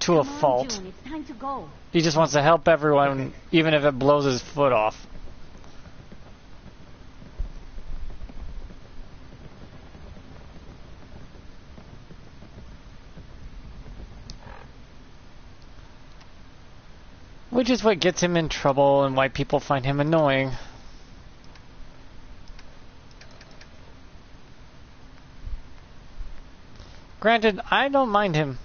to a Come on, fault. Jun, it's time to go. He just wants to help everyone, even if it blows his foot off. Which is what gets him in trouble and why people find him annoying. Granted, I don't mind him.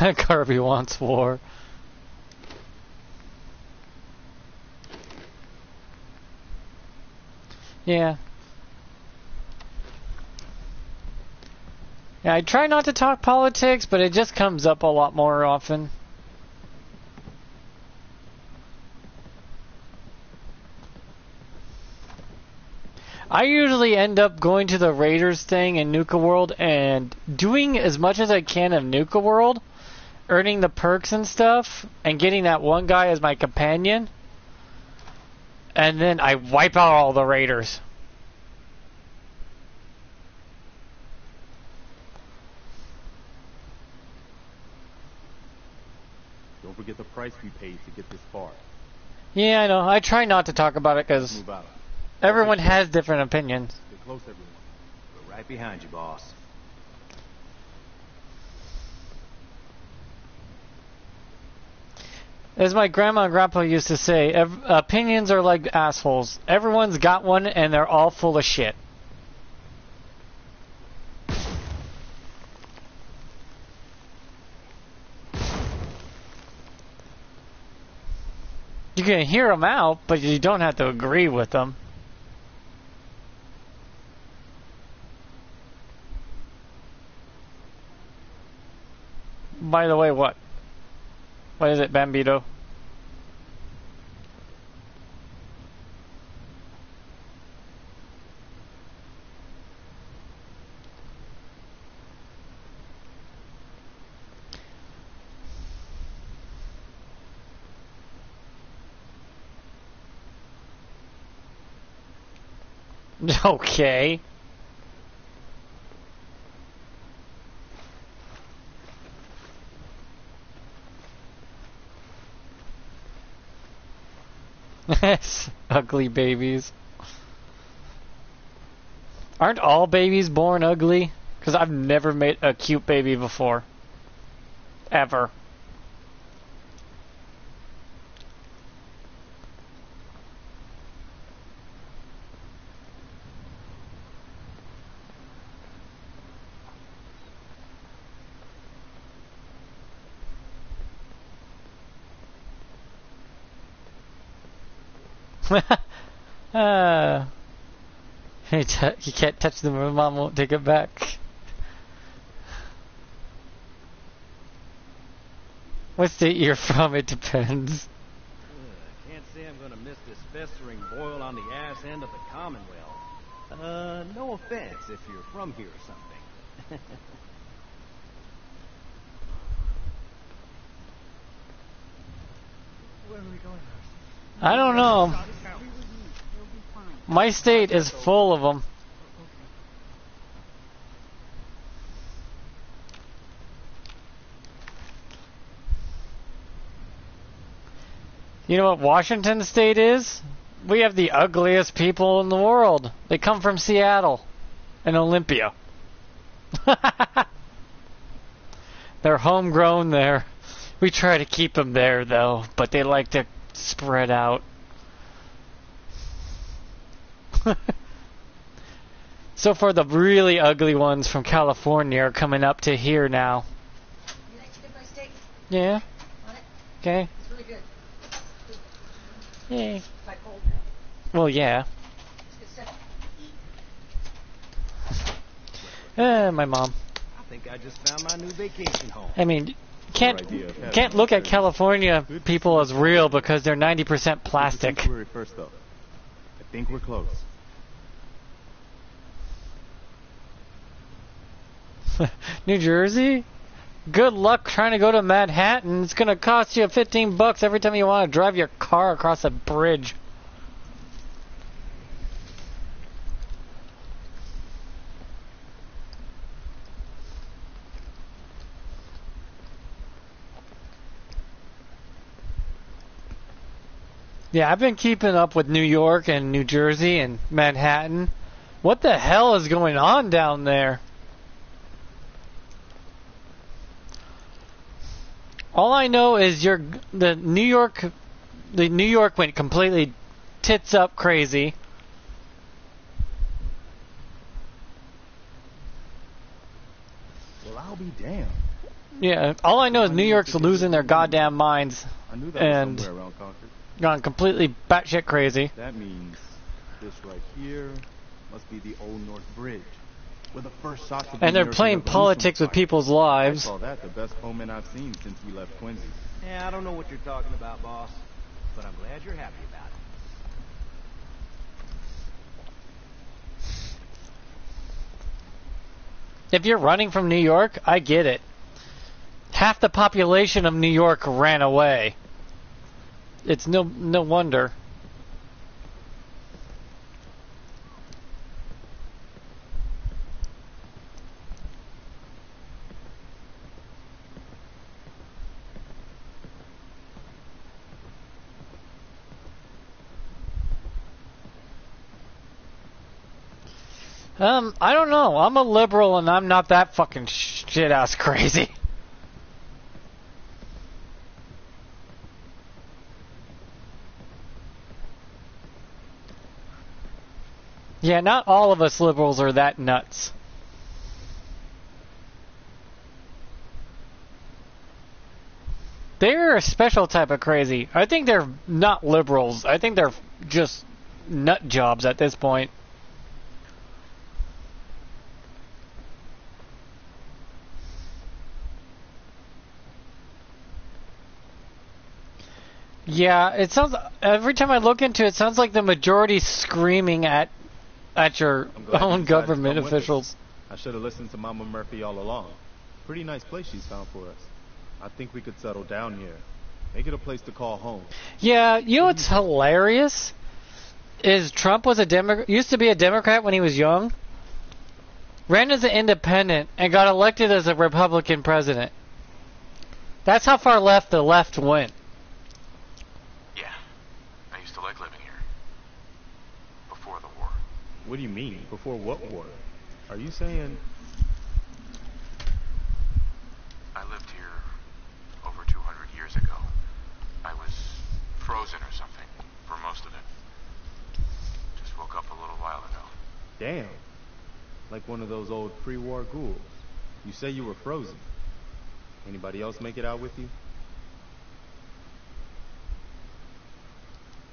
Garvey wants war. Yeah. Yeah, I try not to talk politics, but it just comes up a lot more often. I usually end up going to the Raiders thing in Nuka World and doing as much as I can of Nuka World, earning the perks and stuff, and getting that one guy as my companion. And then I wipe out all the Raiders. Don't forget the price we paid to get this far. Yeah, I know. I try not to talk about it because. Everyone has different opinions. Stay close, everyone. We're right behind you, boss. As my grandma and grandpa used to say, ev- opinions are like assholes. Everyone's got one and they're all full of shit. You can hear them out, but you don't have to agree with them. By the way, what? What is it, Bambito? Okay. ugly babies. Aren't all babies born ugly? Because I've never made a cute baby before. Ever. Uh, he, t- he can't touch them or mom won't take it back. What state you're from, it depends. I can't say I'm gonna miss this festering boil on the ass end of the Commonwealth. Uh, no offense if you're from here or something. Where are we going, I don't know. My state is full of them. You know what Washington state is? We have the ugliest people in the world. They come from Seattle and Olympia. They're homegrown there. We try to keep them there though, but they like to spread out. so far, the really ugly ones from California are coming up to here now. You like chicken fried steak? Yeah. Want it? Okay. It's really good. Yay. It's quite cold now. Well, yeah. It's good stuff. Eh, my mom. I think I just found my new vacation home. I mean, can't idea can't look at California people as real because they're 90% plastic. First, though. I think we're close. New Jersey? Good luck trying to go to Manhattan. It's gonna cost you 15 bucks every time you want to drive your car across a bridge. Yeah, I've been keeping up with New York and New Jersey and Manhattan. What the hell is going on down there? All I know is your the New York the New York went completely tits up crazy. Well, I'll be damned. Yeah, all I know is New York's losing their goddamn minds I knew that and was somewhere around Concord. gone completely batshit crazy. That means this right here must be the Old North Bridge, where the first shots of the And they're playing politics was with people's lives. I call that the best omen I've seen since we left Quincy. Yeah, I don't know what you're talking about, boss, but I'm glad you're happy about it. If you're running from New York, I get it. Half the population of New York ran away. It's no no wonder. Um, I don't know. I'm a liberal and I'm not that fucking shit ass crazy. Yeah, not all of us liberals are that nuts. They're a special type of crazy. I think they're not liberals. I think they're just nut jobs at this point. Yeah, it sounds. Every time I look into it, it sounds like the majority screaming at at your I'm glad you own government officials. I should have listened to Mama Murphy all along. Pretty nice place she's found for us. I think we could settle down here. Make it a place to call home. Yeah, you know what's hilarious? Is Trump was a Demo- used to be a Democrat when he was young, ran as an independent, and got elected as a Republican president. That's how far left the left went. Yeah. I used to like living here. Before the war. What do you mean? Before what war? Are you saying I lived here over 200 years ago. I was frozen or something for most of it. Just woke up a little while ago. Damn. Like one of those old pre-war ghouls. You say you were frozen. Anybody else make it out with you?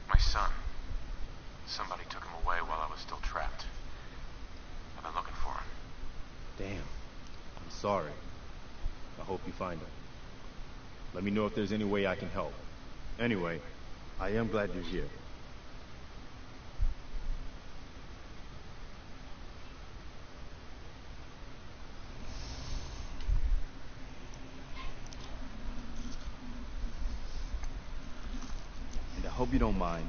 My son. Somebody took him away while I was still trapped. I've been looking for him. Damn. I'm sorry. I hope you find him. Let me know if there's any way I can help. Anyway, I am glad you're here. And I hope you don't mind,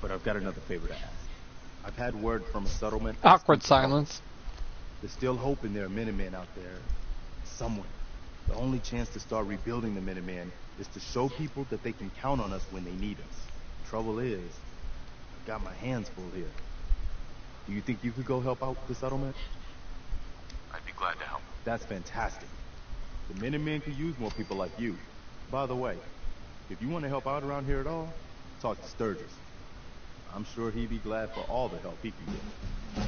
but I've got another favor to ask. I've had word from a settlement. Awkward silence. There's still hope in there are Minutemen out there. Somewhere. The only chance to start rebuilding the Minutemen is to show people that they can count on us when they need us. The Trouble is, I've got my hands full here. Do you think you could go help out with the settlement? I'd be glad to help. That's fantastic. The Minutemen could use more people like you. By the way, if you want to help out around here at all, talk to Sturgis. I'm sure he'd be glad for all the help he can get.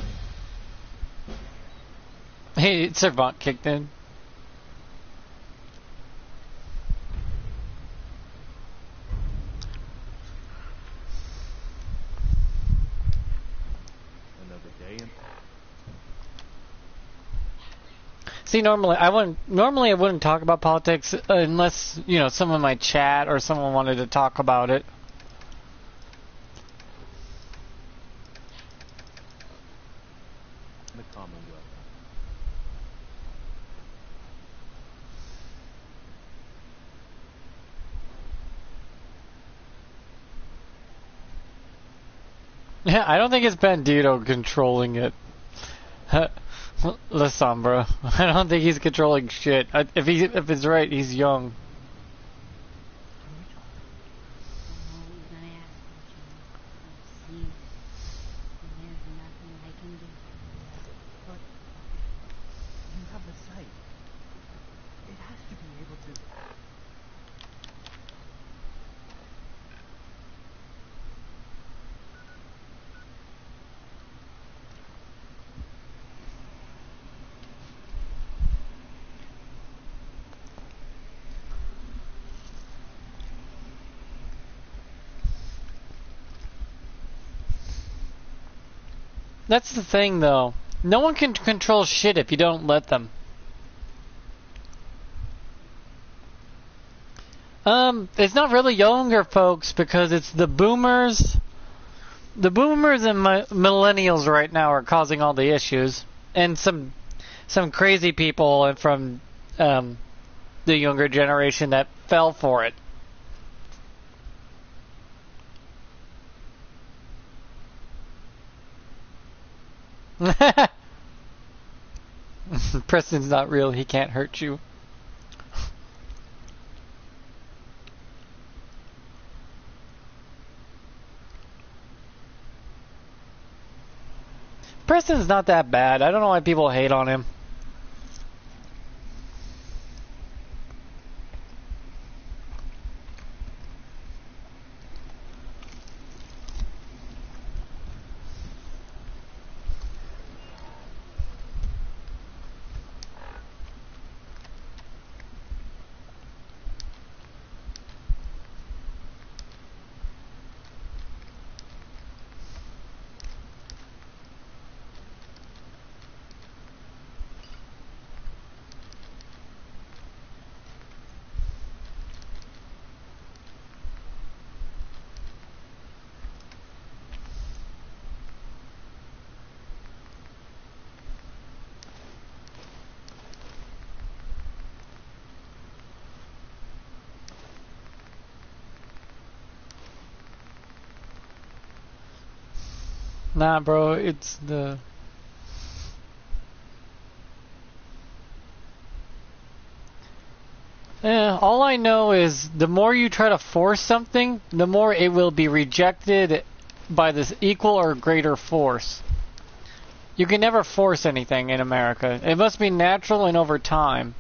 Hey, Servant kicked in. Another day See, normally I wouldn't. Normally I wouldn't talk about politics unless you know someone might chat or someone wanted to talk about it. Commonwealth. Yeah, I don't think it's Bandito controlling it. La Sombra. I don't think he's controlling shit. If he if it's right, he's young. You have the sight. It has to be able to. That's the thing, though. No one can control shit if you don't let them. Um, it's not really younger folks because it's the boomers. The boomers and mi- millennials right now are causing all the issues, and some some crazy people from um, the younger generation that fell for it. Preston's not real. He can't hurt you. Preston's not that bad. I don't know why people hate on him. Nah, bro, it's the. Eh, all I know is the more you try to force something, the more it will be rejected by this equal or greater force. You can never force anything in America. It must be natural and over time.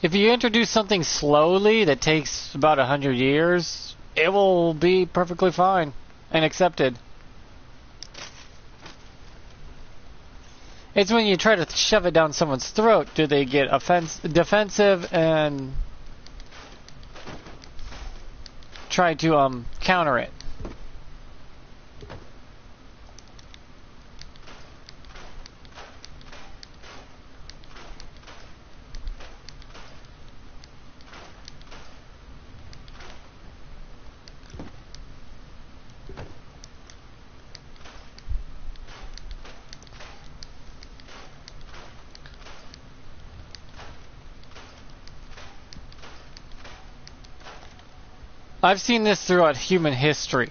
If you introduce something slowly that takes about a hundred years, it will be perfectly fine and accepted. It's when you try to shove it down someone's throat do they get offense defensive and try to um counter it. I've seen this throughout human history.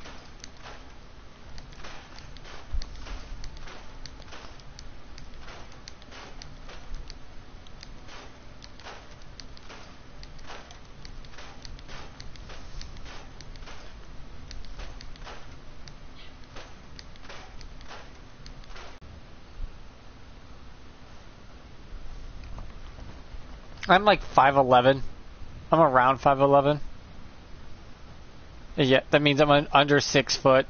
I'm like 5'11. I'm around 5'11. Yeah, that means I'm under 6 foot.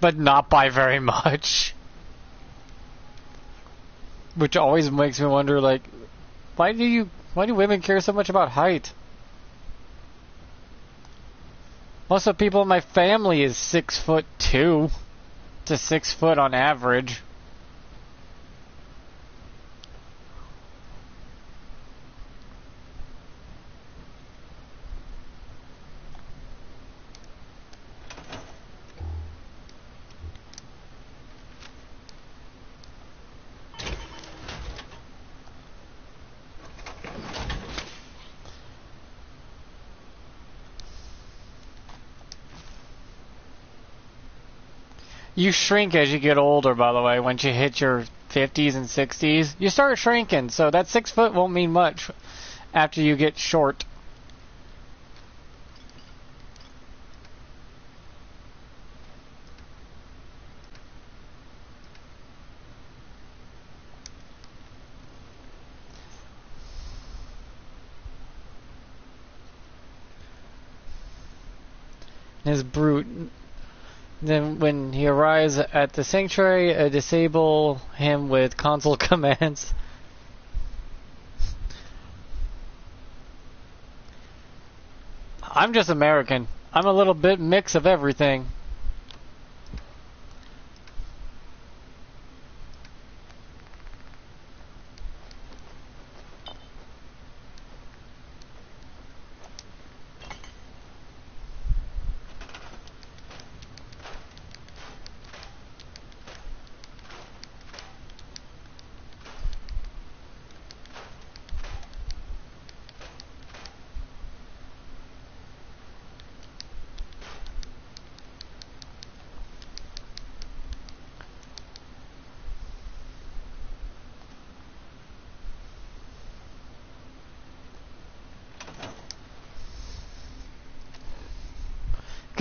But not by very much. Which always makes me wonder, like, why do you, why do women care so much about height? Most of the people in my family is 6 foot 2 to 6 foot on average. Shrink as you get older, by the way, once you hit your 50s and 60s. You start shrinking, so that 6 foot won't mean much after you get short. His brute then, when he arrives at the sanctuary, uh, disable him with console commands. I'm just American. I'm a little bit mix of everything.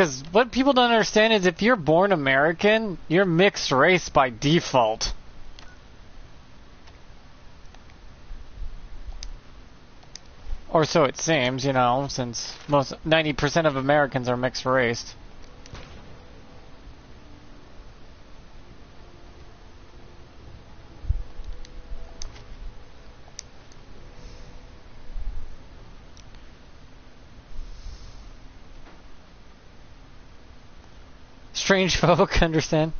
Because what people don't understand is if you're born American, you're mixed race by default. Or so it seems, you know, since most 90% of Americans are mixed race. Strange folk understand.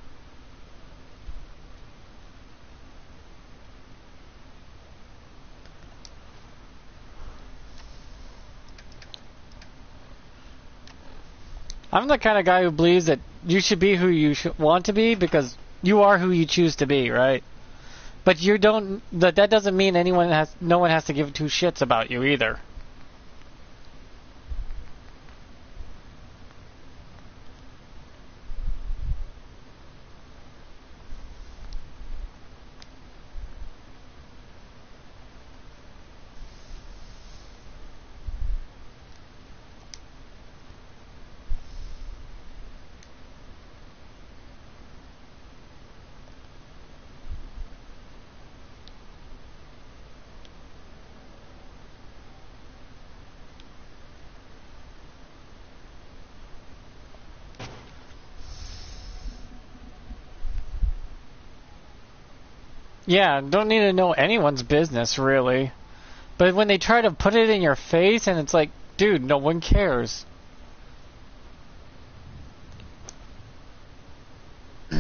I'm the kind of guy who believes that you should be who you want to be because you are who you choose to be, right? But you don't. That that doesn't mean anyone has. No one has to give two shits about you either. Yeah, don't need to know anyone's business, really. But when they try to put it in your face, and it's like, dude, no one cares.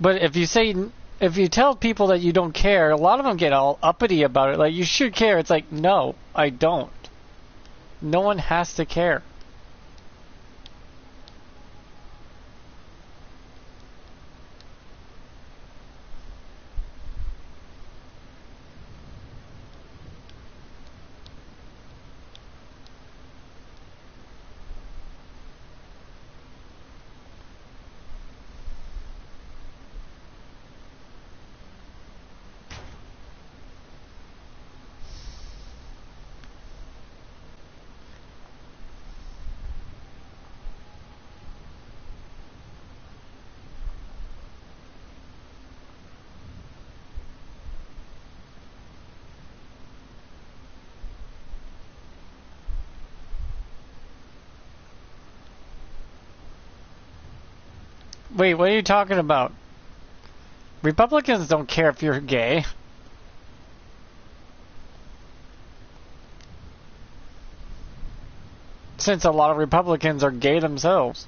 but if you say, if you tell people that you don't care, a lot of them get all uppity about it. Like, you should care. It's like, no, I don't. No one has to care. Wait, what are you talking about? Republicans don't care if you're gay. Since a lot of Republicans are gay themselves.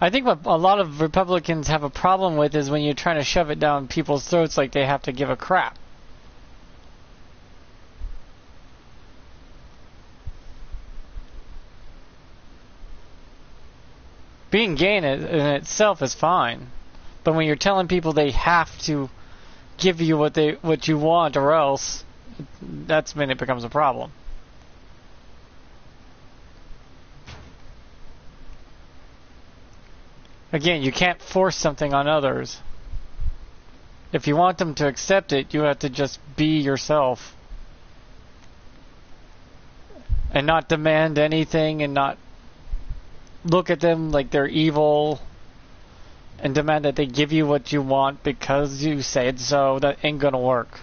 I think what a lot of Republicans have a problem with is when you're trying to shove it down people's throats like they have to give a crap. Being gay in, it, in itself is fine, but when you're telling people they have to give you what they what you want or else, that's when it becomes a problem. Again, you can't force something on others. If you want them to accept it, you have to just be yourself. And not demand anything and not look at them like they're evil and demand that they give you what you want because you said so. That ain't gonna work.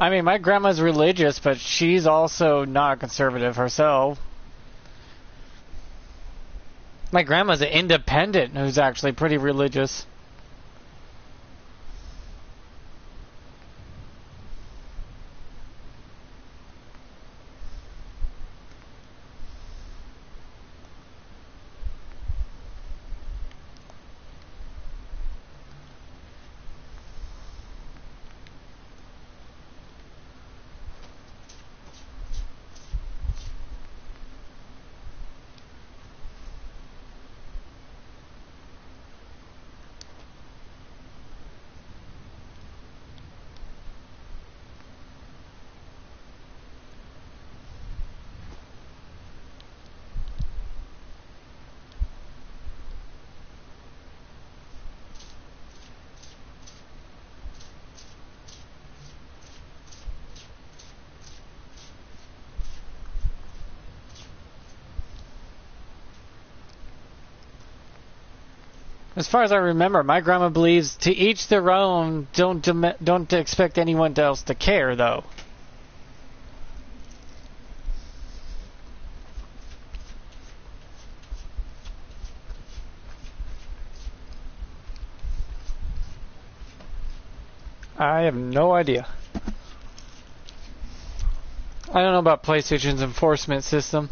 I mean, my grandma's religious, but she's also not conservative herself. My grandma's an independent who's actually pretty religious. As far as I remember, my grandma believes to each their own. Don't don't expect anyone else to care, though. I have no idea. I don't know about PlayStation's enforcement system.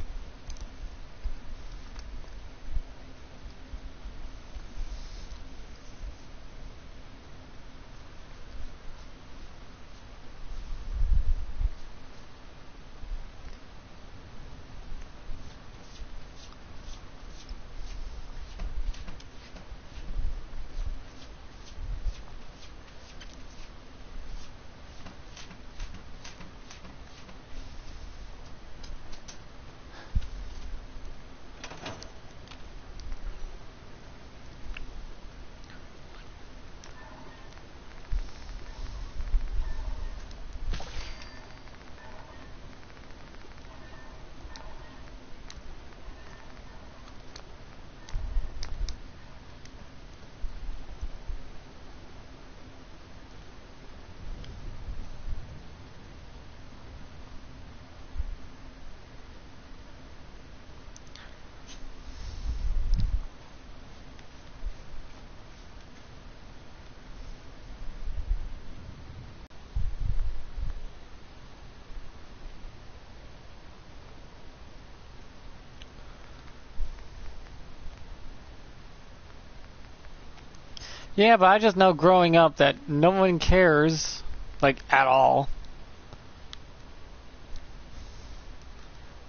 Yeah, but I just know growing up that no one cares, like, at all.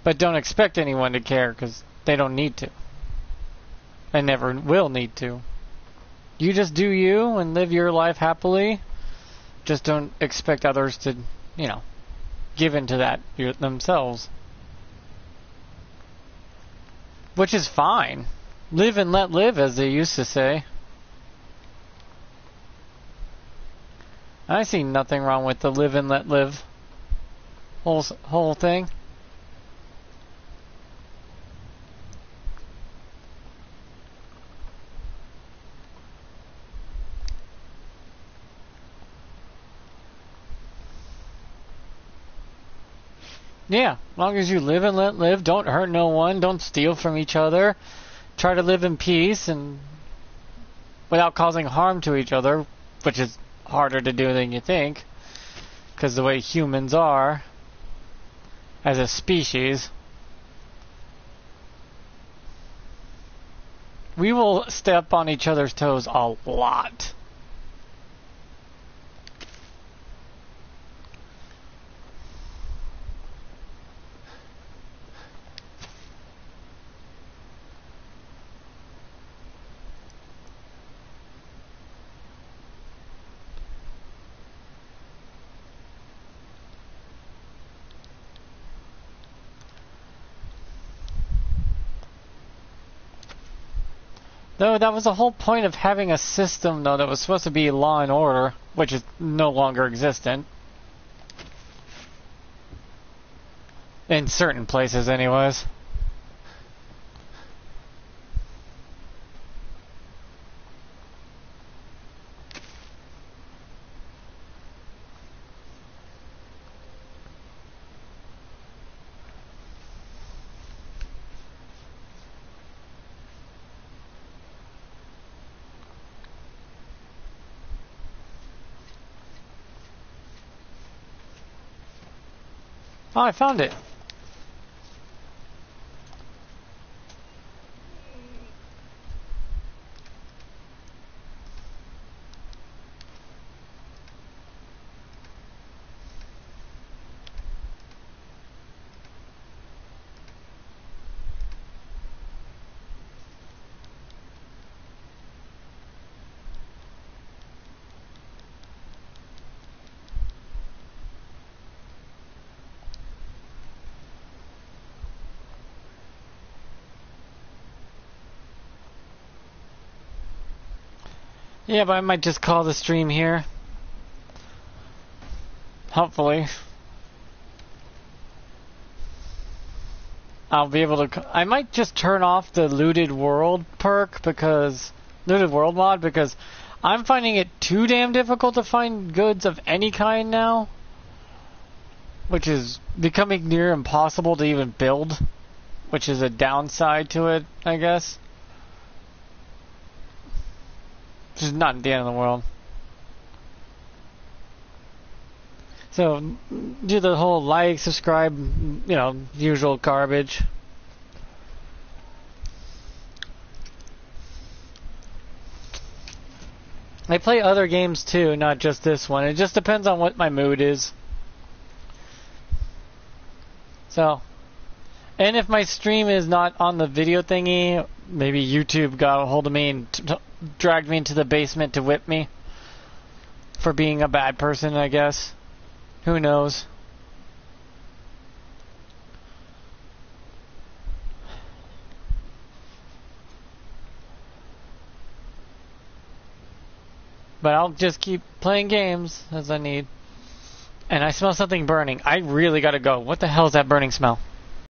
But don't expect anyone to care because they don't need to. And never will need to. You just do you and live your life happily. Just don't expect others to, you know, give into that themselves. Which is fine. Live and let live, as they used to say. I see nothing wrong with the live and let live whole whole thing. Yeah, long as you live and let live, don't hurt no one, don't steal from each other, try to live in peace and without causing harm to each other, which is harder to do than you think, because the way humans are as a species. We will step on each other's toes a lot. Though that was the whole point of having a system, though, that was supposed to be law and order, which is no longer existent. In certain places, anyways. Oh, I found it. Yeah, but I might just call the stream here. Hopefully. I'll be able to. I might just turn off the looted world perk because. Looted world mod because I'm finding it too damn difficult to find goods of any kind now. Which is becoming near impossible to even build. Which is a downside to it, I guess. Which is not the end of the world. So, do the whole like, subscribe, you know, usual garbage. I play other games too, not just this one. It just depends on what my mood is. So, and if my stream is not on the video thingy, maybe YouTube got a hold of me and t- dragged me into the basement to whip me for being a bad person, I guess. Who knows? But I'll just keep playing games as I need. And I smell something burning. I really gotta go. What the hell is that burning smell?